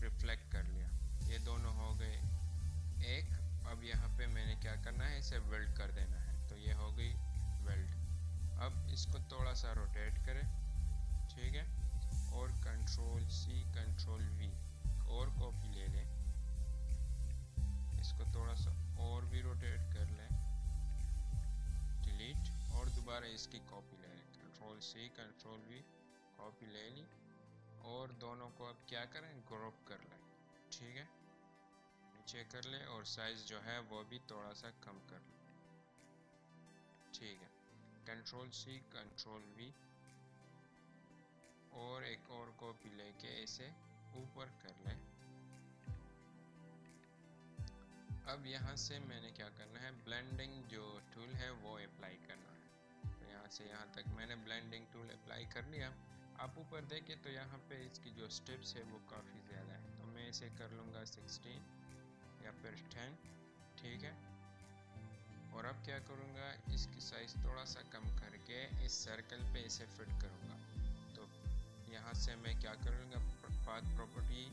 रिफ्लेक्ट कर लिया। ये दोनों हो गए एक। अब यहाँ पे मैंने क्या करना है? इसे वेल्ड कर देना है। तो ये हो गई वेल्ड अब इसको थोड़ा सा रोटेट करें। ठीक है? और कंट्रोल सी कंट्रोल वी और कॉपी ले लें। इसको थोड़ा सा और भी रोटेट कर लें। डिलीट और दोबारा इसकी कॉपी ले लें। Control C control V copy ले ली। और दोनों को अब क्या करें? ग्रुप कर लें। ठीक है? नीचे कर लें और साइज़ जो है वो भी थोड़ा सा कम कर लें। ठीक है? कंट्रोल सी कंट्रोल वी और एक और कॉपी लेके इसे ऊपर कर लें। अब यहाँ से मैंने क्या करना है? ब्लेंडिंग जो टूल है, वो अप्लाई करना है। तो यहाँ से यहाँ तक मैंने ब्लेंडिंग टूल अप्लाई कर लिया। आप ऊपर देखें तो यहाँ पे इसकी जो स्टेप्स है, वो काफ़ी ज़्यादा है। तो मैं इसे कर लूँगा 16 या फिर 10 ठीक है? और अब क्या करूँगा? इसकी साइज़ थोड़ा सा कम करके इस सर्कल पे इसे फिट करूँगा। तो यहाँ से मैं क्या करूँगा पाथ प्रॉपर्टी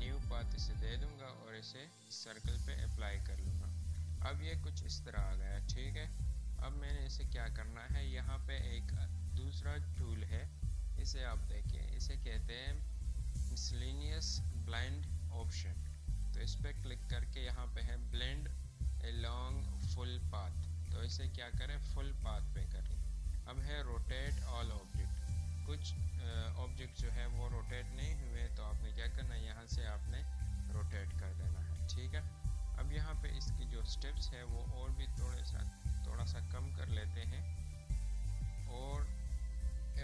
न्यू पाथ इसे दे दूँगा और इसे सर्कल पे अप्लाई कर लूँगा। अब ये कुछ इस तरह आ गया, ठीक है? अब मैंने इसे क्या करना है? यहाँ पे एक दूसरा टूल है। इसे आप देखिए। इसे कहते हैं मिसलिनियस ब्लाइंड ऑप्शन तो इस पर क्लिक करके यहाँ पे है blend along full path तो इसे क्या करें? फुल पाथ पे करें। अब है रोटेट ऑल ऑब्जेक्ट कुछ ऑब्जेक्ट जो है वो रोटेट नहीं हुए तो आपने क्या करना है? यहाँ से आपने रोटेट कर देना है, ठीक है? अब यहाँ पे इसकी जो स्टेप्स है, वो और भी थोड़े सा, थोड़ा सा कम कर लेते हैं और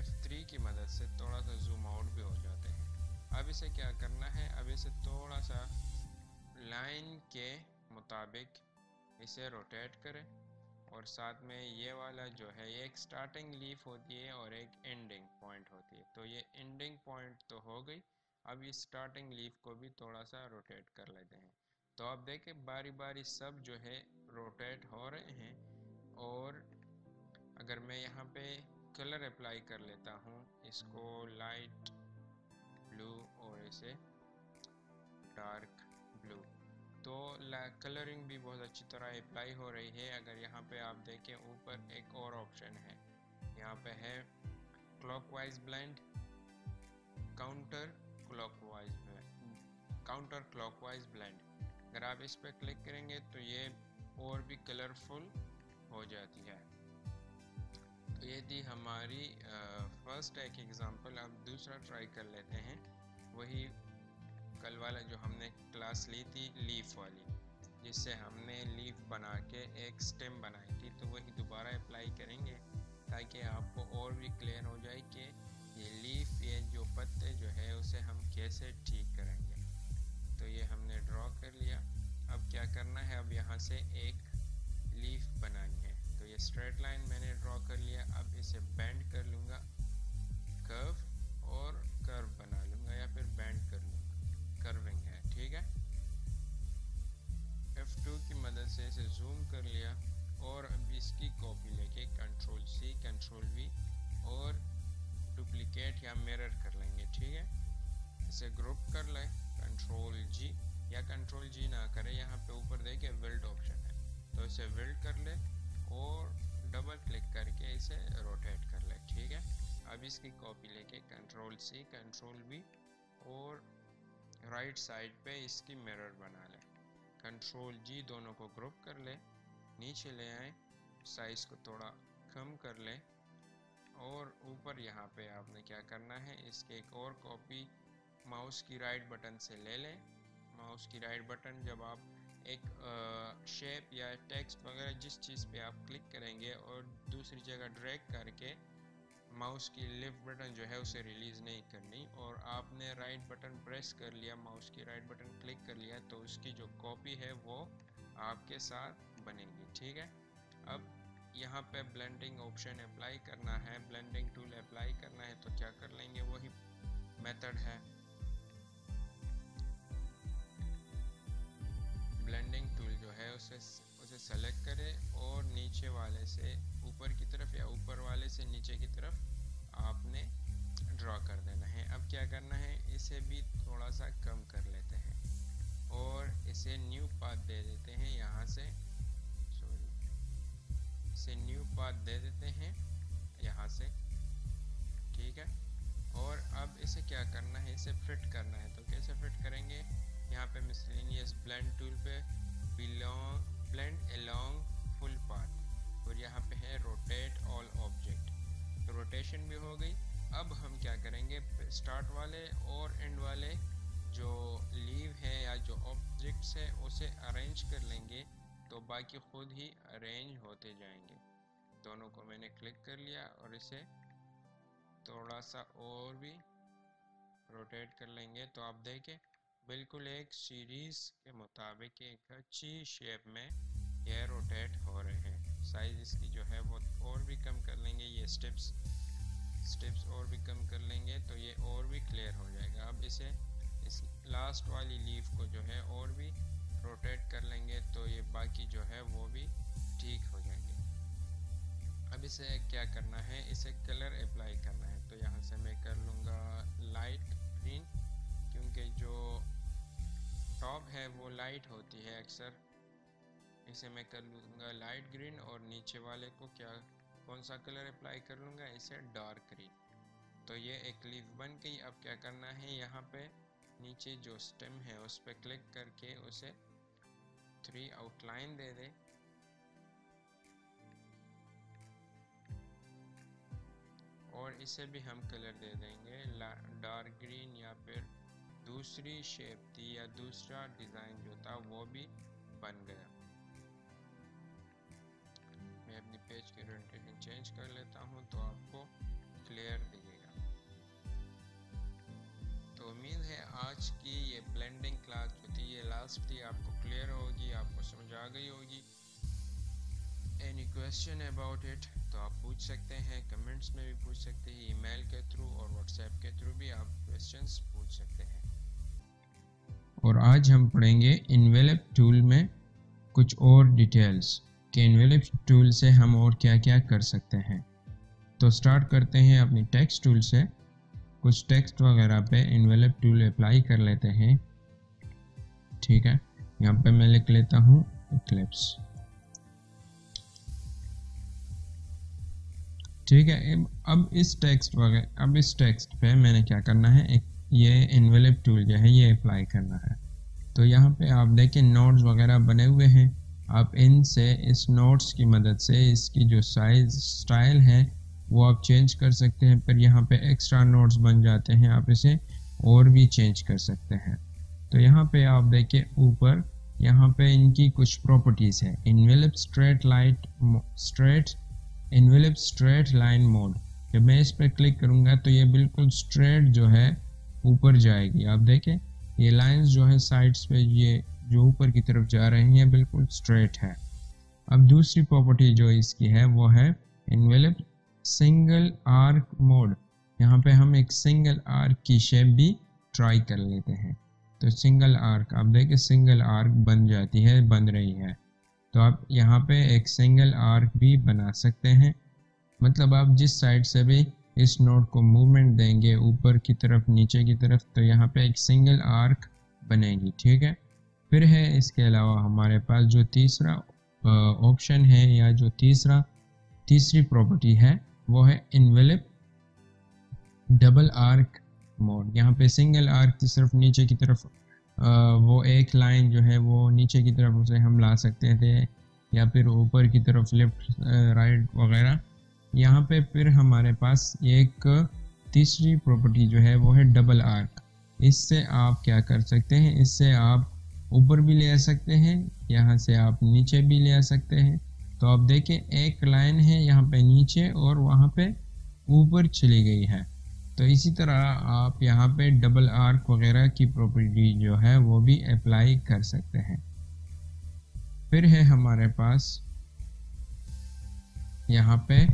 F3 की मदद से थोड़ा सा जूम आउट भी हो जाते हैं। अब इसे क्या करना है? अब इसे थोड़ा सा लाइन के मुताबिक इसे रोटेट करें। और साथ में ये वाला जो है, ये एक स्टार्टिंग लीफ होती है और एक एंडिंग पॉइंट होती है। तो ये एंडिंग पॉइंट तो हो गई। अब इस स्टार्टिंग लीफ को भी थोड़ा सा रोटेट कर लेते हैं। तो आप देखें बारी बारी सब जो है रोटेट हो रहे हैं और अगर मैं यहाँ पे कलर अप्लाई कर लेता हूँ, इसको लाइट ब्लू और इसे डार्क तो कलरिंग भी बहुत अच्छी तरह अप्लाई हो रही है। अगर यहाँ पे आप देखें, ऊपर एक और ऑप्शन है। यहाँ पे है clockwise blend counter clockwise counter clockwise blend अगर आप इस पर क्लिक करेंगे तो ये और भी कलरफुल हो जाती है। तो ये थी हमारी फ़र्स्ट एक एग्ज़ाम्पल अब दूसरा ट्राई कर लेते हैं। वही कल वाला जो हमने क्लास ली थी लीफ वाली, जिससे हमने लीफ बना के एक स्टेम बनाई थी तो वही दोबारा अप्लाई करेंगे ताकि आपको और भी क्लियर हो जाए कि ये लीफ, ये जो पत्ते जो है, उसे हम कैसे ठीक करेंगे। तो ये हमने ड्रॉ कर लिया। अब क्या करना है? अब यहाँ से एक लीफ बनानी है। तो ये स्ट्रेट लाइन मैंने ड्रॉ कर लिया। अब इसे बैंड कर लूँगा। मदद से इसे जूम कर लिया और अब इसकी कॉपी लेके कंट्रोल सी कंट्रोल वी और डुप्लीकेट या मिरर कर लेंगे, ठीक है? इसे ग्रुप कर लें कंट्रोल जी या कंट्रोल जी ना करें, यहाँ पे ऊपर देखे विल्ड ऑप्शन है। तो इसे विल्ड कर ले और डबल क्लिक करके इसे रोटेट कर ले, ठीक है? अब इसकी कॉपी लेके कंट्रोल सी कंट्रोल वी और राइट साइड पे इसकी मिरर बना लें। कंट्रोल जी दोनों को ग्रुप कर ले, नीचे ले आए साइज़ को थोड़ा कम कर लें, और ऊपर यहाँ पे आपने क्या करना है, इसके एक और कॉपी माउस की राइट बटन से ले लें। माउस की राइट बटन जब आप एक शेप या टेक्स्ट वगैरह जिस चीज़ पे आप क्लिक करेंगे और दूसरी जगह ड्रैग करके माउस की लेफ़्ट बटन जो है उसे रिलीज़ नहीं करनी और आपने राइट बटन प्रेस कर लिया माउस की राइट बटन क्लिक कर लिया तो उसकी जो कॉपी है वो आपके साथ बनेगी, ठीक है? अब यहाँ पे ब्लेंडिंग ऑप्शन अप्लाई करना है ब्लेंडिंग टूल अप्लाई करना है तो क्या कर लेंगे, वही मेथड है। ब्लेंडिंग टूल जो है उसे उसे सेलेक्ट करें और नीचे वाले से ऊपर की तरफ़ या ऊपर वाले से नीचे की तरफ़ आपने ड्रॉ कर देना है। अब क्या करना है? इसे भी थोड़ा सा कम कर लेते हैं और इसे न्यू पाथ दे देते हैं यहाँ से। सॉरी इसे न्यू पाथ दे देते हैं यहाँ से। ठीक है? और अब इसे क्या करना है? इसे फिट करना है। तो कैसे फिट करेंगे? यहाँ पे मिसलिनियस ब्लेंड टूल पे belong blend along full path और यहाँ पे है रोटेट ऑल ऑब्जेक्ट तो रोटेशन भी हो गई। अब हम क्या करेंगे? स्टार्ट वाले और एंड वाले जो लीव है या जो ऑब्जेक्ट्स है, उसे अरेंज कर लेंगे तो बाकी खुद ही अरेंज होते जाएँगे। दोनों को मैंने क्लिक कर लिया और इसे थोड़ा सा और भी रोटेट कर लेंगे। तो आप देखें, बिल्कुल एक सीरीज़ के मुताबिक एक अच्छी शेप में ये रोटेट हो रहे हैं। साइज़ इसकी जो है वो और भी कम कर लेंगे, ये स्टेप्स स्टेप्स और भी कम कर लेंगे तो ये और भी क्लियर हो जाएगा। अब इसे, इस लास्ट वाली लीफ को जो है और भी रोटेट कर लेंगे तो ये बाकी जो है वो भी ठीक हो जाएँगे। अब इसे क्या करना है? इसे कलर अप्लाई करना है। तो यहाँ से मैं कर लूँगा लाइट ग्रीन क्योंकि जो टॉप है वो लाइट होती है अक्सर। इसे मैं कर लूँगा लाइट ग्रीन और नीचे वाले को क्या, कौन सा कलर अप्लाई कर लूँगा? इसे डार्क ग्रीन तो ये एक लीफ बन गई अब क्या करना है? यहाँ पे नीचे जो स्टेम है, उस पर क्लिक करके उसे थ्री आउटलाइन दे दे। और इसे भी हम कलर दे देंगे। डार्क ग्रीन या फिर दूसरी शेप थी या दूसरा डिज़ाइन जो था, वो भी बन गया। पेज की ओरिएंटेशन चेंज कर लेता हूँ तो आपको क्लियर दिखेगा। तो उम्मीद है आज की ये ब्लेंडिंग क्लास जो थी, ये लास्ट थी, आपको क्लियर होगी, आपको समझ आ गई होगी। एनी क्वेश्चन अबाउट इट तो आप पूछ सकते हैं कमेंट्स में भी पूछ सकते हैं ईमेल के थ्रू और व्हाट्सएप के थ्रू भी आप क्वेश्चंस पूछ सकते हैं। और आज हम पढ़ेंगे इन्वेलप टूल में कुछ और डिटेल्स कि इन्वेलप टूल से हम और क्या क्या कर सकते हैं। तो स्टार्ट करते हैं अपनी टेक्स्ट टूल से। कुछ टेक्स्ट वगैरह पे इन्वेलप टूल अप्लाई कर लेते हैं। ठीक है, यहाँ पे मैं लिख लेता हूँ क्लिप्स ठीक है, अब इस टेक्स्ट वगैरह अब इस टेक्स्ट पे मैंने क्या करना है, एक ये इन्वेलिप टूल जो है, ये अप्लाई करना है। तो यहाँ पे आप देखें नोट्स वगैरह बने हुए हैं। आप इनसे, इस नोट्स की मदद से, इसकी जो साइज़ स्टाइल है, वो आप चेंज कर सकते हैं। फिर यहाँ पे एक्स्ट्रा नोट्स बन जाते हैं, आप इसे और भी चेंज कर सकते हैं। तो यहाँ पे आप देखें ऊपर यहाँ पे इनकी कुछ प्रॉपर्टीज़ है। Envelope straight light straight envelope straight line mode जब मैं इस पर क्लिक करूँगा तो ये बिल्कुल स्ट्रेट जो है, ऊपर जाएगी। आप देखें, ये लाइंस जो है साइड्स पे, ये जो ऊपर की तरफ़ जा रही हैं, बिल्कुल स्ट्रेट है। अब दूसरी प्रॉपर्टी जो इसकी है, वो है इन्वेलप सिंगल आर्क मोड यहाँ पे हम एक सिंगल आर्क की शेप भी ट्राई कर लेते हैं। तो सिंगल आर्क आप देखें सिंगल आर्क बन जाती है, बन रही है। तो आप यहाँ पे एक सिंगल आर्क भी बना सकते हैं। मतलब आप जिस साइड से भी इस नोट को मूवमेंट देंगे, ऊपर की तरफ़, नीचे की तरफ़ तो यहाँ पे एक सिंगल आर्क बनेगी, ठीक है? फिर है इसके अलावा हमारे पास जो तीसरा ऑप्शन है या जो तीसरा तीसरी प्रॉपर्टी है वो है इन्वेलिप डबल आर्क मोड यहाँ पे सिंगल आर्क सिर्फ़ नीचे की तरफ़ आ, वो एक लाइन जो है वो नीचे की तरफ़ उसे हम ला सकते थे या फिर ऊपर की तरफ़ लेफ़्ट राइट वगैरह। यहाँ पे फिर हमारे पास एक तीसरी प्रॉपर्टी जो है वो है डबल आर्क इससे आप क्या कर सकते हैं इससे आप ऊपर भी ले आ सकते हैं, यहाँ से आप नीचे भी ले आ सकते हैं। तो आप देखें, एक लाइन है यहाँ पे नीचे और वहाँ पे ऊपर चली गई है। तो इसी तरह आप यहाँ पे डबल आर्क वगैरह की प्रॉपर्टी जो है, वो भी अप्लाई कर सकते हैं। फिर है हमारे पास यहाँ पे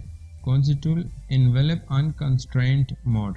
कौन सी टूल इनवेलप अनकंस्ट्रेंट मोड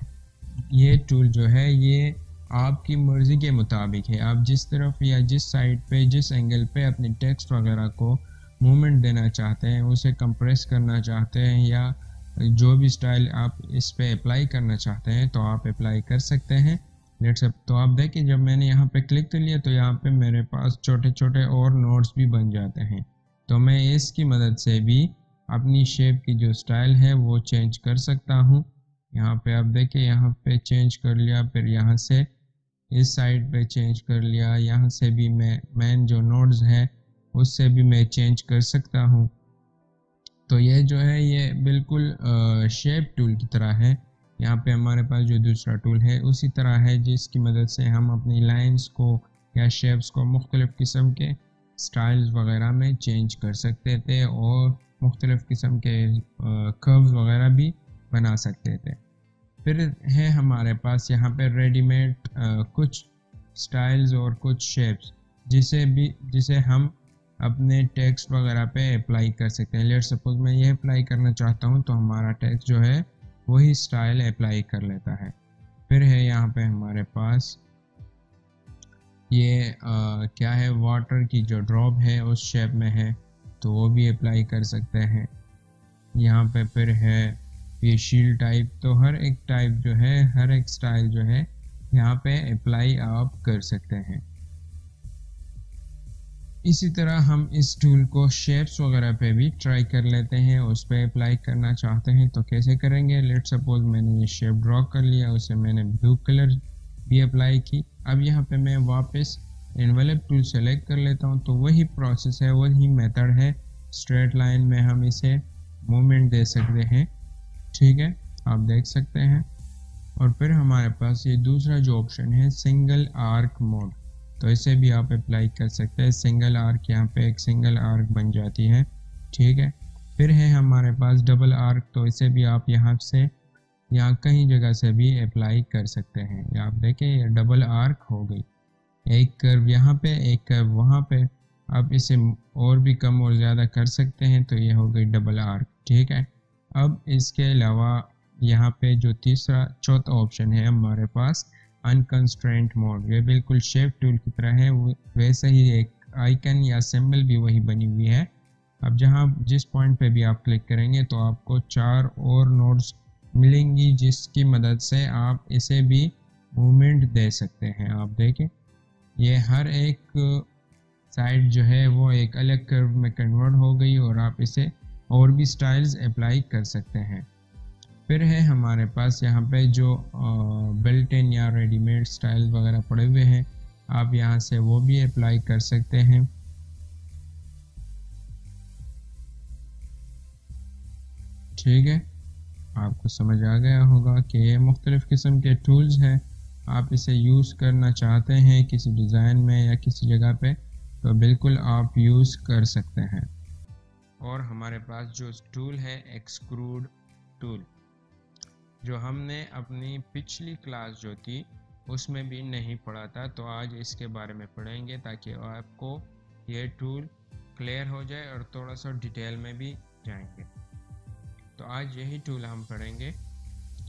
ये टूल जो है, ये आपकी मर्ज़ी के मुताबिक है। आप जिस तरफ़ या जिस साइड पे, जिस एंगल पे अपने टेक्स्ट वगैरह को मूवमेंट देना चाहते हैं, उसे कंप्रेस करना चाहते हैं या जो भी स्टाइल आप इस पे अप्लाई करना चाहते हैं तो आप अप्लाई कर सकते हैं। लेट्स अप तो आप देखें जब मैंने यहाँ पे क्लिक कर लिया तो यहाँ पे मेरे पास छोटे छोटे और नोट्स भी बन जाते हैं। तो मैं इसकी मदद से भी अपनी शेप की जो स्टाइल है, वो चेंज कर सकता हूँ। यहाँ पे आप देखें यहाँ पे चेंज कर लिया, फिर यहाँ से इस साइड पे चेंज कर लिया। यहाँ से भी मैं, मैन जो नोड्स है, उससे भी मैं चेंज कर सकता हूँ। तो ये जो है, ये बिल्कुल शेप टूल की तरह है। यहाँ पे हमारे पास जो दूसरा टूल है, उसी तरह है, जिसकी मदद से हम अपनी लाइंस को या शेप्स को मुख्तलिफ़ किस्म के स्टाइल्स वगैरह में चेंज कर सकते थे और मुख्तलिफ़ किस्म के कर्व्स वगैरह भी बना सकते थे। फिर है हमारे पास यहाँ पे रेडीमेड कुछ स्टाइल्स और कुछ शेप्स जिसे भी जिसे हम अपने टेक्स्ट वगैरह पे अप्लाई कर सकते हैं। लेट सपोज़ मैं ये अप्लाई करना चाहता हूँ तो हमारा टेक्स्ट जो है वही स्टाइल अप्लाई कर लेता है। फिर है यहाँ पे हमारे पास ये आ, क्या है वाटर की जो ड्रॉप है उस शेप में है तो वो भी अप्लाई कर सकते हैं। यहाँ पे फिर है ये शील टाइप तो हर एक टाइप जो है, हर एक स्टाइल जो है, यहाँ पे अप्लाई आप कर सकते हैं। इसी तरह हम इस टूल को शेप्स वगैरह पे भी ट्राई कर लेते हैं, उस पर अप्लाई करना चाहते हैं तो कैसे करेंगे? लेट सपोज़ मैंने ये शेप ड्रॉ कर लिया, उसे मैंने ब्लू कलर भी अप्लाई की। अब यहाँ पे मैं वापस इन्वेलप टूल सेलेक्ट कर लेता हूँ तो वही प्रोसेस है, वही मेथड है। स्ट्रेट लाइन में हम इसे मूवमेंट दे सकते हैं। ठीक है? आप देख सकते हैं। और फिर हमारे पास ये दूसरा जो ऑप्शन है सिंगल आर्क मोड तो इसे भी आप अप्लाई कर सकते हैं। सिंगल आर्क यहाँ पे एक सिंगल आर्क बन जाती है। ठीक है? फिर है हमारे पास डबल आर्क तो इसे भी आप यहाँ से, यहाँ कहीं जगह से भी अप्लाई कर सकते हैं। आप देखें, ये डबल आर्क हो गई। एक कर्व यहाँ पे, एक कर्व वहाँ पे। आप इसे और भी कम और ज़्यादा कर सकते हैं तो ये हो गई डबल आर्क ठीक है? अब इसके अलावा यहाँ पे जो तीसरा, चौथा ऑप्शन है हमारे पास अनकंस्ट्रेंट मोड ये बिल्कुल शेप टूल की तरह है वैसे ही एक आइकन या सिंबल भी वही बनी हुई है। अब जहाँ जिस पॉइंट पे भी आप क्लिक करेंगे तो आपको चार और नोड्स मिलेंगी, जिसकी मदद से आप इसे भी मूवमेंट दे सकते हैं। आप देखें, ये हर एक साइड जो है वो एक अलग कर्व में कन्वर्ट हो गई और आप इसे और भी स्टाइल्स अप्लाई कर सकते हैं। फिर है हमारे पास यहाँ पे जो बेल्ट इन या रेडीमेड स्टाइल वगैरह पड़े हुए हैं, आप यहाँ से वो भी अप्लाई कर सकते हैं। ठीक है, आपको समझ आ गया होगा कि ये मुख्तलिफ़ किस्म के टूल्स हैं। आप इसे यूज़ करना चाहते हैं किसी डिज़ाइन में या किसी जगह पे तो बिल्कुल आप यूज़ कर सकते हैं। और हमारे पास जो टूल है एक्सक्रूड टूल जो हमने अपनी पिछली क्लास जो थी, उसमें भी नहीं पढ़ा था तो आज इसके बारे में पढ़ेंगे ताकि आपको ये टूल क्लियर हो जाए और थोड़ा सा डिटेल में भी जाएँगे। तो आज यही टूल हम पढ़ेंगे।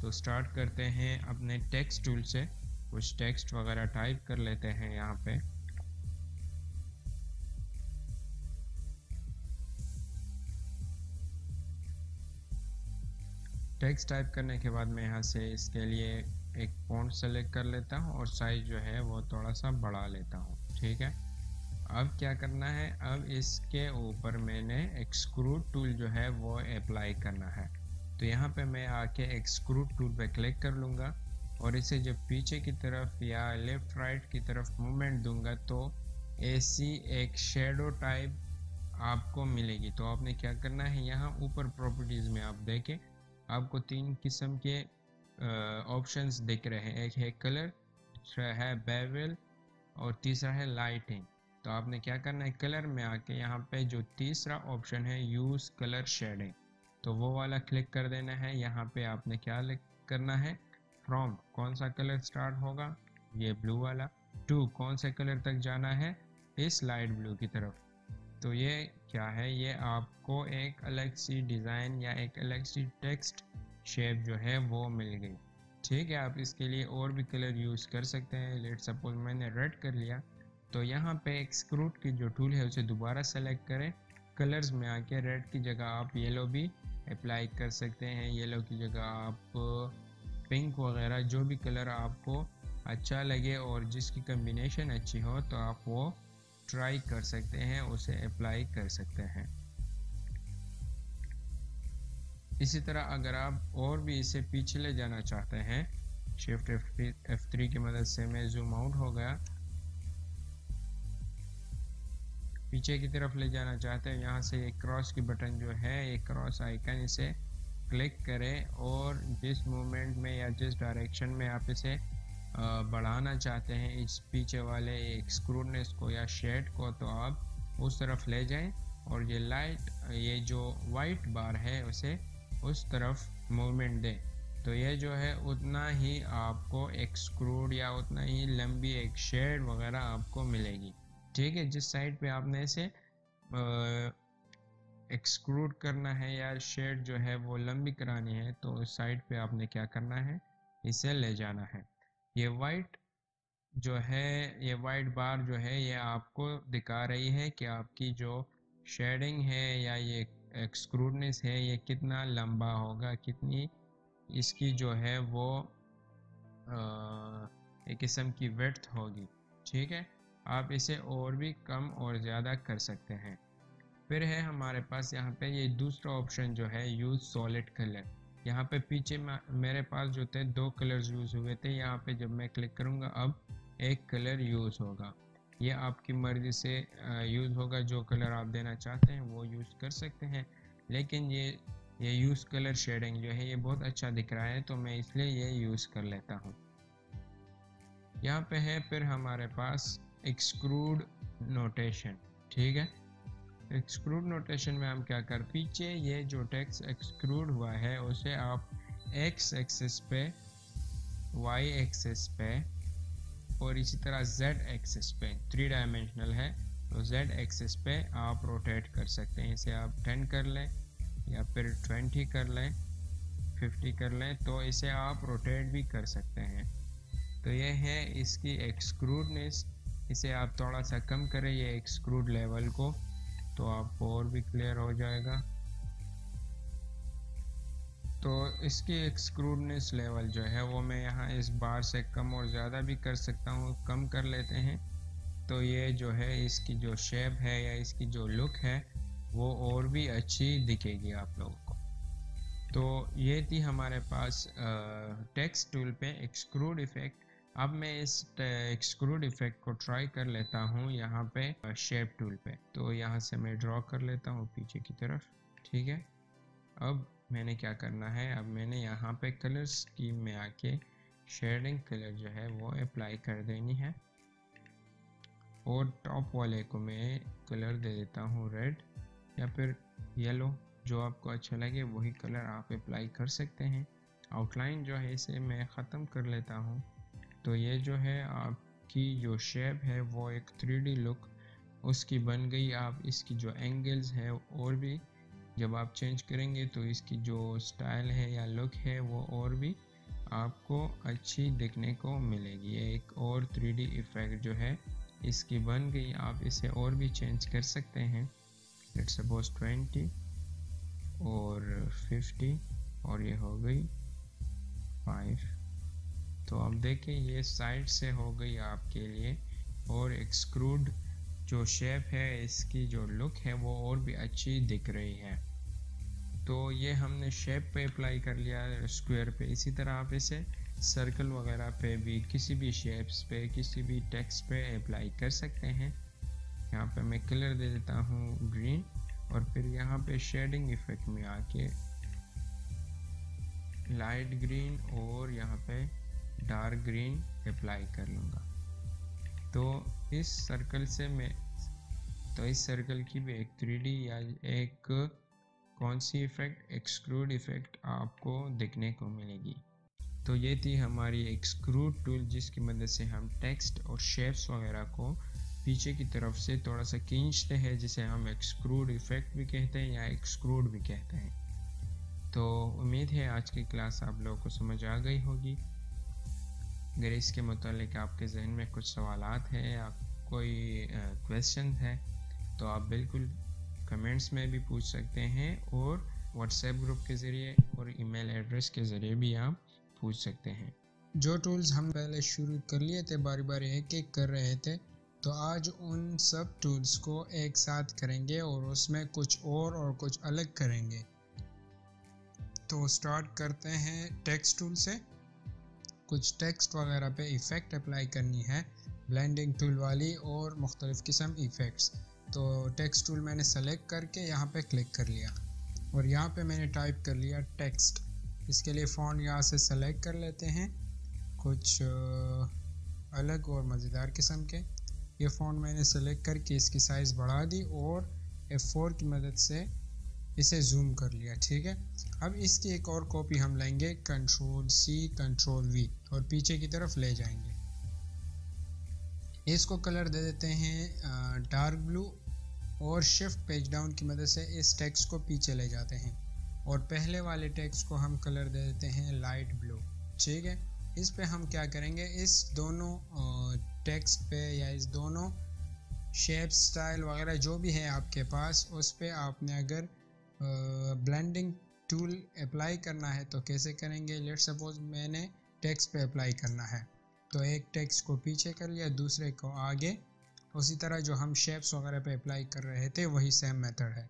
तो स्टार्ट करते हैं अपने टेक्स्ट टूल से। कुछ टेक्स्ट वगैरह टाइप कर लेते हैं यहाँ पे। टेक्स्ट टाइप करने के बाद मैं यहाँ से इसके लिए एक फॉन्ट सेलेक्ट कर लेता हूँ और साइज़ जो है वो थोड़ा सा बढ़ा लेता हूँ, ठीक है? अब क्या करना है? अब इसके ऊपर मैंने एक्सक्रूड टूल जो है वो अप्लाई करना है। तो यहाँ पे मैं आके एक्सक्रूड टूल पे क्लिक कर लूँगा और इसे जब पीछे की तरफ़ या लेफ़्ट राइट की तरफ़ मूवमेंट दूँगा तो ऐसी एक शेडो टाइप आपको मिलेगी। तो आपने क्या करना है? यहाँ ऊपर प्रॉपर्टीज़ में आप देखें आपको तीन किस्म के ऑप्शंस दिख रहे हैं। एक है कलर दूसरा है बेवल और तीसरा है लाइटिंग तो आपने क्या करना है? कलर में आके यहाँ पे जो तीसरा ऑप्शन है यूज़ कलर शेडिंग तो वो वाला क्लिक कर देना है। यहाँ पे आपने क्या करना है? फ्रॉम कौन सा कलर स्टार्ट होगा? ये ब्लू वाला। टू कौन से कलर तक जाना है? इस लाइट ब्लू की तरफ़। तो ये क्या है? ये आपको एक अलग सी डिज़ाइन या एक अलग सी टेक्स्ट शेप जो है वो मिल गई। ठीक है, आप इसके लिए और भी कलर यूज़ कर सकते हैं। लेट सपोज़ मैंने रेड कर लिया तो यहाँ पे एक स्क्रूट की जो टूल है, उसे दोबारा सेलेक्ट करें। कलर्स में आके रेड की जगह आप येलो भी अप्लाई कर सकते हैं। येलो की जगह आप पिंक वगैरह, जो भी कलर आपको अच्छा लगे और जिसकी कम्बिनेशन अच्छी हो तो आप वो ट्राई कर सकते हैं, उसे अप्लाई कर सकते हैं। इसी तरह अगर आप और भी इसे पीछे ले जाना चाहते हैं शिफ्ट एफ़ थ्री की मदद से मैं जूम आउट हो गया। पीछे की तरफ़ ले जाना चाहते हैं, यहाँ से एक क्रॉस की बटन जो है एक क्रॉस आइकन इसे क्लिक करें और जिस मूवमेंट में या जिस डायरेक्शन में आप इसे बढ़ाना चाहते हैं इस पीछे वाले एक स्क्रूनेस को या शेड को तो आप उस तरफ़ ले जाएँ और ये लाइट ये जो वाइट बार है उसे उस तरफ़ मूवमेंट दें। तो ये जो है, उतना ही आपको एक स्क्रूड या उतना ही लंबी एक शेड वगैरह आपको मिलेगी। ठीक है, जिस साइड पे आपने इसे एक्सक्रूड करना है या शेड जो है वो लंबी करानी है तो उस साइड पे आपने क्या करना है? इसे ले जाना है। ये वाइट जो है, ये वाइट बार जो है, ये आपको दिखा रही है कि आपकी जो शेडिंग है या ये एक्सक्रूडनेस है, ये कितना लंबा होगा, कितनी इसकी जो है वो एक किस्म की वेथ होगी। ठीक है? आप इसे और भी कम और ज़्यादा कर सकते हैं। फिर है हमारे पास यहाँ पे ये दूसरा ऑप्शन जो है यूज़ सॉलिड कलर यहाँ पे पीछे मेरे पास जो थे, दो कलर्स यूज़ हुए थे। यहाँ पे जब मैं क्लिक करूँगा, अब एक कलर यूज़ होगा। ये आपकी मर्ज़ी से यूज़ होगा। जो कलर आप देना चाहते हैं, वो यूज़ कर सकते हैं। लेकिन ये ये यूज़ कलर शेडिंग जो है, ये बहुत अच्छा दिख रहा है तो मैं इसलिए ये यूज़ कर लेता हूँ। यहाँ पे है फिर हमारे पास एक्सक्रूड नोटेशन ठीक है? एक्सक्रूड नोटेशन में हम क्या कर, पीछे ये जो टेक्स एक्सक्रूड हुआ है, उसे आप एक्स एक्सेस पे वाई एक्सेस पे और इसी तरह जेड एक्सेस पे थ्री डायमेंशनल है तो जेड एक्सेस पे आप रोटेट कर सकते हैं। इसे आप टेन कर लें या फिर ट्वेंटी कर लें फिफ्टी कर लें तो इसे आप रोटेट भी कर सकते हैं। तो ये है इसकी एक्सक्रूडनेस इसे आप थोड़ा सा कम करें, ये एक्सक्रूड लेवल को। तो आपको और भी क्लियर हो जाएगा। तो इसकी एक्सक्रूडनेस लेवल जो है, वो मैं यहाँ इस बार से कम और ज़्यादा भी कर सकता हूँ, कम कर लेते हैं। तो ये जो है, इसकी जो शेप है या इसकी जो लुक है, वो और भी अच्छी दिखेगी आप लोगों को। तो ये थी हमारे पास टेक्स्ट टूल पे एक्सक्रूड इफ़ेक्ट अब मैं इस एक्सक्रूड इफ़ेक्ट को ट्राई कर लेता हूँ यहाँ पे शेप टूल पे। तो यहाँ से मैं ड्रॉ कर लेता हूँ पीछे की तरफ़। ठीक है? अब मैंने क्या करना है? अब मैंने यहाँ पे कलर स्कीम में आके शेडिंग कलर जो है वो अप्लाई कर देनी है। और टॉप वाले को मैं कलर दे देता हूँ रेड या फिर येलो जो आपको अच्छा लगे, वही कलर आप अप्लाई कर सकते हैं। आउटलाइन जो है इसे मैं ख़त्म कर लेता हूँ। तो ये जो है आपकी जो शेप है, वो एक थ्री लुक उसकी बन गई। आप इसकी जो एंगल्स है, और भी जब आप चेंज करेंगे तो इसकी जो स्टाइल है या लुक है, वो और भी आपको अच्छी देखने को मिलेगी। ये एक और थ्री इफ़ेक्ट जो है, इसकी बन गई। आप इसे और भी चेंज कर सकते हैं। लेट सपोज़ ट्वेंटी और फिफ्टी और ये हो गई फाइव तो अब देखें, ये साइड से हो गई आपके लिए और एक्सक्रूड जो शेप है, इसकी जो लुक है, वो और भी अच्छी दिख रही है। तो ये हमने शेप पे अप्लाई कर लिया स्क्वायर पे। इसी तरह आप इसे सर्कल वगैरह पे भी, किसी भी शेप्स पे, किसी भी टेक्स्ट पे अप्लाई कर सकते हैं। यहाँ पे मैं कलर दे देता हूँ ग्रीन और फिर यहाँ पे शेडिंग इफ़ेक्ट में आके लाइट ग्रीन और यहाँ पे डार्क ग्रीन अप्लाई कर लूँगा। तो इस सर्कल से मैं तो इस सर्कल की भी एक थ्री या एक कौन सी इफ़ेक्ट एक्सक्रूड इफ़ेक्ट आपको देखने को मिलेगी। तो ये थी हमारी एक्सक्रूड टूल जिसकी मदद से हम टेक्स्ट और शेप्स वगैरह को पीछे की तरफ़ से थोड़ा सा खींचते हैं, जिसे हम एक्सक्रूड इफ़ेक्ट भी कहते हैं या एक्सक्रूड भी कहते हैं। तो उम्मीद है आज की क्लास आप लोगों को समझ आ गई होगी। अगर इसके मतलब आपके जहन में कुछ सवाल हैं या कोई क्वेश्चन है तो आप बिल्कुल कमेंट्स में भी पूछ सकते हैं और व्हाट्सएप ग्रुप के ज़रिए और ईमेल एड्रेस के ज़रिए भी आप पूछ सकते हैं। जो टूल्स हम पहले शुरू कर लिए थे बारी बारी एक एक कर रहे थे तो आज उन सब टूल्स को एक साथ करेंगे और उसमें कुछ और और कुछ अलग करेंगे। तो स्टार्ट करते हैं टेक्स्ट टूल से। कुछ टेक्स्ट वगैरह पे इफ़ेक्ट अप्लाई करनी है ब्लेंडिंग टूल वाली और मुख्तलिफ़ किस्म इफ़ेक्ट्स तो टेक्स्ट टूल मैंने सेलेक्ट करके यहाँ पे क्लिक कर लिया। और यहाँ पे मैंने टाइप कर लिया टेक्स्ट इसके लिए फ़ॉन्ट यहाँ से सेलेक्ट कर लेते हैं। कुछ अलग और मज़ेदार किस्म के। ये फ़ॉन्ट मैंने सेलेक्ट करके इसकी साइज़ बढ़ा दी और F4 की मदद से इसे जूम कर लिया, ठीक है? अब इसकी एक और कॉपी हम लेंगे कंट्रोल सी कंट्रोल वी और पीछे की तरफ़ ले जाएँगे। इसको कलर दे देते हैं डार्क ब्लू और शिफ्ट पेज डाउन की मदद से इस टेक्स्ट को पीछे ले जाते हैं। और पहले वाले टेक्स्ट को हम कलर दे देते हैं लाइट ब्लू ठीक है? इस पे हम क्या करेंगे, इस दोनों टेक्स्ट पे या इस दोनों शेप स्टाइल वगैरह जो भी है आपके पास, उस पर आपने अगर ब्लेंडिंग टूल अप्लाई करना है तो कैसे करेंगे? लेट सपोज़ मैंने टेक्स्ट पे अप्लाई करना है। तो एक टेक्स्ट को पीछे कर लिया, दूसरे को आगे। उसी तरह जो हम शेप्स वगैरह पे अप्लाई कर रहे थे, वही सेम मेथड है।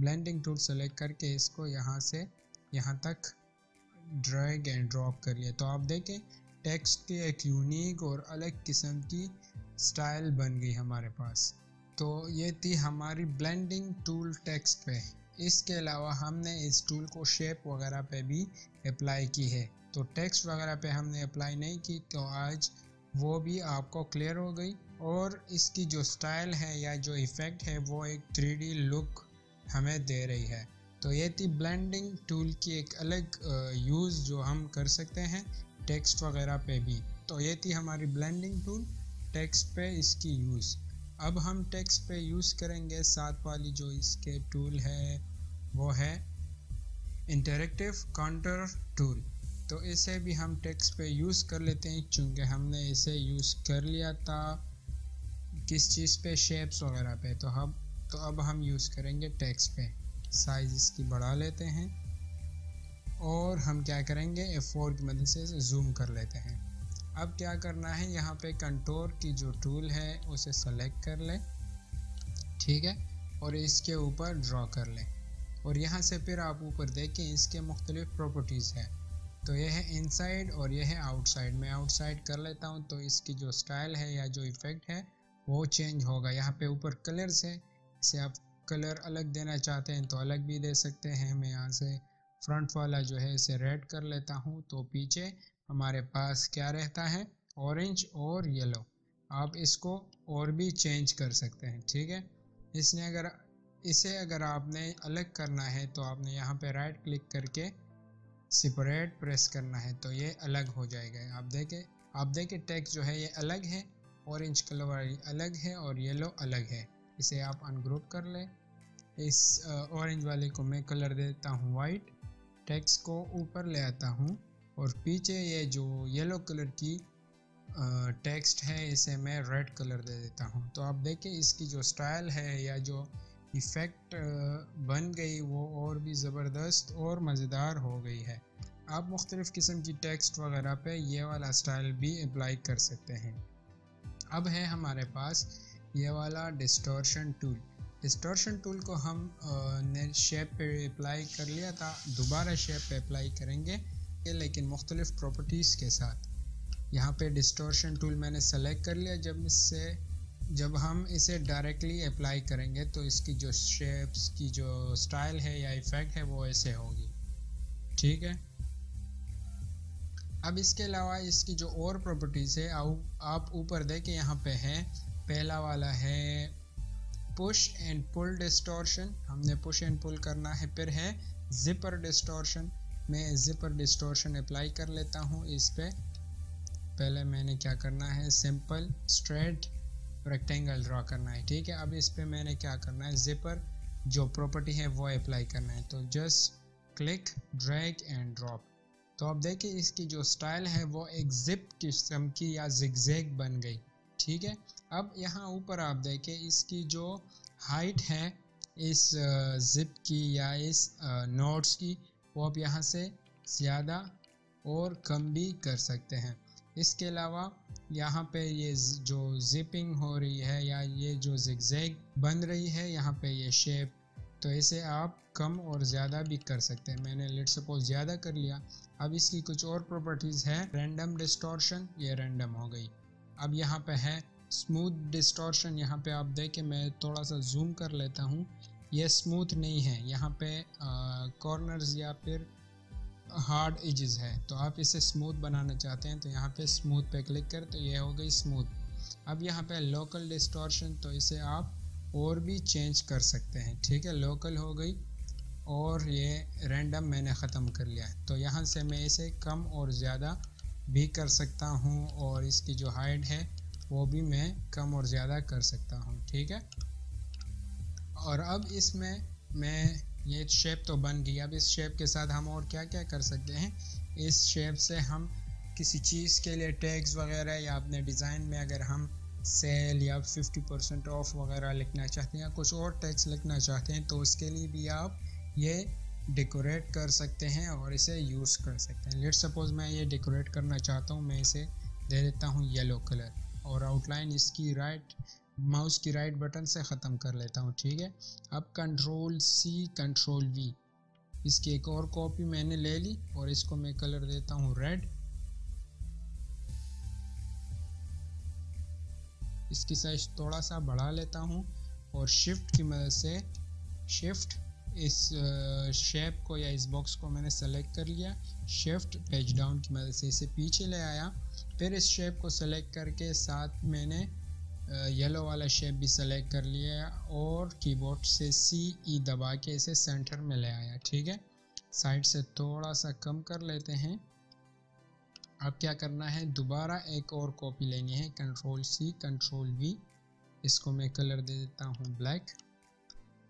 ब्लेंडिंग टूल सेलेक्ट करके इसको यहाँ से, यहाँ तक ड्रैग एंड ड्रॉप कर लिया तो आप देखें टेक्स्ट की एक यूनिक और अलग किस्म की स्टाइल बन गई हमारे पास। तो ये थी हमारी ब्लेंडिंग टूल टेक्स्ट पे। इसके अलावा हमने इस टूल को शेप वगैरह पे भी अप्लाई की है। तो टेक्स्ट वगैरह पे हमने अप्लाई नहीं की तो आज वो भी आपको क्लियर हो गई और इसकी जो स्टाइल है या जो इफ़ेक्ट है, वो एक थ्री लुक हमें दे रही है। तो ये थी ब्लेंडिंग टूल की एक अलग यूज़ जो हम कर सकते हैं टेक्स्ट वगैरह पे भी। तो ये थी हमारी ब्लेंडिंग टूल टेक्स्ट पे इसकी यूज़ अब हम टेक्स्ट पे यूज़ करेंगे साथ वाली जो इसके टूल है वो है इंटरेक्टिव काउंटर टूल तो इसे भी हम टेक्स्ट पे यूज़ कर लेते हैं, चूँकि हमने इसे यूज़ कर लिया था किस चीज़ पे? शेप्स वगैरह पे। तो हम तो अब हम यूज़ करेंगे टेक्स्ट पे। साइज़ इसकी बढ़ा लेते हैं और हम क्या करेंगे? F4 की मदद से जूम कर लेते हैं। अब क्या करना है? यहाँ पे कंटोर की जो टूल है, उसे सेलेक्ट कर लें। ठीक है? और इसके ऊपर ड्रॉ कर लें। और यहाँ से फिर आप ऊपर देखें, इसके मुख्तलिफ़ प्रॉपर्टीज़ हैं। तो यह है इनसाइड और यह है आउटसाइड मैं आउटसाइड कर लेता हूँ तो इसकी जो स्टाइल है या जो इफ़ेक्ट है, वो चेंज होगा। यहाँ पे ऊपर कलर्स है, इसे आप कलर अलग देना चाहते हैं तो अलग भी दे सकते हैं। मैं यहाँ से फ्रंट वाला जो है, इसे रेड कर लेता हूँ तो पीछे हमारे पास क्या रहता है? ऑरेंज और येलो आप इसको और भी चेंज कर सकते हैं, ठीक है? इसने अगर इसे अगर आपने अलग करना है तो आपने यहाँ पे राइट क्लिक करके सेपरेट प्रेस करना है तो ये अलग हो जाएगा। आप देखें आप देखें टेक्स्ट जो है ये अलग है ऑरेंज कलर वाली अलग है और येलो अलग है। इसे आप अनग्रुप कर लें। इस ऑरेंज वाले को मैं कलर देता हूँ वाइट टेक्स्ट को ऊपर ले आता हूँ और पीछे ये जो येलो कलर की टेक्स्ट है, इसे मैं रेड कलर दे देता हूँ। तो आप देखें इसकी जो स्टाइल है या जो इफ़ेक्ट बन गई वो और भी ज़बरदस्त और मज़ेदार हो गई है। आप मुख्तलिफ़ किस्म की टेक्स्ट वगैरह पे ये वाला स्टाइल भी अप्लाई कर सकते हैं। अब है हमारे पास ये वाला डिस्टोर्शन टूल। डिस्टोर्शन टूल को हम ने शेप पे अप्लाई कर लिया था, दोबारा शेप पे अप्लाई करेंगे, लेकिन मुख्तलिफ़ प्रॉपर्टीज़ के साथ। यहाँ पे डिस्टोर्शन टूल मैंने सेलेक्ट कर लिया, जब इससे जब हम इसे डायरेक्टली अप्लाई करेंगे तो इसकी जो शेप्स की जो स्टाइल है या इफ़ेक्ट है, वो ऐसे होगी। ठीक है? अब इसके अलावा इसकी जो और प्रॉपर्टीज़ है आप ऊपर देखें, यहाँ पे है, पहला वाला है पुश एंड पुल डिस्टोर्शन हमने पुश एंड पुल करना है, फिर है जिपर डिस्टोर्शन मैं जिपर डिस्टोर्शन अप्लाई कर लेता हूँ इस पे। पहले मैंने क्या करना है सिंपल स्ट्रेट रेक्टेंगल ड्रॉ करना है, ठीक है? अब इस पर मैंने क्या करना है? जिपर जो प्रॉपर्टी है, वो अप्लाई करना है। तो just click drag and drop तो आप देखिए, इसकी जो स्टाइल है, वो एक जिप किस्म की या जिगजैग बन गई, ठीक है? अब यहाँ ऊपर आप देखें इसकी जो हाइट है, इस जिप की या इस नोट्स की, वो आप यहाँ से ज़्यादा और कम भी कर सकते हैं। इसके अलावा यहाँ पे ये जो जिपिंग हो रही है या ये जो जिगजैग बन रही है, यहाँ पे ये शेप तो इसे आप कम और ज़्यादा भी कर सकते हैं। मैंने लेट सपोज़ ज़्यादा कर लिया। अब इसकी कुछ और प्रॉपर्टीज़ है। रैंडम डिस्टॉर्शन ये रैंडम हो गई। अब यहाँ पे है स्मूथ डिस्टॉर्शन यहाँ पे आप देखें मैं थोड़ा सा जूम कर लेता हूँ। ये स्मूथ नहीं है। यहाँ पे कॉर्नर्स या फिर हार्ड एजेस है। तो आप इसे स्मूथ बनाना चाहते हैं तो यहाँ पे स्मूथ पे क्लिक कर तो ये हो गई स्मूथ अब यहाँ पे लोकल डिस्टॉर्शन तो इसे आप और भी चेंज कर सकते हैं। ठीक है लोकल हो गई, और ये रैंडम मैंने ख़त्म कर लिया है। तो यहाँ से मैं इसे कम और ज़्यादा भी कर सकता हूँ, और इसकी जो हाइट है, वो भी मैं कम और ज़्यादा कर सकता हूँ। ठीक है? और अब इसमें मैं ये शेप तो बन गई। अब इस शेप के साथ हम और क्या क्या कर सकते हैं? इस शेप से हम किसी चीज़ के लिए टैग्स वगैरह या अपने डिज़ाइन में अगर हम सेल या 50 परसेंट ऑफ़ वगैरह लिखना चाहते हैं या कुछ और टैक्स लिखना चाहते हैं तो उसके लिए भी आप ये डेकोरेट कर सकते हैं और इसे यूज़ कर सकते हैं। लेट सपोज़ मैं ये डेकोरेट करना चाहता हूँ, मैं इसे दे देता हूँ येलो कलर और आउटलाइन इसकी राइट माउस की राइट बटन से ख़त्म कर लेता हूँ, ठीक है? अब कंट्रोल सी कंट्रोल वी इसकी एक और कॉपी मैंने ले ली और इसको मैं कलर देता हूँ रेड इसकी साइज़ थोड़ा सा बढ़ा लेता हूँ और शिफ्ट की मदद से शिफ्ट इस शेप को या इस बॉक्स को मैंने सेलेक्ट कर लिया। शिफ्ट पेज डाउन की मदद से इसे पीछे ले आया। फिर इस शेप को सेलेक्ट करके साथ मैंने येलो वाला शेप भी सेलेक्ट कर लिया और कीबोर्ड से सी ई e दबा के इसे सेंटर में ले आया, ठीक है? साइड से थोड़ा सा कम कर लेते हैं। अब क्या करना है? दोबारा एक और कॉपी लेनी है कंट्रोल सी कंट्रोल वी इसको मैं कलर दे देता हूँ ब्लैक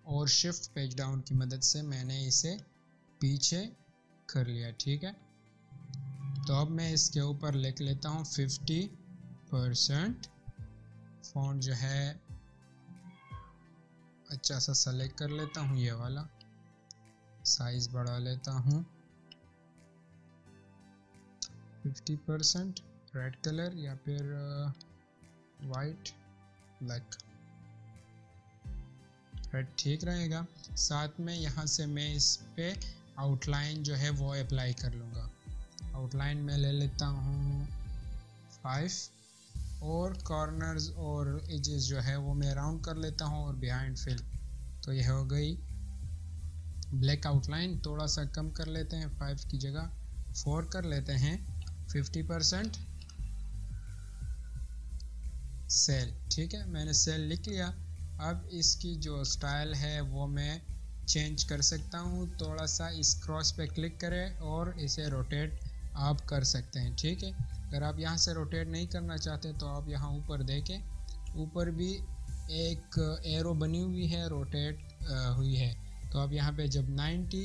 और शिफ्ट पेज डाउन की मदद से मैंने इसे पीछे कर लिया, ठीक है? तो अब मैं इसके ऊपर लिख लेता हूँ फिफ्टी परसेंट फ़ॉन्ट जो है अच्छा सा सेलेक्ट कर लेता हूँ ये वाला। साइज़ बढ़ा लेता हूँ। फिफ्टी परसेंट रेड कलर या फिर वाइट ब्लैक रेड ठीक रहेगा। साथ में यहाँ से मैं इस पे आउटलाइन जो है वो अप्लाई कर लूँगा। आउटलाइन में ले लेता हूँ फाइव और कॉर्नर्स और एजेस जो है वो मैं राउंड कर लेता हूँ और बिहाइंड फिल तो यह हो गई ब्लैक आउटलाइन थोड़ा सा कम कर लेते हैं फाइव की जगह फोर कर लेते हैं फिफ्टी परसेंट सेल ठीक है, मैंने सेल लिख लिया. अब इसकी जो स्टाइल है वो मैं चेंज कर सकता हूँ. थोड़ा सा इस क्रॉस पे क्लिक करें और इसे रोटेट आप कर सकते हैं. ठीक है? अगर आप यहाँ से रोटेट नहीं करना चाहते तो आप यहाँ ऊपर देखें, ऊपर भी एक एरो बनी हुई है रोटेट हुई है। तो आप यहाँ पे जब 90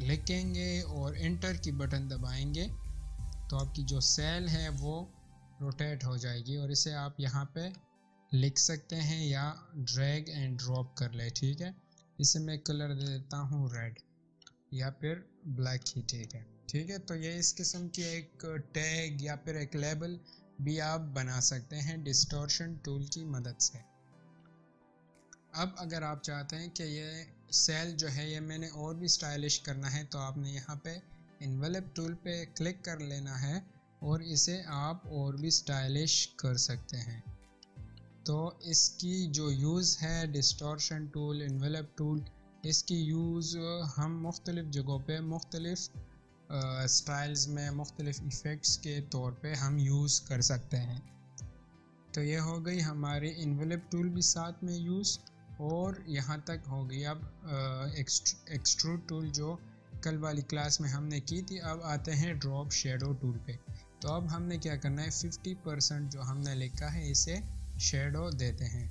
लिखेंगे और इंटर की बटन दबाएँगे तो आपकी जो सेल है वो रोटेट हो जाएगी और इसे आप यहाँ पे लिख सकते हैं या ड्रैग एंड ड्रॉप कर ले, ठीक है? इसे मैं कलर दे देता हूँ रेड या फिर ब्लैक ही, ठीक है? ठीक है? तो ये इस किस्म की एक टैग या फिर एक लेबल भी आप बना सकते हैं डिस्टोर्शन टूल की मदद से। अब अगर आप चाहते हैं कि ये सेल जो है, ये मैंने और भी स्टाइलिश करना है तो आपने यहाँ पे इन्वेलप टूल पे क्लिक कर लेना है और इसे आप और भी स्टाइलिश कर सकते हैं। तो इसकी जो यूज़ है डिस्टॉर्शन टूल इन्वेलप टूल इसकी यूज़ हम मुख्तलिफ़ जगहों पे मुख्तलिफ़ स्टाइल्स में मुख्तलिफ़ इफ़ेक्ट्स के तौर पे हम यूज़ कर सकते हैं। तो ये हो गई हमारी इन्वेलप टूल भी साथ में यूज़ और यहाँ तक हो गई अब एक्सट्रूड टूल जो कल वाली क्लास में हमने की थी। अब आते हैं ड्रॉप शेडो टूल पे। तो अब हमने क्या करना है 50 परसेंट जो हमने लिखा है, इसे शेडो देते हैं।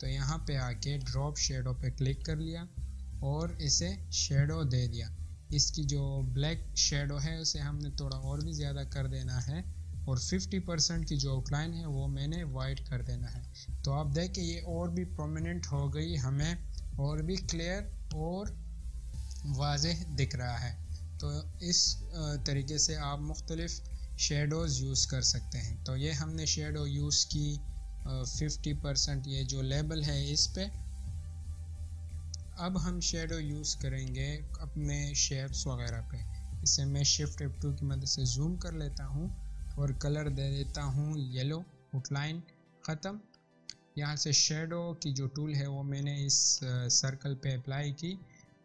तो यहाँ पे आके ड्रॉप शेडो पे क्लिक कर लिया और इसे शेडो दे दिया। इसकी जो ब्लैक शेडो है, उसे हमने थोड़ा और भी ज़्यादा कर देना है। और 50 परसेंट की जो आउटलाइन है, वो मैंने वाइट कर देना है। तो आप देखें ये और भी प्रोमिनेंट हो गई, हमें और भी क्लियर और वाज दिख रहा है। तो इस तरीके से आप मुख्तलिफ़ शेडोज़ यूज़ कर सकते हैं। तो ये हमने शेडो यूज़ की फिफ्टी परसेंट ये जो लेबल है इस पे। अब हम शेडो यूज़ करेंगे अपने शेप्स वगैरह पे। इसे मैं शिफ्ट एफ़ टू की मदद से जूम कर लेता हूँ और कलर दे देता हूँ येलो आउटलाइन ख़त्म। यहाँ से शेडो की जो टूल है वो मैंने इस सर्कल पे अप्लाई की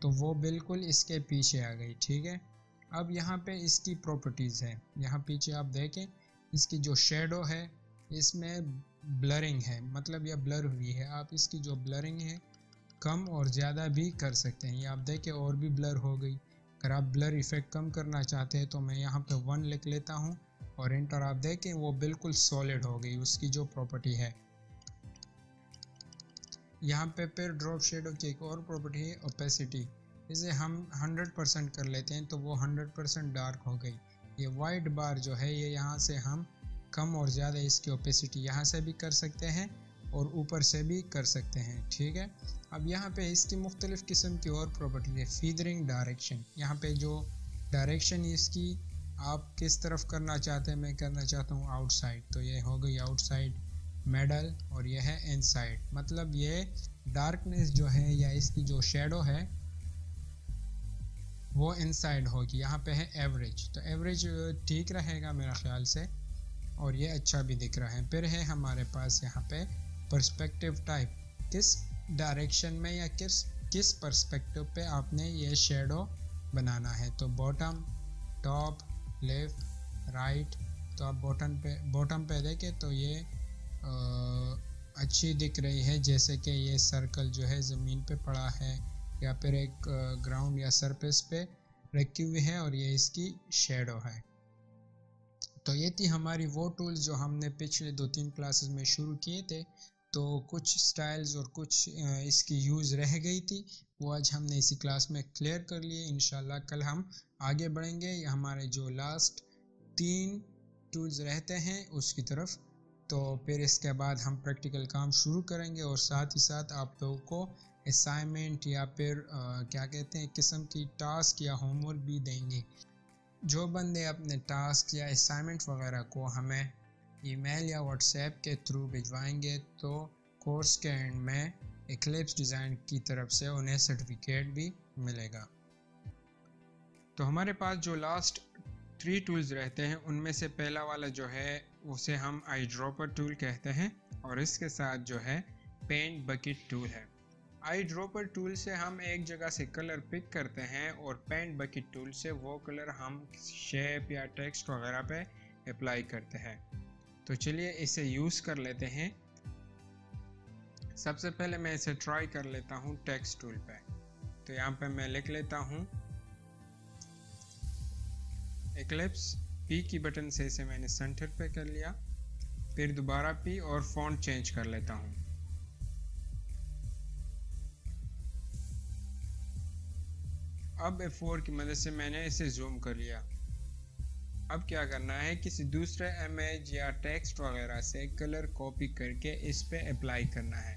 तो वो बिल्कुल इसके पीछे आ गई, ठीक है? अब यहाँ पे इसकी प्रॉपर्टीज़ है। यहाँ पीछे आप देखें, इसकी जो शेडो है, इसमें ब्लरिंग है मतलब यह ब्लर हुई है। आप इसकी जो ब्लरिंग है कम और ज़्यादा भी कर सकते हैं। ये आप देखें, और भी ब्लर हो गई। अगर आप ब्लर इफ़ेक्ट कम करना चाहते हैं तो मैं यहाँ पे वन लिख लेता हूँ और इंटर आप देखें, वो बिल्कुल सॉलिड हो गई, उसकी जो प्रॉपर्टी है। यहाँ पे फिर ड्रॉप शेडो की एक और प्रॉपर्टी है ओपेसिटी इसे हम 100 परसेंट कर लेते हैं तो वो 100 परसेंट डार्क हो गई। ये वाइट बार जो है, ये यहाँ से हम कम और ज़्यादा इसकी ओपेसिटी यहाँ से भी कर सकते हैं। और ऊपर से भी कर सकते हैं, ठीक है? अब यहाँ पे इसकी मुख्तलिफ़ किस्म की और प्रॉपर्टी है फीदरिंग डायरेक्शन यहाँ पे जो डायरेक्शन इसकी आप किस तरफ़ करना चाहते हैं, मैं करना चाहता हूँ आउटसाइड तो ये हो गई आउटसाइड मेडल और यह है इनसाइड मतलब ये डार्कनेस जो है या इसकी जो शेडो है, वो इनसाइड होगी. यहाँ पे है एवरेज तो एवरेज ठीक रहेगा मेरा ख्याल से और ये अच्छा भी दिख रहा है. फिर है हमारे पास यहाँ पे पर्सपेक्टिव टाइप किस डायरेक्शन में या किस किस पर्सपेक्टिव पे आपने ये शेडो बनाना है? तो बॉटम टॉप लेफ़्ट राइट तो आप बॉटम पे बॉटम पे देखें तो ये आ, अच्छी दिख रही है। जैसे कि ये सर्कल जो है ज़मीन पे पड़ा है या फिर एक ग्राउंड या सरफेस पे रखी हुई है और ये इसकी शेडो है। तो ये थी हमारी वो टूल्स जो हमने पिछले दो तीन क्लासेस में शुरू किए थे। तो कुछ स्टाइल्स और कुछ इसकी यूज़ रह गई थी। वो आज हमने इसी क्लास में क्लियर कर लिए। इन कल हम आगे बढ़ेंगे। हमारे जो लास्ट तीन टूल्स रहते हैं उसकी तरफ़। तो फिर इसके बाद हम प्रैक्टिकल काम शुरू करेंगे और साथ ही साथ आप लोगों को असाइनमेंट या फिर आ, क्या कहते हैं किस्म की टास्क या होमवर्क भी देंगे। जो बंदे अपने टास्क या असाइनमेंट वगैरह को हमें ईमेल या व्हाट्सएप के थ्रू भिजवाएँगे तो कोर्स के एंड में एक्लिप्स डिज़ाइन की तरफ़ से उन्हें सर्टिफिकेट भी मिलेगा। तो हमारे पास जो लास्ट थ्री टूल्स रहते हैं, उनमें से पहला वाला जो है, उसे हम आई ड्रॉपर टूल कहते हैं और इसके साथ जो है पेंट बकेट टूल है। आई ड्रॉपर टूल से हम एक जगह से कलर पिक करते हैं और पेंट बकेट टूल से वो कलर हम शेप या टेक्स्ट वगैरह पे अप्लाई करते हैं। तो चलिए इसे यूज़ कर लेते हैं। सबसे पहले मैं इसे ट्राई कर लेता हूँ टेक्स्ट टूल पे। तो यहाँ पे मैं लिख लेता हूँ एक्लिप्स पी की बटन से इसे मैंने सेंटर पे कर लिया। फिर दोबारा पी और फॉन्ट चेंज कर लेता हूँ। अब F4 की मदद से मैंने इसे जूम कर लिया। अब क्या करना है, किसी दूसरे इमेज या टेक्स्ट वगैरह से कलर कॉपी करके इस पर अप्लाई करना है।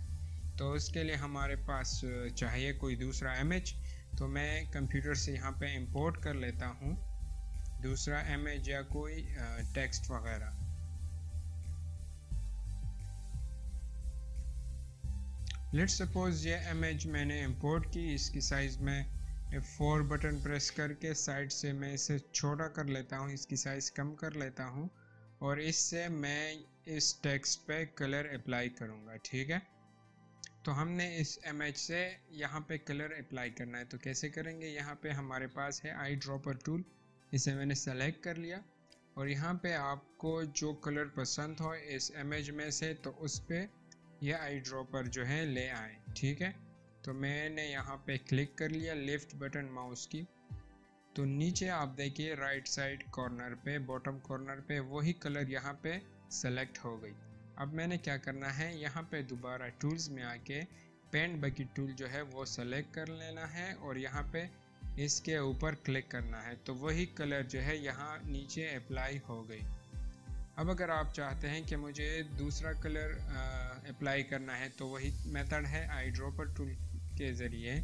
तो उसके लिए हमारे पास चाहिए कोई दूसरा इमेज तो मैं कंप्यूटर से यहाँ पे इंपोर्ट कर लेता हूँ। दूसरा इमेज या कोई टेक्स्ट वगैरह। लेट सपोज़ ये इमेज मैंने इंपोर्ट की, इसकी साइज़ में फोर बटन प्रेस करके साइड से मैं इसे छोटा कर लेता हूँ, इसकी साइज़ कम कर लेता हूँ और इससे मैं इस टेक्स्ट पे कलर अप्लाई करूँगा, ठीक है? तो हमने इस इमेज से यहाँ पे कलर अप्लाई करना है तो कैसे करेंगे? यहाँ पे हमारे पास है आई ड्रॉपर टूल इसे मैंने सेलेक्ट कर लिया और यहाँ पे आपको जो कलर पसंद हो इस इमेज में से तो उस पर यह आई ड्रॉपर जो है ले आए, ठीक है? तो मैंने यहाँ पे क्लिक कर लिया लेफ़्ट बटन माउस की। तो नीचे आप देखिए राइट साइड कॉर्नर पे बॉटम कॉर्नर पे, वही कलर यहाँ पे सेलेक्ट हो गई। अब मैंने क्या करना है, यहाँ पे दोबारा टूल्स में आके पेंट बकेट टूल जो है वो सेलेक्ट कर लेना है और यहाँ पे इसके ऊपर क्लिक करना है। तो वही कलर जो है यहाँ नीचे अप्लाई हो गई। अब अगर आप चाहते हैं कि मुझे दूसरा कलर अप्लाई करना है तो वही मेथड है आई ड्रॉपर टूल के ज़रिए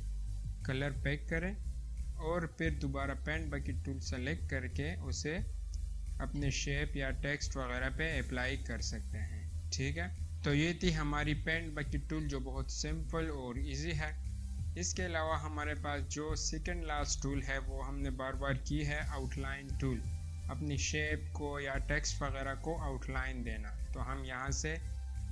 कलर पैक करें और फिर दोबारा पेंट बकेट टूल सेलेक्ट करके उसे अपने शेप या टेक्स्ट वगैरह पे अप्लाई कर सकते हैं। ठीक है? तो ये थी हमारी पेंट बकेट टूल जो बहुत सिंपल और इजी है। इसके अलावा हमारे पास जो सेकंड लास्ट टूल है, वो हमने बार बार की है आउटलाइन टूल अपनी शेप को या टेक्स्ट वगैरह को आउटलाइन देना। तो हम यहाँ से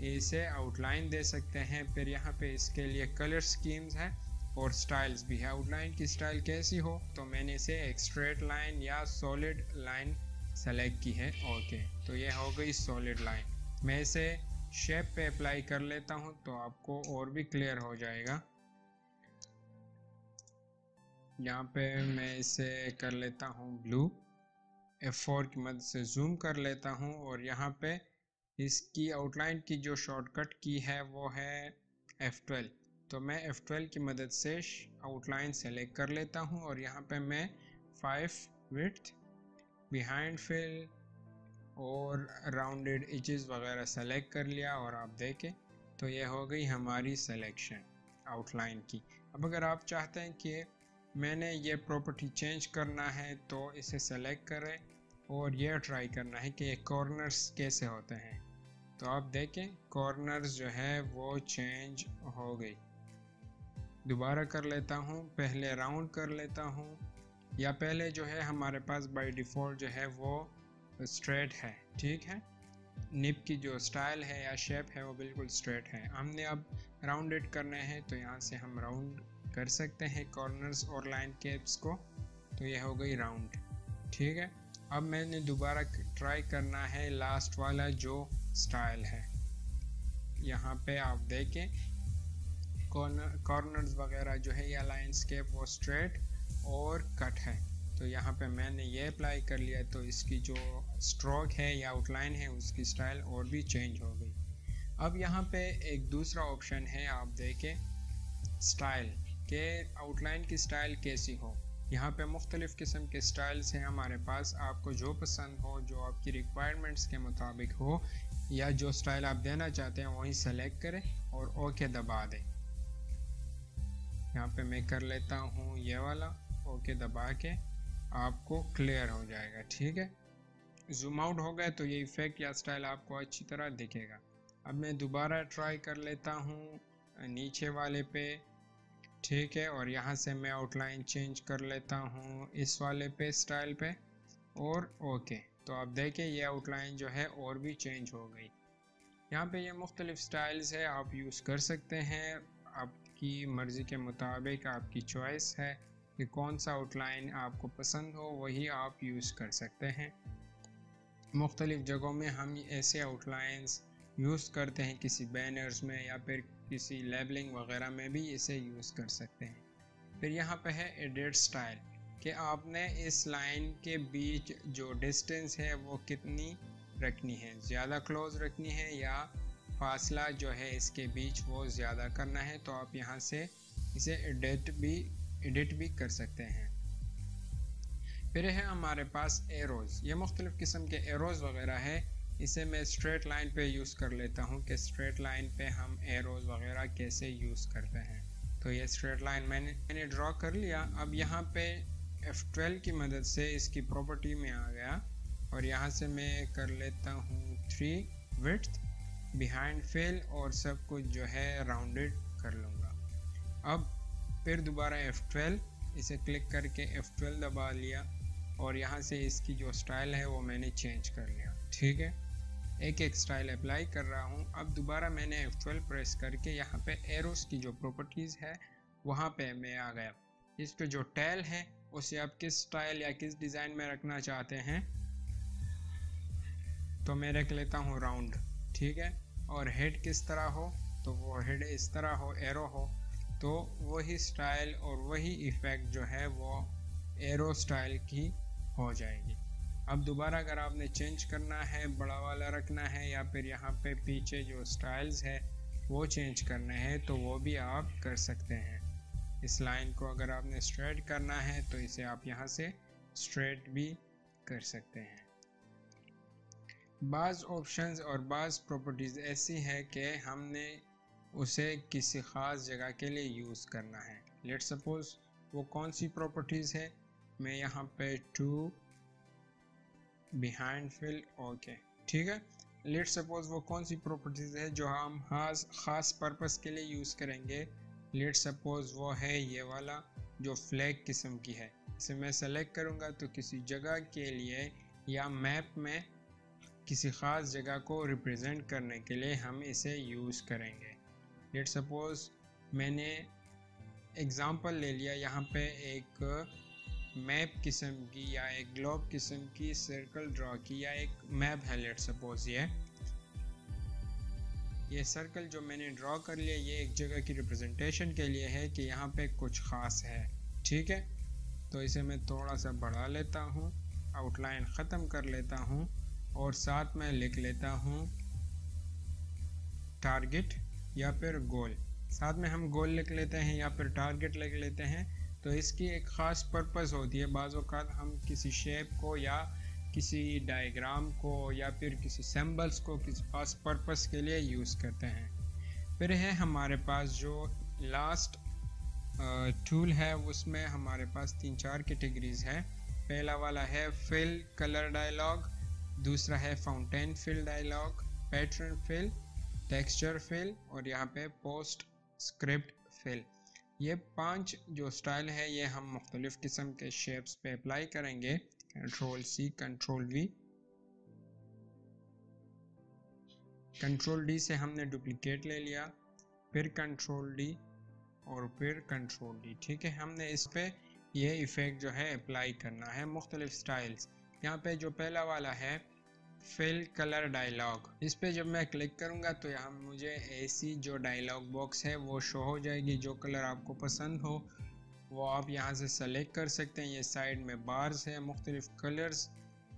इसे आउटलाइन दे सकते हैं। फिर यहाँ पे इसके लिए कलर स्कीम्स है और स्टाइल्स भी है। आउटलाइन की स्टाइल कैसी हो? तो मैंने इसे एक स्ट्रेट लाइन या सॉलिड लाइन सेलेक्ट की है। ओके तो ये हो गई सॉलिड लाइन मैं इसे शेप पे अप्लाई कर लेता हूँ तो आपको और भी क्लियर हो जाएगा। यहाँ पे मैं इसे कर लेता हूँ ब्लू F4 की मदद से जूम कर लेता हूँ और यहाँ पे इसकी आउटलाइन की जो शॉर्टकट की है, वो है F12 तो मैं F12 की मदद से आउटलाइन सेलेक्ट कर लेता हूँ और यहाँ पे मैं 5 विथ बिहाइंड फिल और राउंडेड इचेस वगैरह सेलेक्ट कर लिया और आप देखें तो ये हो गई हमारी सिलेक्शन आउटलाइन की। अब अगर आप चाहते हैं कि मैंने ये प्रॉपर्टी चेंज करना है तो इसे सेलेक्ट करें और यह ट्राई करना है कि ये कॉर्नर्स कैसे होते हैं। तो आप देखें कॉर्नर्स जो है, वो चेंज हो गई। दोबारा कर लेता हूँ, पहले राउंड कर लेता हूँ, या पहले जो है, हमारे पास बाय डिफ़ॉल्ट जो है, वो स्ट्रेट है, ठीक है? निप की जो स्टाइल है या शेप है, वो बिल्कुल स्ट्रेट है। हमने अब राउंडेड करने हैं तो यहाँ से हम राउंड कर सकते हैं कॉर्नर्स और लाइन केप्स को तो ये हो गई राउंड ठीक है? अब मैंने दोबारा ट्राई करना है लास्ट वाला जो स्टाइल है। यहाँ पे आप देखें कॉर्नर कॉर्नर्स वगैरह जो है या लाइनस्केप वो स्ट्रेट और कट है। तो यहाँ पे मैंने ये अप्लाई कर लिया तो इसकी जो स्ट्रोक है या आउटलाइन है उसकी स्टाइल और भी चेंज हो गई। अब यहाँ पे एक दूसरा ऑप्शन है, आप देखें स्टाइल के आउटलाइन की स्टाइल कैसी हो। यहाँ पे मुख्तलिफ़ किस्म के स्टाइल्स हैं हमारे पास। आपको जो पसंद हो, जो आपकी रिक्वायरमेंट्स के मुताबिक हो, या जो स्टाइल आप देना चाहते हैं, वहीं सेलेक्ट करें और ओके दबा दें। यहाँ पे मैं कर लेता हूँ ये वाला ओके दबा के आपको क्लियर हो जाएगा, ठीक है? जूम आउट हो गए तो ये इफ़ेक्ट या स्टाइल आपको अच्छी तरह दिखेगा। अब मैं दोबारा ट्राई कर लेता हूँ नीचे वाले पे। ठीक है, और यहाँ से मैं आउटलाइन चेंज कर लेता हूँ इस वाले पे स्टाइल पे, और ओके तो आप देखें, ये आउटलाइन जो है और भी चेंज हो गई. यहाँ पे ये मुख्तलिफ़ स्टाइल्स है, आप यूज़ कर सकते हैं. आपकी मर्ज़ी के मुताबिक आपकी चॉइस है कि कौन सा आउटलाइन आपको पसंद हो, वही आप यूज़ कर सकते हैं. मुख्तलिफ़ जगहों में हम ऐसे आउटलाइंस यूज़ करते हैं किसी बैनर्स में या फिर किसी लेबलिंग वगैरह में भी इसे यूज़ कर सकते हैं। फिर यहाँ पे है एडिट स्टाइल, कि आपने इस लाइन के बीच जो डिस्टेंस है वो कितनी रखनी है। ज़्यादा क्लोज रखनी है या फासला जो है इसके बीच वो ज़्यादा करना है तो आप यहाँ से इसे एडिट भी एडिट भी कर सकते हैं। फिर है हमारे पास एरोज़, ये मुख्तलिफ़ किस्म के एरोज़ वगैरह है। इसे मैं स्ट्रेट लाइन पे यूज़ कर लेता हूँ कि स्ट्रेट लाइन पे हम एरोज़ वगैरह कैसे यूज़ करते हैं। तो ये स्ट्रेट लाइन मैंने मैंने ड्रॉ कर लिया। अब यहाँ पे F12 की मदद से इसकी प्रॉपर्टी में आ गया। और यहाँ से मैं कर लेता हूँ थ्री विथ बिहाइंड फेल और सब कुछ जो है राउंडेड कर लूँगा। अब फिर दोबारा F12 इसे क्लिक करके F12 दबा लिया। और यहाँ से इसकी जो स्टाइल है वो मैंने चेंज कर लिया। ठीक है? एक एक स्टाइल अप्लाई कर रहा हूँ। अब दोबारा मैंने F12 प्रेस करके यहाँ पे एरोस की जो प्रॉपर्टीज़ है, वहाँ पे मैं आ गया। इस पे जो टेल है, उसे आप किस स्टाइल या किस डिज़ाइन में रखना चाहते हैं तो मैं रख लेता हूँ राउंड ठीक है? और हेड किस तरह हो तो वो हेड इस तरह हो एरो हो। तो वही स्टाइल और वही इफ़ेक्ट जो है, वो एरो स्टाइल की हो जाएगी। अब दोबारा अगर आपने चेंज करना है, बड़ा वाला रखना है, या फिर यहाँ पे पीछे जो स्टाइल्स है, वो चेंज करने हैं तो वो भी आप कर सकते हैं। इस लाइन को अगर आपने स्ट्रेट करना है तो इसे आप यहाँ से स्ट्रेट भी कर सकते हैं। बाज़ ऑप्शंस और बाज़ प्रॉपर्टीज़ ऐसी है कि हमने उसे किसी ख़ास जगह के लिए यूज़ करना है। लेट सपोज़ वो कौन सी प्रॉपर्टीज़ है? मैं यहाँ पे टू बिहाइंड फिल ओके ठीक है? लेट सपोज़ वो कौन सी प्रॉपर्टीज़ है जो हम खास, ख़ास पर्पस के लिए यूज़ करेंगे? लेट सपोज़ वो है ये वाला जो फ्लैग किस्म की है। इसे मैं सेलेक्ट करूँगा तो किसी जगह के लिए या मैप में किसी ख़ास जगह को रिप्रेजेंट करने के लिए हम इसे यूज़ करेंगे। लेट सपोज़ मैंने एग्ज़ाम्पल ले लिया, यहाँ पे एक मैप किस्म की या एक ग्लोब किस्म की सर्कल ड्रॉ की या एक मैप है लेट सपोज़ ये ये सर्कल जो मैंने ड्रॉ कर लिया, ये एक जगह की रिप्रेजेंटेशन के लिए है कि यहाँ पे कुछ ख़ास है। ठीक है? तो इसे मैं थोड़ा सा बढ़ा लेता हूँ आउटलाइन ख़त्म कर लेता हूँ और साथ में लिख लेता हूँ टारगेट या फिर गोल साथ में हम गोल लिख लेते हैं या फिर टारगेट लिख लेते हैं। तो इसकी एक ख़ास पर्पज़ होती है। बाज़ात हम किसी शेप को या किसी डायग्राम को या फिर किसी सिंबल्स को किसी खास पर्पज़ के लिए यूज़ करते हैं। फिर है हमारे पास जो लास्ट टूल है, उसमें हमारे पास तीन चार कैटेगरीज हैं। पहला वाला है फिल कलर डायलॉग दूसरा है fountain fill dialog pattern fill texture fill और यहाँ पे पोस्ट स्क्रिप्ट फिल ये पाँच जो स्टाइल है, ये हम मुख्तलिफ़ किस्म के शेप्स पे अप्लाई करेंगे। Control C control V control D से हमने डुप्लीकेट ले लिया, फिर कंट्रोल डी और फिर कंट्रोल डी ठीक है? हमने इस पे ये इफ़ेक्ट जो है अप्लाई करना है मुख्तलिफ़ स्टाइल्स यहाँ पे जो पहला वाला है फिल कलर डायलॉग इस पे जब मैं क्लिक करूँगा तो यहाँ मुझे ऐसी जो डायलॉग बॉक्स है वो शो हो जाएगी, जो कलर आपको पसंद हो। वो आप यहाँ से सेलेक्ट कर सकते हैं। ये साइड में बार्स है, मुख्तलिफ़ कलर्स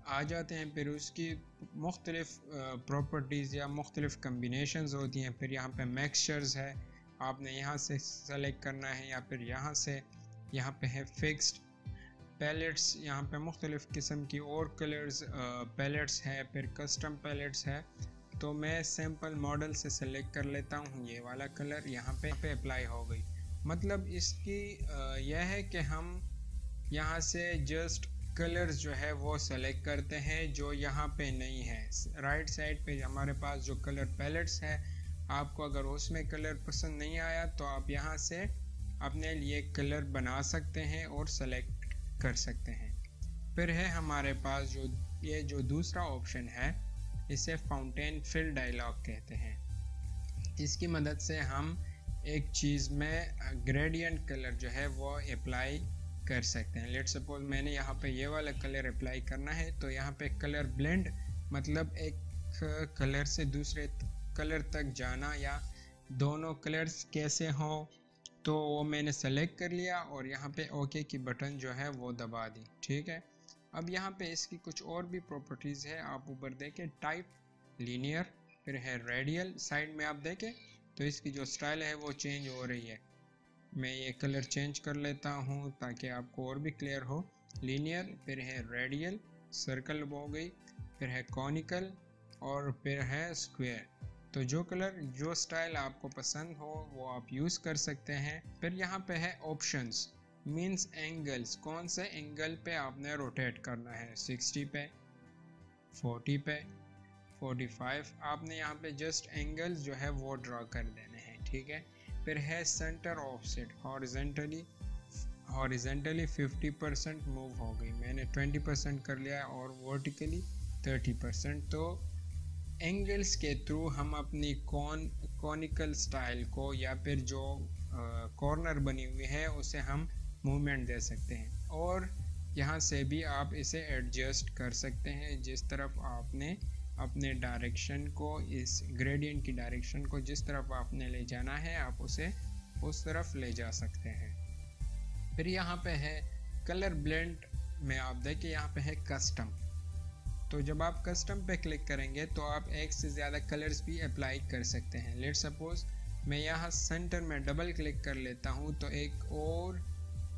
आ जाते हैं। फिर उसकी मुख्तलिफ़ प्रॉपर्टीज़ या मुख्तलिफ़ कम्बिनेशन होती हैं। फिर यहाँ पे मैक्सचर्स है। आपने यहाँ से सेलेक्ट करना है या फिर यहाँ से, यहाँ पे है फिक्स्ड पैलेट्स यहाँ पे मुख्तलिफ़ किस्म की और कलर्स पैलेट्स है, फिर कस्टम पैलेट्स है। तो मैं सैंपल मॉडल से सेलेक्ट कर लेता हूँ, ये वाला कलर यहाँ पे पे अप्लाई हो गई। मतलब इसकी यह है कि हम यहाँ से जस्ट कलर्स जो है वो सेलेक्ट करते हैं, जो यहाँ पे नहीं है। राइट साइड पे हमारे पास जो कलर पैलेट्स है, आपको अगर उसमें कलर पसंद नहीं आया तो आप यहाँ से अपने लिए कलर बना सकते हैं और सेलेक्ट कर सकते हैं। फिर है हमारे पास जो, ये जो दूसरा ऑप्शन है, इसे फाउंटेन फिल डायलॉग कहते हैं। इसकी मदद से हम एक चीज़ में ग्रेडियंट कलर जो है वो अप्लाई कर सकते हैं। लेट सपोज़ मैंने यहाँ पे ये वाला कलर अप्लाई करना है तो यहाँ पे कलर ब्लेंड मतलब एक कलर से दूसरे कलर तक जाना या दोनों कलर्स कैसे हों तो वो मैंने सेलेक्ट कर लिया और यहाँ पे ओके की बटन जो है वो दबा दी, ठीक है? अब यहाँ पे इसकी कुछ और भी प्रॉपर्टीज़ है, आप ऊपर देखें टाइप लीनियर फिर है रेडियल साइड में आप देखें तो इसकी जो स्टाइल है वो चेंज हो रही है। मैं ये कलर चेंज कर लेता हूँ ताकि आपको और भी क्लियर हो। लीनियर फिर है रेडियल सर्कल हो गई, फिर है कॉनिकल और फिर है स्क्वेयर तो जो कलर, जो स्टाइल आपको पसंद हो, वो आप यूज़ कर सकते हैं। फिर यहाँ पे है ऑप्शंस मींस एंगल्स कौन से एंगल पे आपने रोटेट करना है? 60 पे 40 पे 45 आपने यहाँ पे जस्ट एंगल्स जो है वो ड्रा कर देने हैं, ठीक है? फिर है centre offset horizontally horizontally 50 percent move हो गई। मैंने 20 परसेंट कर लिया और वर्टिकली 30 परसेंट तो एंगल्स के थ्रू हम अपनी कॉन, कॉनिकल स्टाइल को या फिर जो कॉर्नर बनी हुई है, उसे हम मूवमेंट दे सकते हैं। और यहाँ से भी आप इसे एडजस्ट कर सकते हैं, जिस तरफ़ आपने अपने डायरेक्शन को, इस ग्रेडियंट की डायरेक्शन को जिस तरफ़ आपने ले जाना है, आप उसे उस तरफ़ ले जा सकते हैं। फिर यहाँ पे है कलर ब्लेंड में आप देखिए, यहाँ पे है कस्टम। तो जब आप कस्टम पे क्लिक करेंगे तो आप एक से ज़्यादा कलर्स भी अप्लाई कर सकते हैं। लेट सपोज़ मैं यहाँ सेंटर में डबल क्लिक कर लेता हूँ तो एक और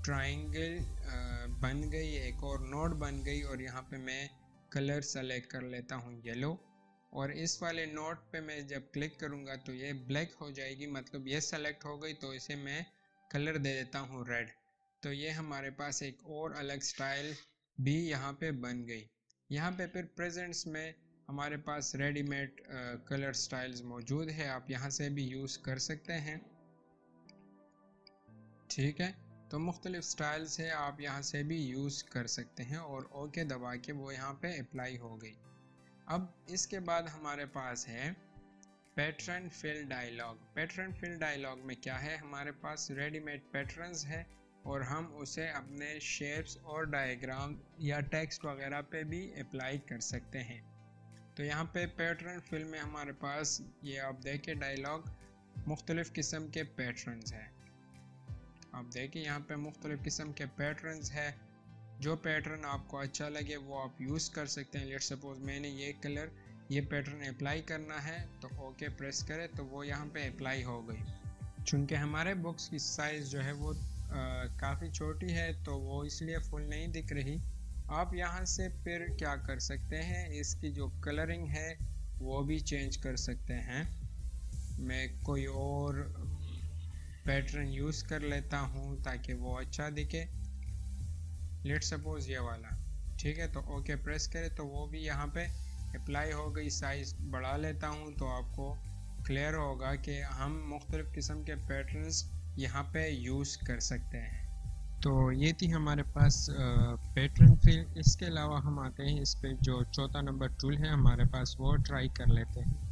ट्राइंगल बन गई, एक और नोड बन गई, और यहाँ पे मैं कलर सेलेक्ट कर लेता हूँ येलो और इस वाले नोट पे मैं जब क्लिक करूँगा तो ये ब्लैक हो जाएगी मतलब ये सेलेक्ट हो गई तो इसे मैं कलर दे देता हूँ रेड तो ये हमारे पास एक और अलग स्टाइल भी यहाँ पे बन गई। यहाँ पे फिर प्रेजेंट्स में हमारे पास रेडीमेड कलर स्टाइल्स मौजूद है। आप यहाँ से भी यूज़ कर सकते हैं। ठीक है? तो मुख्तलिफ़ स्टाइल्स है, आप यहाँ से भी यूज़ कर सकते हैं और ओके दबा के वो यहाँ पे अप्लाई हो गई। अब इसके बाद हमारे पास है pattern fill dialog pattern fill dialog में क्या है? हमारे पास रेडीमेड पैटर्न्स है। और हम उसे अपने शेप्स और डायग्राम या टेक्स्ट वगैरह पे भी अप्लाई कर सकते हैं। तो यहाँ पे पैटर्न फ़िल्म में हमारे पास ये आप देखें डायलॉग मुख्तलिफ़ किस्म के पैटर्न्स हैं। आप देखिए यहाँ पे मुख्तलिफ़ किस्म के पैटर्न्स है। जो पैटर्न आपको अच्छा लगे वो आप यूज़ कर सकते हैं। लेट सपोज़ मैंने ये कलर ये पैटर्न अप्लाई करना है तो ओके प्रेस करें तो वो यहाँ पे अप्लाई हो गई। चूँकि हमारे बुक्स की साइज़ जो है वो काफ़ी छोटी है तो वो इसलिए फुल नहीं दिख रही। आप यहाँ से फिर क्या कर सकते हैं? इसकी जो कलरिंग है, वो भी चेंज कर सकते हैं। मैं कोई और पैटर्न यूज़ कर लेता हूँ ताकि वो अच्छा दिखे। लेट सपोज़ ये वाला। ठीक है तो ओके प्रेस करें तो वो भी यहाँ पे अप्लाई हो गई। साइज़ बढ़ा लेता हूँ तो आपको क्लियर होगा कि हम मुख्तलिफ़ किस्म के पैटर्न्स यहाँ पे यूज़ कर सकते हैं। तो ये थी हमारे पास पैटर्न फिल इसके अलावा हम आते हैं इस पर जो चौथा नंबर टूल है हमारे पास वो ट्राई कर लेते हैं।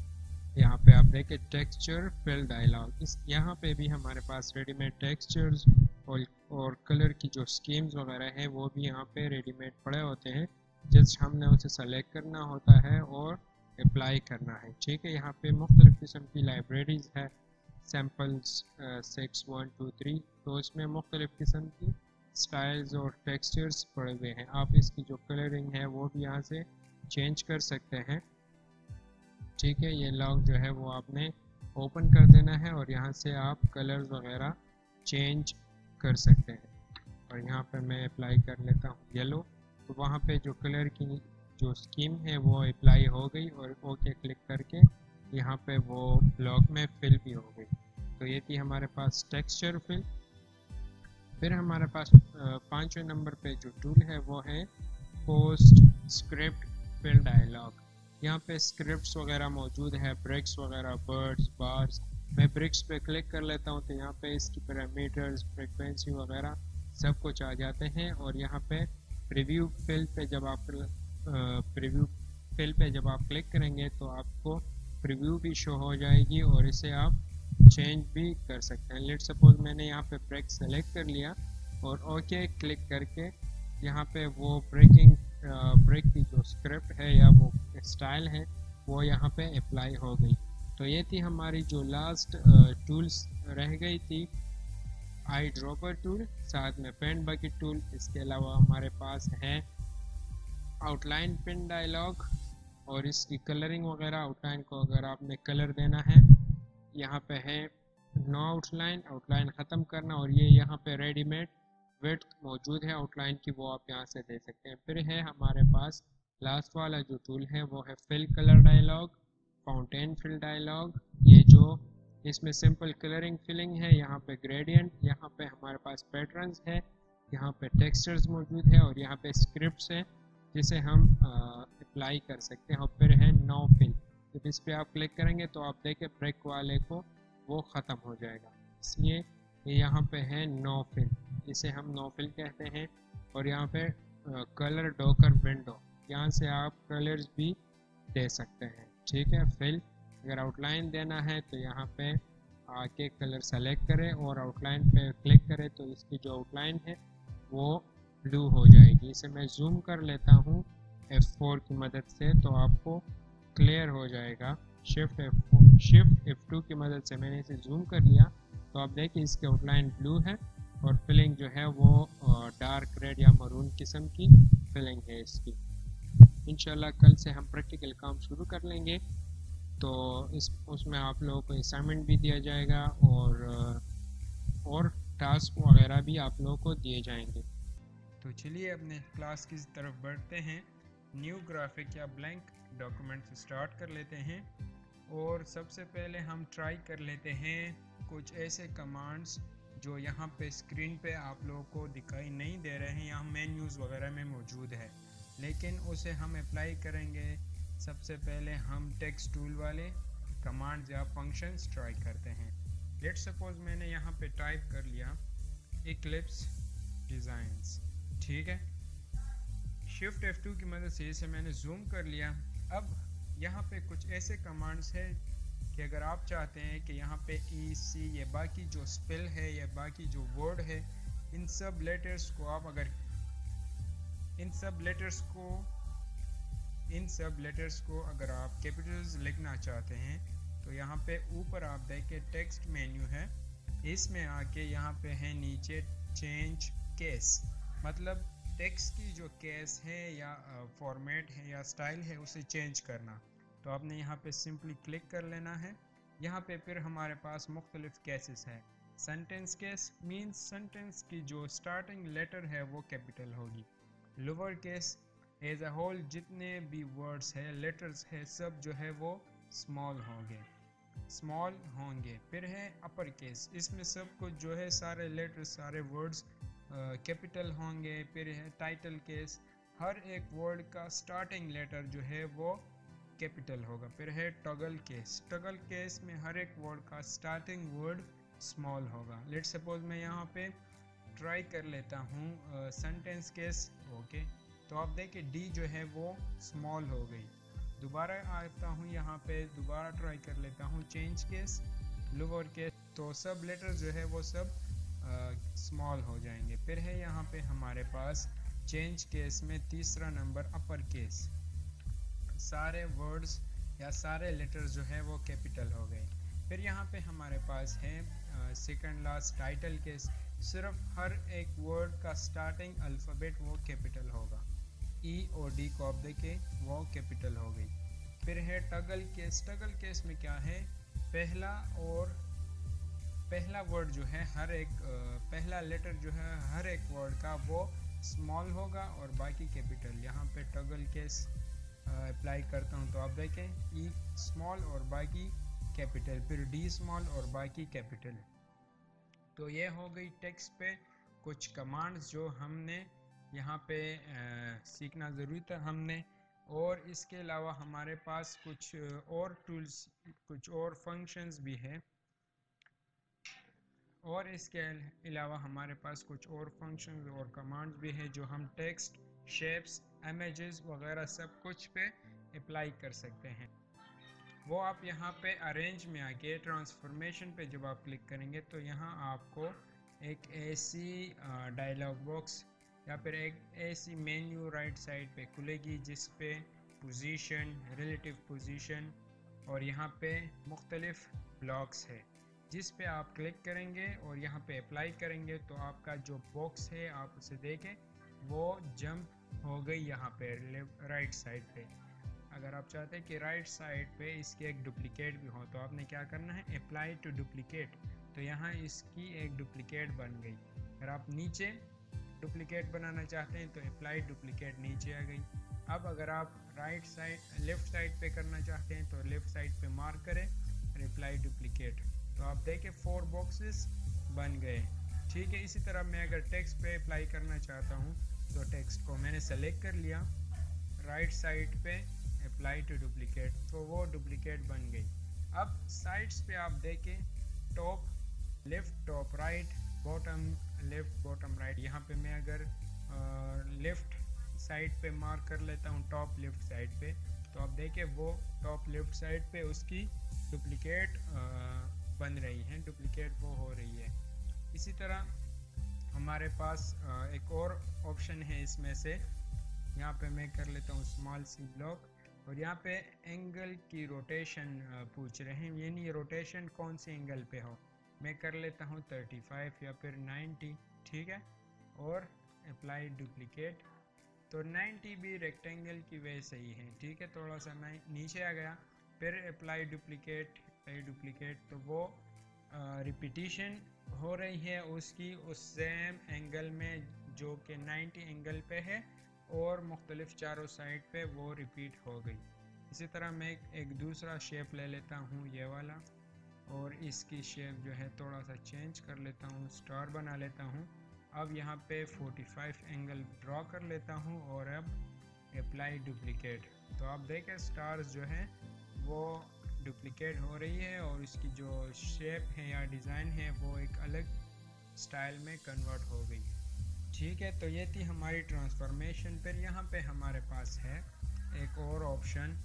यहाँ पे आप देखें टेक्सचर फिल डायलॉग इस यहाँ पे भी हमारे पास रेडीमेड टेक्सचर्स और, और कलर की जो स्कीम्स वगैरह हैं वो भी यहाँ पे रेडीमेड पड़े होते हैं। जस्ट हमने उसे सेलेक्ट करना होता है और अप्लाई करना है। ठीक है यहाँ पे मुख्तलिफ़ किस्म की लाइब्रेरीज है। Samples six one two three तो इसमें मुख्तलिफ़ किस्म की स्टाइल्स और टेक्सचर्स पड़े हुए हैं। आप इसकी जो कलरिंग है, वो भी यहाँ से चेंज कर सकते हैं। ठीक है, ये लॉक जो है, वो आपने ओपन कर देना है और यहाँ से आप कलर्स वगैरह चेंज कर सकते हैं। और यहाँ पे मैं अप्लाई कर लेता हूँ येलो तो वहाँ पे जो कलर की जो स्कीम है, वो अप्लाई हो गई और ओके क्लिक करके यहाँ पे वो ब्लॉक में फिल भी हो गई। तो ये थी हमारे पास टेक्सचर फिल फिर हमारे पास पाँचवें नंबर पे जो टूल है, वो है पोस्ट स्क्रिप्ट फिल डायलॉग यहाँ पे स्क्रिप्ट्स वगैरह मौजूद है ब्रिक्स वगैरह बर्ड्स बार्स मैं ब्रिक्स पे क्लिक कर लेता हूँ तो यहाँ पे इसकी पैरामीटर्स फ्रिक्वेंसी वगैरह सब कुछ आ जाते हैं। और यहाँ पे प्रीव्यू फिल पे जब आप प्रीव्यू फिल पे जब आप क्लिक करेंगे तो आपको प्रीव्यू भी शो हो जाएगी और इसे आप चेंज भी कर सकते हैं। लेट सपोज़ मैंने यहाँ पे ब्रेक सेलेक्ट कर लिया और ओके क्लिक करके यहाँ पे वो ब्रेकिंग ब्रेक की जो स्क्रिप्ट है या वो स्टाइल है, वो यहाँ पे अप्लाई हो गई। तो ये थी हमारी जो लास्ट टूल्स रह गई थी। आई ड्रॉपर टूल साथ में पेन बकेट टूल इसके अलावा हमारे पास है आउटलाइन पिन डायलॉग और इसकी कलरिंग वगैरह आउटलाइन को अगर आपने कलर देना है यहाँ पे है। नो आउटलाइन आउटलाइन ख़त्म करना और ये यहाँ पे रेडीमेड वेट मौजूद है। आउटलाइन की वो आप यहाँ से दे सकते हैं। फिर है हमारे पास लास्ट वाला जो टूल है, वो है fill colour dialog fountain fill dialog ये जो इसमें सिंपल कलरिंग फिलिंग है, यहाँ पे ग्रेडियंट यहाँ पे हमारे पास पैटर्न्स है, यहाँ पे टेक्सचर्स मौजूद है और यहाँ पे स्क्रिप्ट्स है, जिसे हम अप्लाई कर सकते हैं। और फिर है नो फिल जब इस पर आप क्लिक करेंगे तो आप देखें ब्रेक वाले को वो ख़त्म हो जाएगा। इसलिए यहाँ पे है नो फिल इसे हम नो फिल कहते हैं और यहाँ पे कलर डोकर विंडो यहाँ से आप कलर्स भी दे सकते हैं। ठीक है फिल अगर आउटलाइन देना है तो यहाँ पे आके कलर सेलेक्ट करें और आउटलाइन पे क्लिक करें तो इसकी जो आउटलाइन है वो ब्लू हो जाएगी। इसे मैं जूम कर लेता हूँ F4 की मदद से तो आपको क्लियर हो जाएगा। शिफ्ट F4 शिफ्ट F2 की मदद से मैंने इसे जूम कर लिया। तो आप देखिए इसकी आउटलाइन ब्लू है और फिलिंग जो है वो डार्क रेड या मरून किस्म की फिलिंग है इसकी। इनशाला कल से हम प्रैक्टिकल काम शुरू कर लेंगे। तो इस, उसमें आप लोगों को असाइनमेंट भी दिया जाएगा और और टास्क वगैरह भी आप लोगों को दिए जाएँगे। तो चलिए अपने क्लास की तरफ़ बढ़ते हैं। न्यू ग्राफिक या ब्लैंक डॉक्यूमेंट स्टार्ट कर लेते हैं और सबसे पहले हम ट्राई कर लेते हैं कुछ ऐसे कमांड्स जो यहाँ पे स्क्रीन पे आप लोगों को दिखाई नहीं दे रहे हैं, यहाँ मेन्यूज़ वगैरह में मौजूद है। लेकिन उसे हम अप्लाई करेंगे। सबसे पहले हम टेक्स्ट टूल वाले कमांड्स या फ़ंक्शंस ट्राई करते हैं। लेट सपोज़ मैंने यहाँ पे टाइप कर लिया इक्लिप्स डिज़ाइंस ठीक है? शिफ्ट F2 की मदद से इसे मैंने जूम कर लिया। अब यहाँ पे कुछ ऐसे कमांड्स है कि अगर आप चाहते हैं कि यहाँ पे ई सी या बाकी जो स्पेल है, या बाकी जो वर्ड है, इन सब लेटर्स को आप अगर, इन सब लेटर्स को, इन सब लेटर्स को अगर आप कैपिटल्स लिखना चाहते हैं तो यहाँ पे ऊपर आप देखें टेक्स्ट मेन्यू है। इसमें आके यहाँ पे है नीचे चेंज केस मतलब टेक्स्ट की जो केस है या फॉर्मेट है या स्टाइल है, उसे चेंज करना। तो आपने यहाँ पे सिंपली क्लिक कर लेना है। यहाँ पे फिर हमारे पास मुख्तलिफ़ केसेस हैं। सेंटेंस केस मीन्स सेंटेंस की जो स्टार्टिंग लेटर है, वो कैपिटल होगी। Lower case as a whole जितने भी वर्ड्स है लेटर्स है, सब जो है वो स्मॉल होंगे। स्मॉल होंगे। फिर है अपर केस इसमें सब कुछ जो है, सारे लेटर्स सारे वर्ड्स कैपिटल होंगे, फिर है टाइटल केस हर एक वर्ड का स्टार्टिंग लेटर जो है वो कैपिटल होगा। फिर है टगल केस टगल केस में हर एक वर्ड का स्टार्टिंग वर्ड स्मॉल होगा। लेट सपोज़ मैं यहाँ पे ट्राई कर लेता हूँ सेंटेंस केस ओके तो आप देखिए डी जो है वो स्मॉल हो गई। दोबारा आता हूँ यहाँ पे, दोबारा ट्राई कर लेता हूँ चेंज केस लोअर केस तो सब लेटर जो है वो सब स्मॉल हो जाएँगे। फिर है यहाँ पे हमारे पास चेंज केस में तीसरा नंबर अपर केस सारे वर्ड्स या सारे लेटर्स जो है वो कैपिटल हो गए। फिर यहाँ पे हमारे पास है सेकंड लास्ट टाइटल केस सिर्फ़ हर एक वर्ड का स्टार्टिंग अल्फ़ाबेट वो कैपिटल होगा। ई और डी को आप देखें, वो कैपिटल हो गई। फिर है टगल केस टगल केस में क्या है? पहला और पहला वर्ड जो है हर एक पहला लेटर जो है हर एक वर्ड का वो स्मॉल होगा और बाकी कैपिटल यहाँ पे टगल केस अप्लाई करता हूँ तो आप देखें ई स्मॉल और बाकी कैपिटल फिर डी स्मॉल और बाकी कैपिटल तो ये हो गई टेक्स्ट पे कुछ कमांड्स जो हमने यहाँ पे आ, सीखना ज़रूरी था हमने। और इसके अलावा हमारे पास कुछ और टूल्स कुछ और फ़ंक्शंस भी हैं। और इसके अलावा हमारे पास कुछ और फ़ंक्शन और कमांड्स भी हैं जो हम टेक्स्ट शेप्स इमेजेस वगैरह सब कुछ पे अप्लाई कर सकते हैं। वो आप यहाँ पे अरेंज में आके ट्रांसफॉर्मेशन पे जब आप क्लिक करेंगे तो यहाँ आपको एक ऐसी डायलॉग बॉक्स या फिर एक ऐसी मेन्यू राइट साइड पे खुलेगी जिस पे पोजीशन रिलेटिव पोजीशन और यहाँ पे मुख्तलिफ़ ब्लॉक्स है। जिस पे आप क्लिक करेंगे और यहाँ पे अप्लाई करेंगे तो आपका जो बॉक्स है, आप उसे देखें, वो जंप हो गई यहाँ पे राइट साइड पे। अगर आप चाहते हैं कि राइट साइड पे इसकी एक डुप्लीकेट भी हो तो आपने क्या करना है? अप्लाई टू डुप्लीकेट तो यहाँ इसकी एक डुप्लीकेट बन गई। अगर आप नीचे डुप्लीकेट बनाना चाहते हैं तो अप्लाई डुप्लीकेट नीचे आ गई। अब अगर आप राइट साइड लेफ़्ट साइड पे करना चाहते हैं तो लेफ़्ट साइड पे मार्क करें रिप्लाई डुप्लीकेट तो आप देखें फोर बॉक्सेस बन गए। ठीक है, इसी तरह मैं अगर टेक्स्ट पे अप्लाई करना चाहता हूँ तो टेक्स्ट को मैंने सेलेक्ट कर लिया। राइट साइड पे अप्लाई टू डुप्लीकेट तो वो डुप्लीकेट बन गई। अब साइड्स पे आप देखें top left top right bottom left bottom right यहाँ पे मैं अगर लेफ़्ट साइड पे मार्क कर लेता हूँ टॉप लेफ़्ट साइड पे तो आप देखें, वो टॉप लेफ़्ट साइड पे उसकी डुप्लिकेट बन रही हैं डुप्लिकेट वो हो रही है। इसी तरह हमारे पास एक और ऑप्शन है इसमें से। यहाँ पे मैं कर लेता हूँ स्मॉल सी ब्लॉक और यहाँ पे एंगल की रोटेशन पूछ रहे हैं। यानी रोटेशन कौन से एंगल पे हो? मैं कर लेता हूँ 35 या फिर 90 ठीक है? और अप्लाई डुप्लीकेट तो 90 भी रेक्टेंगल की वजह से ही है, ठीक है? थोड़ा सा मैं नीचे आ गया। फिर अप्लाई डुप्लीकेट अप्लाई डुप्लीकेट तो वो रिपीटिशन हो रही है उसकी उस सेम एंगल में जो कि 90 एंगल पे है और मुख्तलिफ़ चारों साइड पे वो रिपीट हो गई। इसी तरह मैं एक दूसरा शेप ले लेता हूँ, ये वाला, और इसकी शेप जो है थोड़ा सा चेंज कर लेता हूँ स्टार बना लेता हूँ। अब यहाँ पे 45 एंगल ड्रॉ कर लेता हूँ और अब अप्लाई डुप्लिकेट तो आप देखें स्टार्स जो है, वो डुप्लिकेट हो रही है और इसकी जो शेप है या डिज़ाइन है, वो एक अलग स्टाइल में कन्वर्ट हो गई है। ठीक है तो ये थी हमारी ट्रांसफॉर्मेशन पर। यहाँ पे हमारे पास है एक और ऑप्शन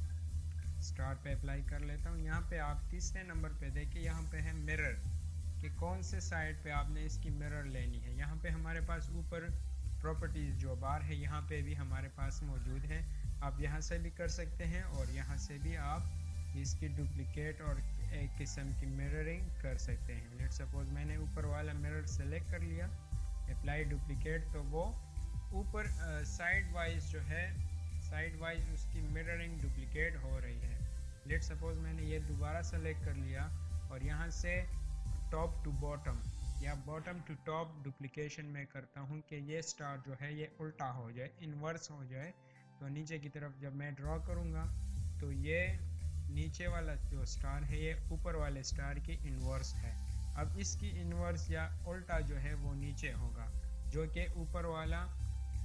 स्टार पे अप्लाई कर लेता हूँ। यहाँ पे आप तीसरे नंबर पे देखिए, यहाँ पे है मिरर कि कौन से साइड पे आपने इसकी मिरर लेनी है। यहाँ पे हमारे पास ऊपर प्रॉपर्टीज़ जो बार है, यहाँ पे भी हमारे पास मौजूद है। आप यहाँ से भी कर सकते हैं और यहाँ से भी आप इसकी डुप्लिकेट और एक किस्म की मिररिंग कर सकते हैं। लेट सपोज़ मैंने ऊपर वाला मिरर सेलेक्ट कर लिया अप्लाई डुप्लीकेट तो वो ऊपर साइड वाइज जो है साइड वाइज उसकी मिररिंग डुप्लीकेट हो रही है। लेट सपोज़ मैंने ये दोबारा सेलेक्ट कर लिया और यहाँ से टॉप टू बॉटम या बॉटम टू टॉप डुप्लीकेशन में करता हूँ कि ये स्टार जो है, ये उल्टा हो जाए इन्वर्स हो जाए। तो नीचे की तरफ़ जब मैं ड्रॉ करूँगा तो ये नीचे वाला जो स्टार है, ये ऊपर वाले स्टार की इन्वर्स है। अब इसकी इन्वर्स या उल्टा जो है, वो नीचे होगा। जो कि ऊपर वाला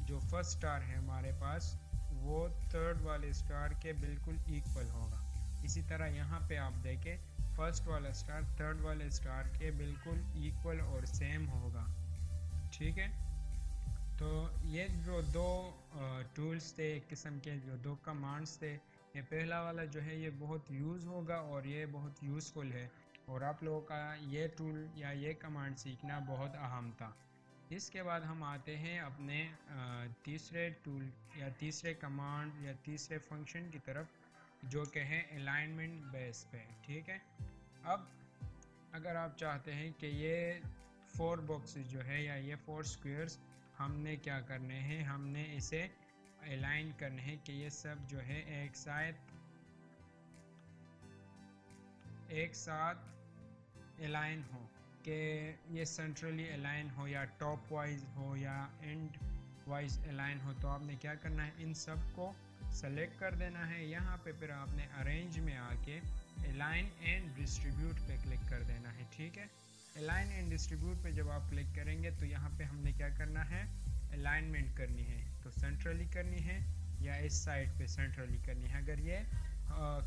जो फ़र्स्ट स्टार है हमारे पास, वो थर्ड वाले स्टार के बिल्कुल इक्वल होगा। इसी तरह यहाँ पे आप देखें फ़र्स्ट वाला स्टार थर्ड वाले स्टार के बिल्कुल इक्वल और सेम होगा। ठीक है? तो ये जो दो टूल्स थे, एक किस्म के जो दो कमांड्स थे ये पहला वाला जो है, ये बहुत यूज़ होगा और ये बहुत यूज़फुल है। और आप लोगों का ये टूल या ये कमांड सीखना बहुत अहम था। इसके बाद हम आते हैं अपने तीसरे टूल या तीसरे कमांड या तीसरे फ़ंक्शन की तरफ़, जो कि है अलाइनमेंट बेस पे, ठीक है? अब, अगर आप चाहते हैं कि ये फोर बॉक्सेस जो है या ये फोर स्क्वेयर्स हमने क्या करने हैं, हमने इसे अलाइन करने हैं कि ये सब जो है एक साथ एक साथ अलाइन हो, कि ये सेंट्रली अलाइन हो या टॉप वाइज हो या एंड वाइज अलाइन हो तो आपने क्या करना है? इन सबको सेलेक्ट कर देना है। यहाँ पे फिर आपने अरेंज में आके अलाइन एंड डिस्ट्रीब्यूट पे क्लिक कर देना है, ठीक है? अलाइन एंड डिस्ट्रीब्यूट पे जब आप क्लिक करेंगे तो यहाँ पे हमने क्या करना है? अलाइनमेंट करनी है। तो सेंट्रली करनी है या इस साइड पे सेंट्रली करनी है? अगर ये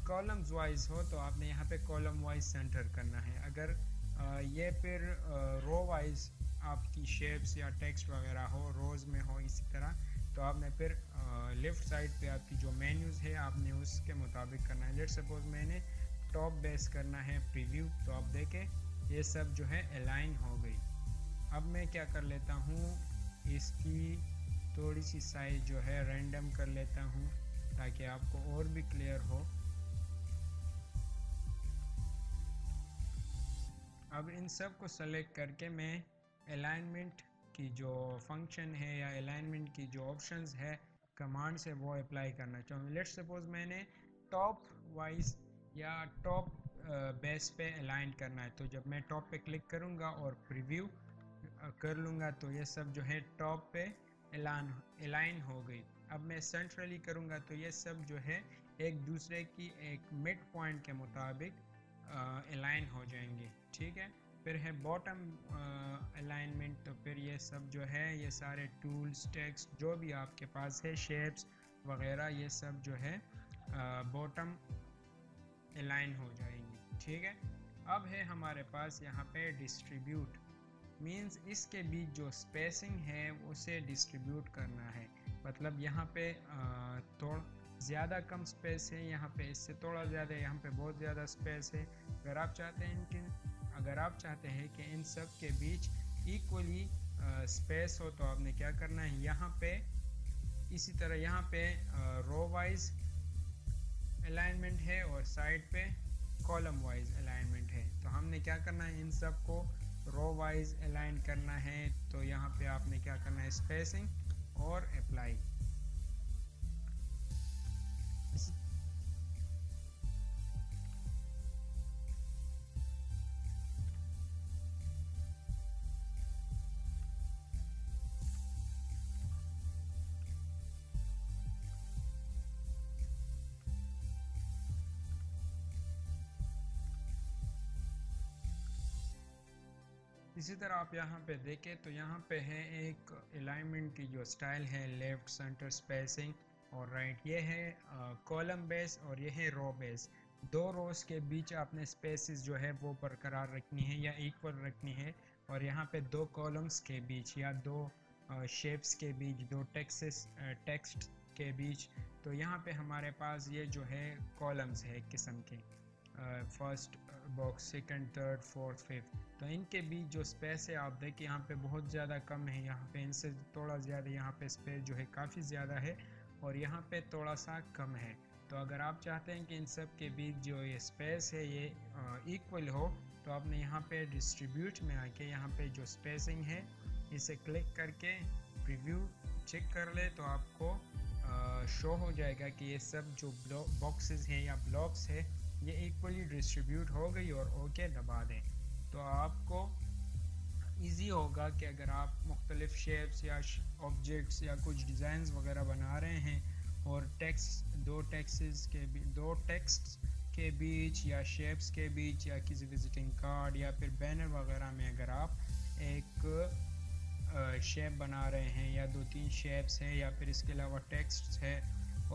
कॉलम्स वाइज हो तो आपने यहाँ पे कॉलम वाइज सेंटर करना है। अगर आ, ये फिर रो वाइज आपकी शेप्स या टेक्स्ट वगैरह हो रोज़ में हो इसी तरह तो आपने फिर लेफ़्ट साइड पे आपकी जो मेन्यूज़ है आपने उसके मुताबिक करना है। लेट सपोज़ मैंने टॉप बेस करना है प्रीव्यू तो आप देखें ये सब जो है अलाइन हो गई। अब मैं क्या कर लेता हूँ, इसकी थोड़ी सी साइज़ जो है रैंडम कर लेता हूँ, ताकि आपको और भी क्लियर हो। अब इन सबको सेलेक्ट करके मैं अलाइनमेंट की जो फ़ंक्शन है या अलाइनमेंट की जो ऑप्शंस है कमांड से वो अप्लाई करना चाहूँ लेट सपोज़ मैंने टॉप वाइज या टॉप बेस पे अलाइन करना है। तो जब मैं टॉप पे क्लिक करूँगा और प्रीव्यू कर लूँगा तो ये सब जो है टॉप पे एलान अलाइन हो गई। अब मैं सेंट्रली करूँगा तो ये सब जो है एक दूसरे की एक मिड पॉइंट के मुताबिक अलाइन हो जाएँगे। ठीक है? फिर है बॉटम अलाइनमेंट तो फिर ये सब जो है, ये सारे टूल्स टेक्स्ट जो भी आपके पास है शेप्स वगैरह, ये सब जो है बॉटम अलाइन हो जाएँगी। ठीक है? अब है हमारे पास यहाँ पे डिस्ट्रीब्यूट मींस इसके बीच जो स्पेसिंग है, उसे डिस्ट्रीब्यूट करना है। मतलब यहाँ पे थोड़ा ज़्यादा कम स्पेस है, यहाँ पे इससे थोड़ा ज़्यादा, यहाँ पे बहुत ज़्यादा स्पेस है। अगर आप चाहते हैं कि, अगर आप चाहते हैं कि इन सब के बीच इक्वली स्पेस हो तो आपने क्या करना है? यहाँ पे, इसी तरह यहाँ पे रो वाइज अलाइनमेंट है और साइड पे कॉलम वाइज अलाइनमेंट है। तो हमने क्या करना है? इन सबको रो वाइज अलाइन करना है। तो यहाँ पे आपने क्या करना है? स्पेसिंग और अप्लाई इसी तरह आप यहाँ पे देखें तो यहाँ पे है एक अलाइनमेंट की जो स्टाइल है लेफ़्ट सेंटर स्पेसिंग और राइट ये है कॉलम बेस और ये है रो बेस दो रोज के बीच आपने स्पेसिस जो है वो बरकरार रखनी है या इक्वल रखनी है और यहाँ पे दो कॉलम्स के बीच या दो शेप्स के बीच, दो टेक्सेस टेक्स्ट के बीच। तो यहाँ पे हमारे पास ये जो है कॉलम्स है किस्म के। First box second third fourth fifth तो इनके बीच जो स्पेस है, आप देखिए यहाँ पे बहुत ज़्यादा कम है। यहाँ पे इनसे थोड़ा ज़्यादा यहाँ पे स्पेस जो है काफ़ी ज़्यादा है और यहाँ पे थोड़ा सा कम है। तो अगर आप चाहते हैं कि इन सब के बीच जो ये स्पेस है, ये इक्वल हो तो आपने यहाँ पे डिस्ट्रीब्यूट में आके यहाँ पे जो स्पेसिंग है, इसे क्लिक करके प्रीव्यू चेक कर ले तो आपको शो हो जाएगा कि ये सब जो बॉक्सेस हैं या ब्लॉक्स है ये इक्वली डिस्ट्रीब्यूट हो गई और ओके दबा दें। तो आपको इजी होगा कि अगर आप मुख्तलिफ़ शेप्स या ऑब्जेक्ट्स या कुछ डिज़ाइंस वगैरह बना रहे हैं और टेक्स दो टेक्सेस के दो टेक्स्ट के बीच या शेप्स के बीच या किसी विजिटिंग कार्ड या फिर बैनर वगैरह में अगर आप एक शेप बना रहे हैं या दो तीन शेप्स हैं या फिर इसके अलावा टेक्स्ट है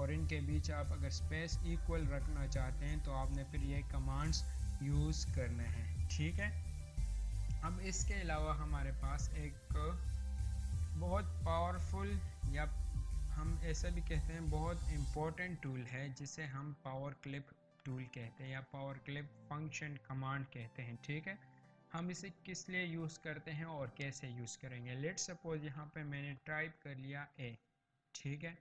और इनके बीच आप अगर स्पेस इक्वल रखना चाहते हैं तो आपने फिर ये कमांड्स यूज़ करने हैं, ठीक है? अब इसके अलावा हमारे पास एक बहुत पावरफुल या हम ऐसा भी कहते हैं, बहुत इम्पोर्टेंट टूल है, जिसे हम पावर क्लिप टूल कहते हैं या पावर क्लिप फ़ंक्शन कमांड कहते हैं, ठीक है? हम इसे किस लिए यूज़ करते हैं और कैसे यूज़ करेंगे? लेट सपोज़ यहाँ पे मैंने टाइप कर लिया ए ठीक है?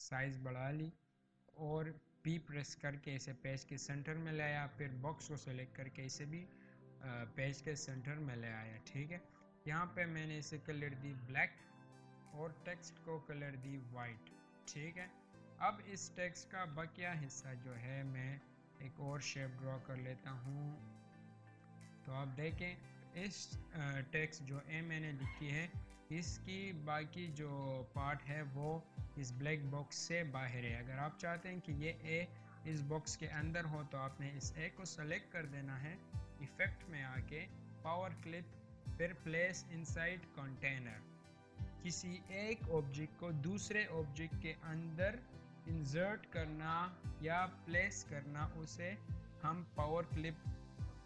साइज़ बढ़ा ली और पी प्रेस करके इसे पेज के सेंटर में ले आया, फिर बॉक्स को सेलेक्ट करके इसे भी पेज के सेंटर में ले आया, ठीक है? यहाँ पे मैंने इसे कलर दी ब्लैक और टेक्स्ट को कलर दी वाइट ठीक है? अब इस टेक्स्ट का बकिया हिस्सा जो है, मैं एक और शेप ड्रॉ कर लेता हूँ। तो आप देखें, इस टेक्स्ट जो ए मैंने लिखी है इसकी बाकी जो पार्ट है वो इस ब्लैक बॉक्स से बाहर है। अगर आप चाहते हैं कि ये ए इस बॉक्स के अंदर हो तो आपने इस ए को सेलेक्ट कर देना है इफ़ेक्ट में आके पावर क्लिप फिर प्लेस इनसाइड कंटेनर किसी एक ऑब्जेक्ट को दूसरे ऑब्जेक्ट के अंदर इंसर्ट करना या प्लेस करना, उसे हम पावर क्लिप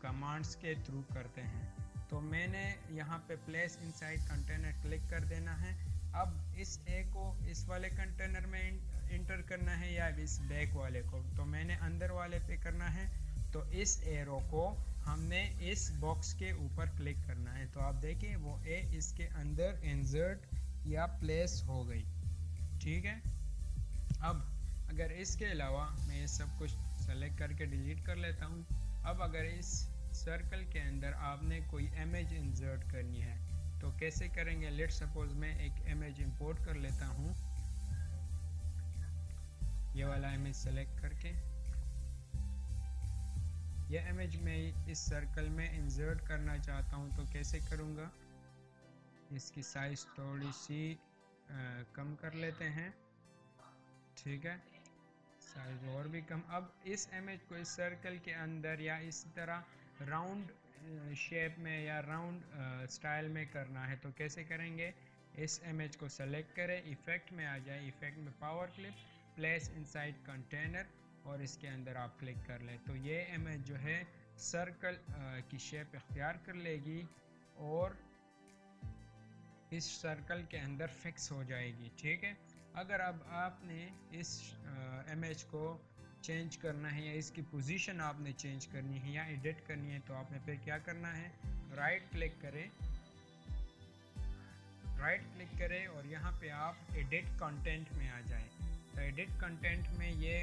कमांड्स के थ्रू करते हैं। तो मैंने यहाँ पे प्लेस इनसाइड कंटेनर क्लिक कर देना है। अब इस ए को इस वाले कंटेनर में इंटर करना है या इस बैक वाले को? तो मैंने अंदर वाले पे करना है। तो इस एरो को हमने इस बॉक्स के ऊपर क्लिक करना है। तो आप देखिए वो ए इसके अंदर इंजर्ट या प्लेस हो गई। ठीक है? अब अगर इसके अलावा मैं ये सब कुछ सेलेक्ट करके डिलीट कर लेता हूँ। अब अगर इस सर्कल के अंदर आपने कोई इमेज इंसर्ट करनी है तो कैसे करेंगे? लेट सपोज़ मैं एक इमेज इंपोर्ट कर लेता हूँ। ये वाला इमेज सेलेक्ट करके। यह इमेज मैं इस सर्कल में इंसर्ट करना चाहता हूँ तो कैसे करूँगा? इसकी साइज़ थोड़ी सी आ, कम कर लेते हैं। ठीक है? साइज़ और भी कम। अब इस इमेज को इस सर्कल के अंदर या इस तरह राउंड शेप में या राउंड स्टाइल में करना है तो कैसे करेंगे? इस इमेज को सेलेक्ट करें इफ़ेक्ट में आ जाए इफ़ेक्ट में power clip place inside container और इसके अंदर आप क्लिक कर लें। तो ये इमेज जो है सर्कल की शेप इख्तियार कर लेगी और इस सर्कल के अंदर फिक्स हो जाएगी, ठीक है? अगर अब आपने इस इमेज को चेंज करना है या इसकी पोजीशन आपने चेंज करनी है या एडिट करनी है तो आपने फिर क्या करना है? राइट क्लिक करें। राइट क्लिक करें और यहाँ पे आप एडिट कंटेंट में आ जाएँ। तो एडिट कंटेंट में ये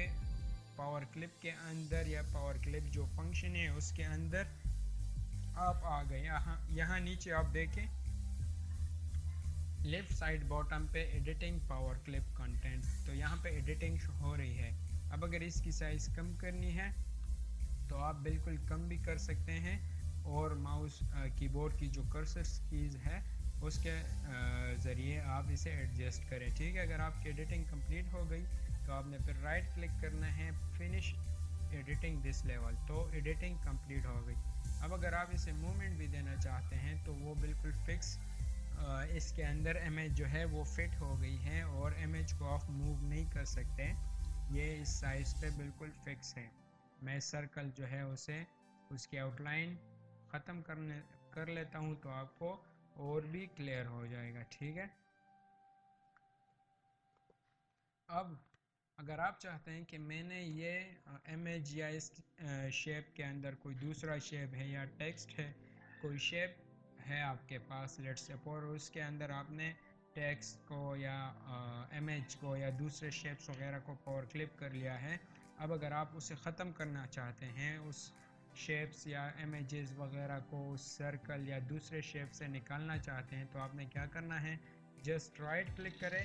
पावर क्लिप के अंदर या पावर क्लिप जो फ़ंक्शन है, उसके अंदर आप आ गए। यहाँ यहाँ नीचे आप देखें। लेफ़्ट साइड बॉटम पे एडिटिंग पावर क्लिप कंटेंट तो यहाँ पे एडिटिंग हो रही है। अब अगर इसकी साइज़ कम करनी है तो आप बिल्कुल कम भी कर सकते हैं और माउस कीबोर्ड की जो कर्सर कीज़ है, उसके ज़रिए आप इसे एडजस्ट करें, ठीक है? अगर आपकी एडिटिंग कंप्लीट हो गई तो आपने फिर राइट क्लिक करना है फिनिश एडिटिंग दिस लेवल तो एडिटिंग कंप्लीट हो गई। अब अगर आप इसे मूवमेंट भी देना चाहते हैं तो वो बिल्कुल फिक्स इसके अंदर इमेज जो है, वो फिट हो गई है और इमेज को आप मूव नहीं कर सकते। ये इस साइज़ पे बिल्कुल फिक्स है। मैं सर्कल जो है उसे, उसकी आउटलाइन ख़त्म करने, कर लेता हूँ तो आपको और भी क्लियर हो जाएगा, ठीक है? अब अगर आप चाहते हैं कि मैंने ये इमेज या इस शेप के अंदर कोई दूसरा शेप है या टेक्स्ट है, कोई शेप है आपके पास लेट सपोर उसके अंदर आपने टेक्स्ट को या इमेज को या दूसरे शेप्स वगैरह को पावर क्लिप कर लिया है। अब अगर आप उसे ख़त्म करना चाहते हैं, उस शेप्स या इमेजेस वगैरह को उस सर्कल या दूसरे शेप से निकालना चाहते हैं तो आपने क्या करना है? जस्ट राइट क्लिक करें।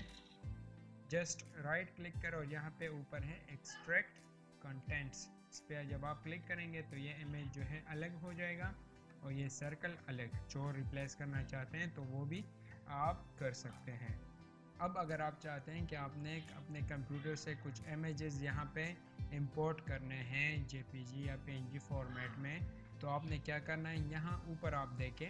जस्ट राइट क्लिक करें और यहाँ पे ऊपर है एक्सट्रैक्ट कंटेंट्स इस पर जब आप क्लिक करेंगे तो ये इमेज जो है अलग हो जाएगा और ये सर्कल अलग। जो रिप्लेस करना चाहते हैं तो वो भी आप कर सकते हैं। अब अगर आप चाहते हैं कि आपने अपने कंप्यूटर से कुछ इमेजेस यहाँ पे इंपोर्ट करने हैं जेपीजी या पीएनजी फॉर्मेट में तो आपने क्या करना है? यहाँ ऊपर आप देखें,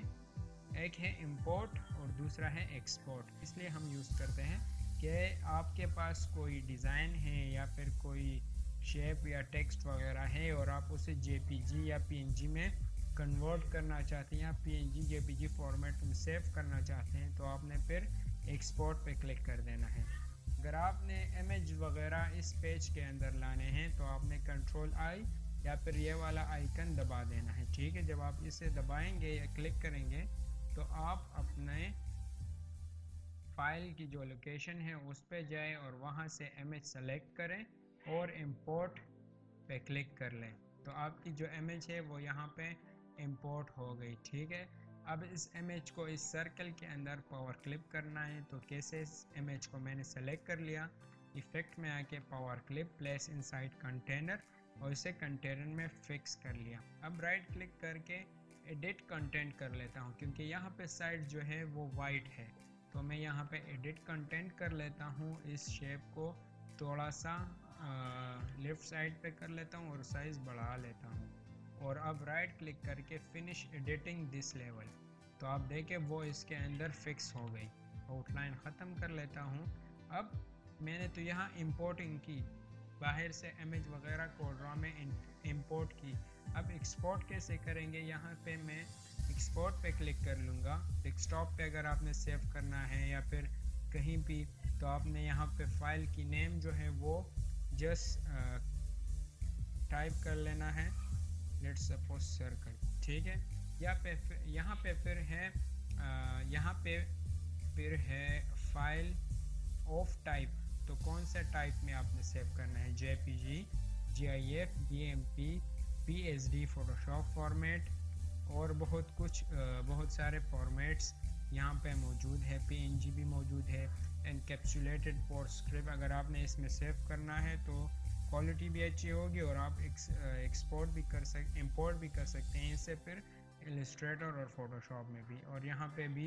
एक है इंपोर्ट और दूसरा है एक्सपोर्ट इसलिए हम यूज़ करते हैं कि आपके पास कोई डिज़ाइन है या फिर कोई शेप या टेक्स्ट वगैरह है और आप उसे जेपीजी या पीएनजी में कन्वर्ट करना चाहते हैं या पी जे पी फॉर्मेट में सेव करना चाहते हैं तो आपने फिर एक्सपोर्ट पे क्लिक कर देना है। अगर आपने इमेज वगैरह इस पेज के अंदर लाने हैं तो आपने कंट्रोल आई या फिर ये वाला आइकन दबा देना है। ठीक है, जब आप इसे दबाएँगे या क्लिक करेंगे तो आप अपने फ़ाइल की जो लोकेशन है, उस पर जाएँ और वहाँ से इमेज सेलेक्ट करें और इंपोर्ट पे क्लिक कर लें। तो आपकी जो इमेज है, वो यहाँ पे इंपोर्ट हो गई, ठीक है? अब इस इमेज को इस सर्कल के अंदर पावर क्लिप करना है तो कैसे इस इमेज को मैंने सेलेक्ट कर लिया? इफ़ेक्ट में आके power clip place inside container और इसे कंटेनर में फिक्स कर लिया। अब राइट क्लिक करके एडिट कंटेंट कर लेता हूँ, क्योंकि यहाँ पे साइड जो है वो वाइट है। तो मैं यहाँ पे एडिट कंटेंट कर लेता हूँ, इस शेप को थोड़ा सा लेफ़्ट साइड पे कर लेता हूँ और साइज़ बढ़ा लेता हूँ। और अब राइट क्लिक करके फिनिश एडिटिंग दिस लेवल तो आप देखें, वो इसके अंदर फिक्स हो गई। आउटलाइन ख़त्म कर लेता हूँ। अब मैंने तो यहाँ इम्पोर्टिंग की। बाहर से इमेज वगैरह को ड्रा में इंपोर्ट की। अब एक्सपोर्ट कैसे करेंगे? यहाँ पे मैं एक्सपोर्ट पे क्लिक कर लूँगा। डेस्कटॉप पे अगर आपने सेव करना है या फिर कहीं भी तो आपने यहाँ पे फ़ाइल की नेम जो है वो जस्ट टाइप कर लेना है। लेट सपोज़ सर्कल ठीक है? या पे यहाँ पे फिर है यहाँ पे फिर है फ़ाइल ऑफ़ टाइप तो कौन सा टाइप में आपने सेव करना है? J P G G I F B M P P S D Photoshop format और बहुत कुछ बहुत सारे फॉर्मेट्स यहाँ पे मौजूद है। पी एन जी भी मौजूद है। एनकेप्सुलेटेड पोर्ट स्क्रिप्ट अगर आपने इसमें सेव करना है तो क्वालिटी भी अच्छी होगी और आप एक्सपोर्ट भी कर सक इम्पोर्ट भी कर सकते हैं। इससे फिर इलस्ट्रेटर और फोटोशॉप में भी। और यहाँ पे भी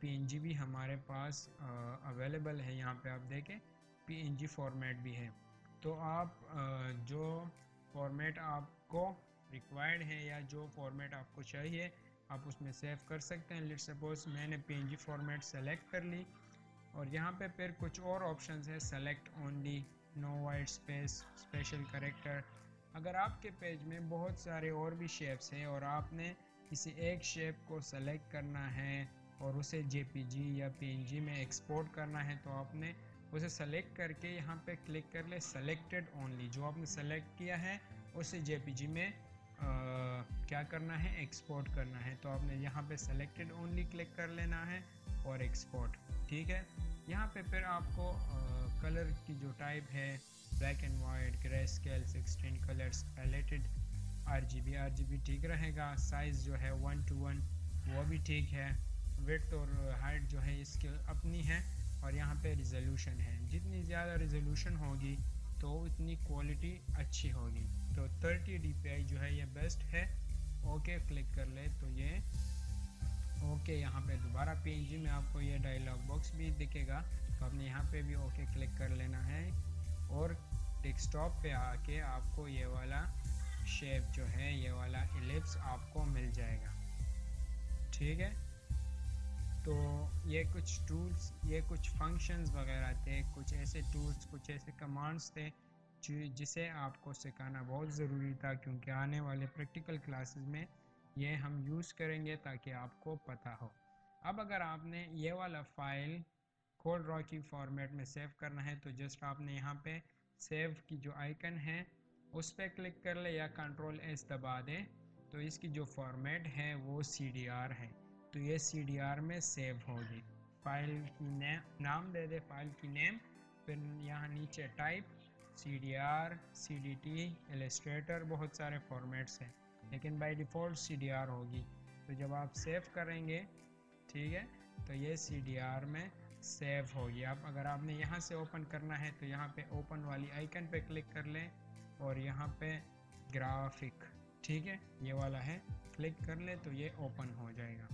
पीएनजी भी हमारे पास अवेलेबल है। यहाँ पे आप देखें पीएनजी फॉर्मेट भी है। तो आप आ, जो फॉर्मेट आपको रिक्वायर्ड है या जो फॉर्मेट आपको चाहिए आप उसमें सेव कर सकते हैं। लेट सपोज़ मैंने पीएनजी फॉर्मेट सेलेक्ट कर ली। और यहाँ पे फिर कुछ और ऑप्शंस है। Select only no white space special character अगर आपके पेज में बहुत सारे और भी शेप्स हैं और आपने किसी एक शेप को सेलेक्ट करना है और उसे जेपीजी या पीएनजी में एक्सपोर्ट करना है तो आपने उसे सेलेक्ट करके यहाँ पे क्लिक कर ले सेलेक्टेड ओनली जो आपने सेलेक्ट किया है उसे जेपीजी में आ, क्या करना है एक्सपोर्ट करना है। तो आपने यहाँ पे सेलेक्टेड ओनली क्लिक कर लेना है और एक्सपोर्ट ठीक है? यहाँ पे फिर आपको कलर की जो टाइप है black and white grey scale sixteen colours paletted R G B R G B ठीक रहेगा। साइज़ जो है वन टू वन वो भी ठीक है। वेट और हाइट जो है, इसकी अपनी है और यहाँ पे रिजोल्यूशन है। जितनी ज़्यादा रिजोल्यूशन होगी तो उतनी क्वालिटी अच्छी होगी। तो 30 डी जो है, ये बेस्ट है। ओके क्लिक कर ले तो ये ओके, यहाँ पे दोबारा पीएनजी में आपको ये डायलॉग बॉक्स भी दिखेगा। तो आपने यहाँ पे भी ओके क्लिक कर लेना है। और डेस्कटॉप पे आके आपको ये वाला शेप जो है, ये वाला इलिप्स आपको मिल जाएगा। ठीक है? तो ये कुछ टूल्स ये कुछ फ़ंक्शंस वगैरह थे, कुछ ऐसे टूल्स कुछ ऐसे कमांड्स थे जिसे आपको सिखाना बहुत ज़रूरी था, क्योंकि आने वाले प्रैक्टिकल क्लासेस में ये हम यूज़ करेंगे ताकि आपको पता हो। अब अगर आपने ये वाला फ़ाइल कोड रॉ की फॉर्मेट में सेव करना है तो जस्ट आपने यहाँ पे सेव की जो आइकन है, उस पर क्लिक कर ले या कंट्रोल एस दबा दें। तो इसकी जो फॉर्मेट है, वो सीडीआर है। तो ये सीडीआर में सेव होगी। फ़ाइल की नेम नाम दे दे फ़ाइल की नेम फिर यहाँ नीचे type C D R C D T Illustrator बहुत सारे फॉर्मेट्स हैं। लेकिन by default C D R होगी। तो जब आप सेव करेंगे, ठीक है तो ये सी डी आर में सेव होगी। आप, अगर आपने यहाँ से ओपन करना है तो यहाँ पे ओपन वाली आइकन पे क्लिक कर लें और यहाँ पे ग्राफिक ठीक है, ये वाला है क्लिक कर लें तो ये ओपन हो जाएगा।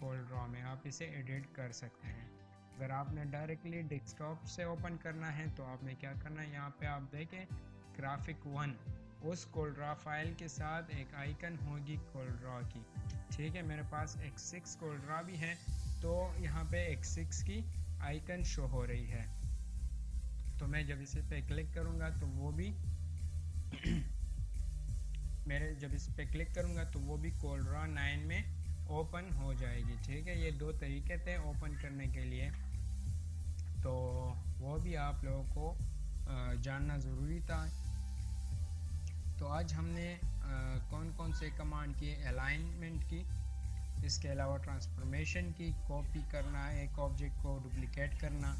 कोल्ड ड्रॉ में आप इसे एडिट कर सकते हैं। अगर आपने डायरेक्टली डेस्कटॉप से ओपन करना है तो आपने क्या करना है? यहाँ पे आप देखें ग्राफिक वन उस कोल्ड ड्रॉ फ़ाइल के साथ एक आइकन होगी कोल्ड ड्रॉ की। ठीक है, मेरे पास एक सिक्स कोल्ड ड्रॉ भी है तो यहाँ पे एक सिक्स की आइकन शो हो रही है। तो मैं जब इसे पे क्लिक करूँगा तो वो भी मेरे जब इस पे क्लिक करूँगा तो वो भी कोल्ड ड्रॉ नाइन में ओपन हो जाएगी। ठीक है, ये दो तरीके थे ओपन करने के लिए। तो वो भी आप लोगों को जानना ज़रूरी था। तो आज हमने कौन कौन से कमांड किए अलाइनमेंट की, इसके अलावा ट्रांसफॉर्मेशन की कॉपी करना, एक ऑब्जेक्ट को डुप्लिकेट करना,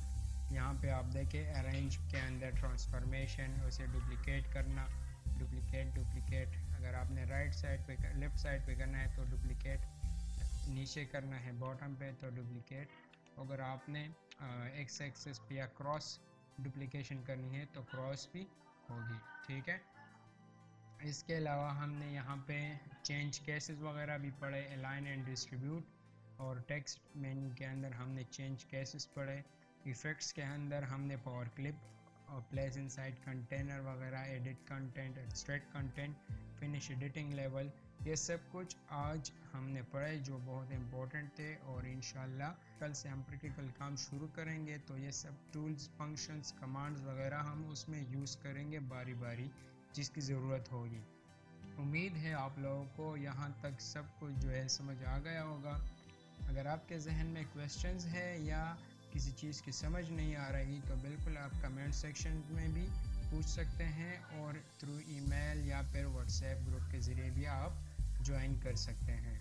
यहाँ पे आप देखें अरेंज के अंदर ट्रांसफॉर्मेशन उसे डुप्लिकेट करना डुप्लिकेट डुप्लिकेट अगर आपने राइट साइड पे लेफ़्ट साइड पे करना है तो डुप्लिकेट नीचे करना है बॉटम पे तो डुप्लिकेट अगर आपने एक्स एक्सेस पे या क्रॉस डुप्लीकेशन करनी है तो क्रॉस भी होगी, ठीक है? इसके अलावा हमने यहाँ पे चेंज केसेस वगैरह भी पढ़े अलाइन एंड डिस्ट्रीब्यूट और टेक्स्ट मेन्यू के अंदर हमने चेंज केसेस पढ़े इफ़ेक्ट्स के अंदर हमने पावर क्लिप और प्लेस इनसाइड कंटेनर वगैरह edit content extract content finish editing level ये सब कुछ आज हमने पढ़े जो बहुत इम्पोर्टेंट थे, और इन कल से हम प्रैक्टिकल काम शुरू करेंगे तो ये सब टूल्स फ़ंक्शंस कमांड्स वगैरह हम उसमें यूज़ करेंगे बारी बारी जिसकी ज़रूरत होगी। उम्मीद है आप लोगों को यहाँ तक सब कुछ जो है समझ आ गया होगा। अगर आपके जहन में क्वेश्चंस है या किसी चीज़ की समझ नहीं आ रही तो बिल्कुल आप कमेंट सेक्शन में भी पूछ सकते हैं और थ्रू ईमेल या फिर व्हाट्सएप ग्रुप के ज़रिए भी आप ज्वाइन कर सकते हैं।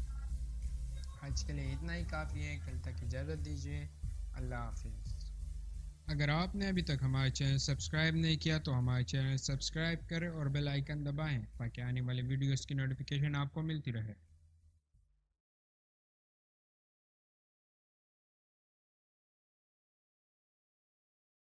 आज के लिए इतना ही। काफ़ी है। कल तक इजाज़त दीजिए। अल्लाह हाफिज़। अगर आपने अभी तक हमारे चैनल सब्सक्राइब नहीं किया तो हमारे चैनल सब्सक्राइब करें और बेल आइकन दबाएँ, ताकि आने वाले वीडियोस की नोटिफिकेशन आपको मिलती रहे।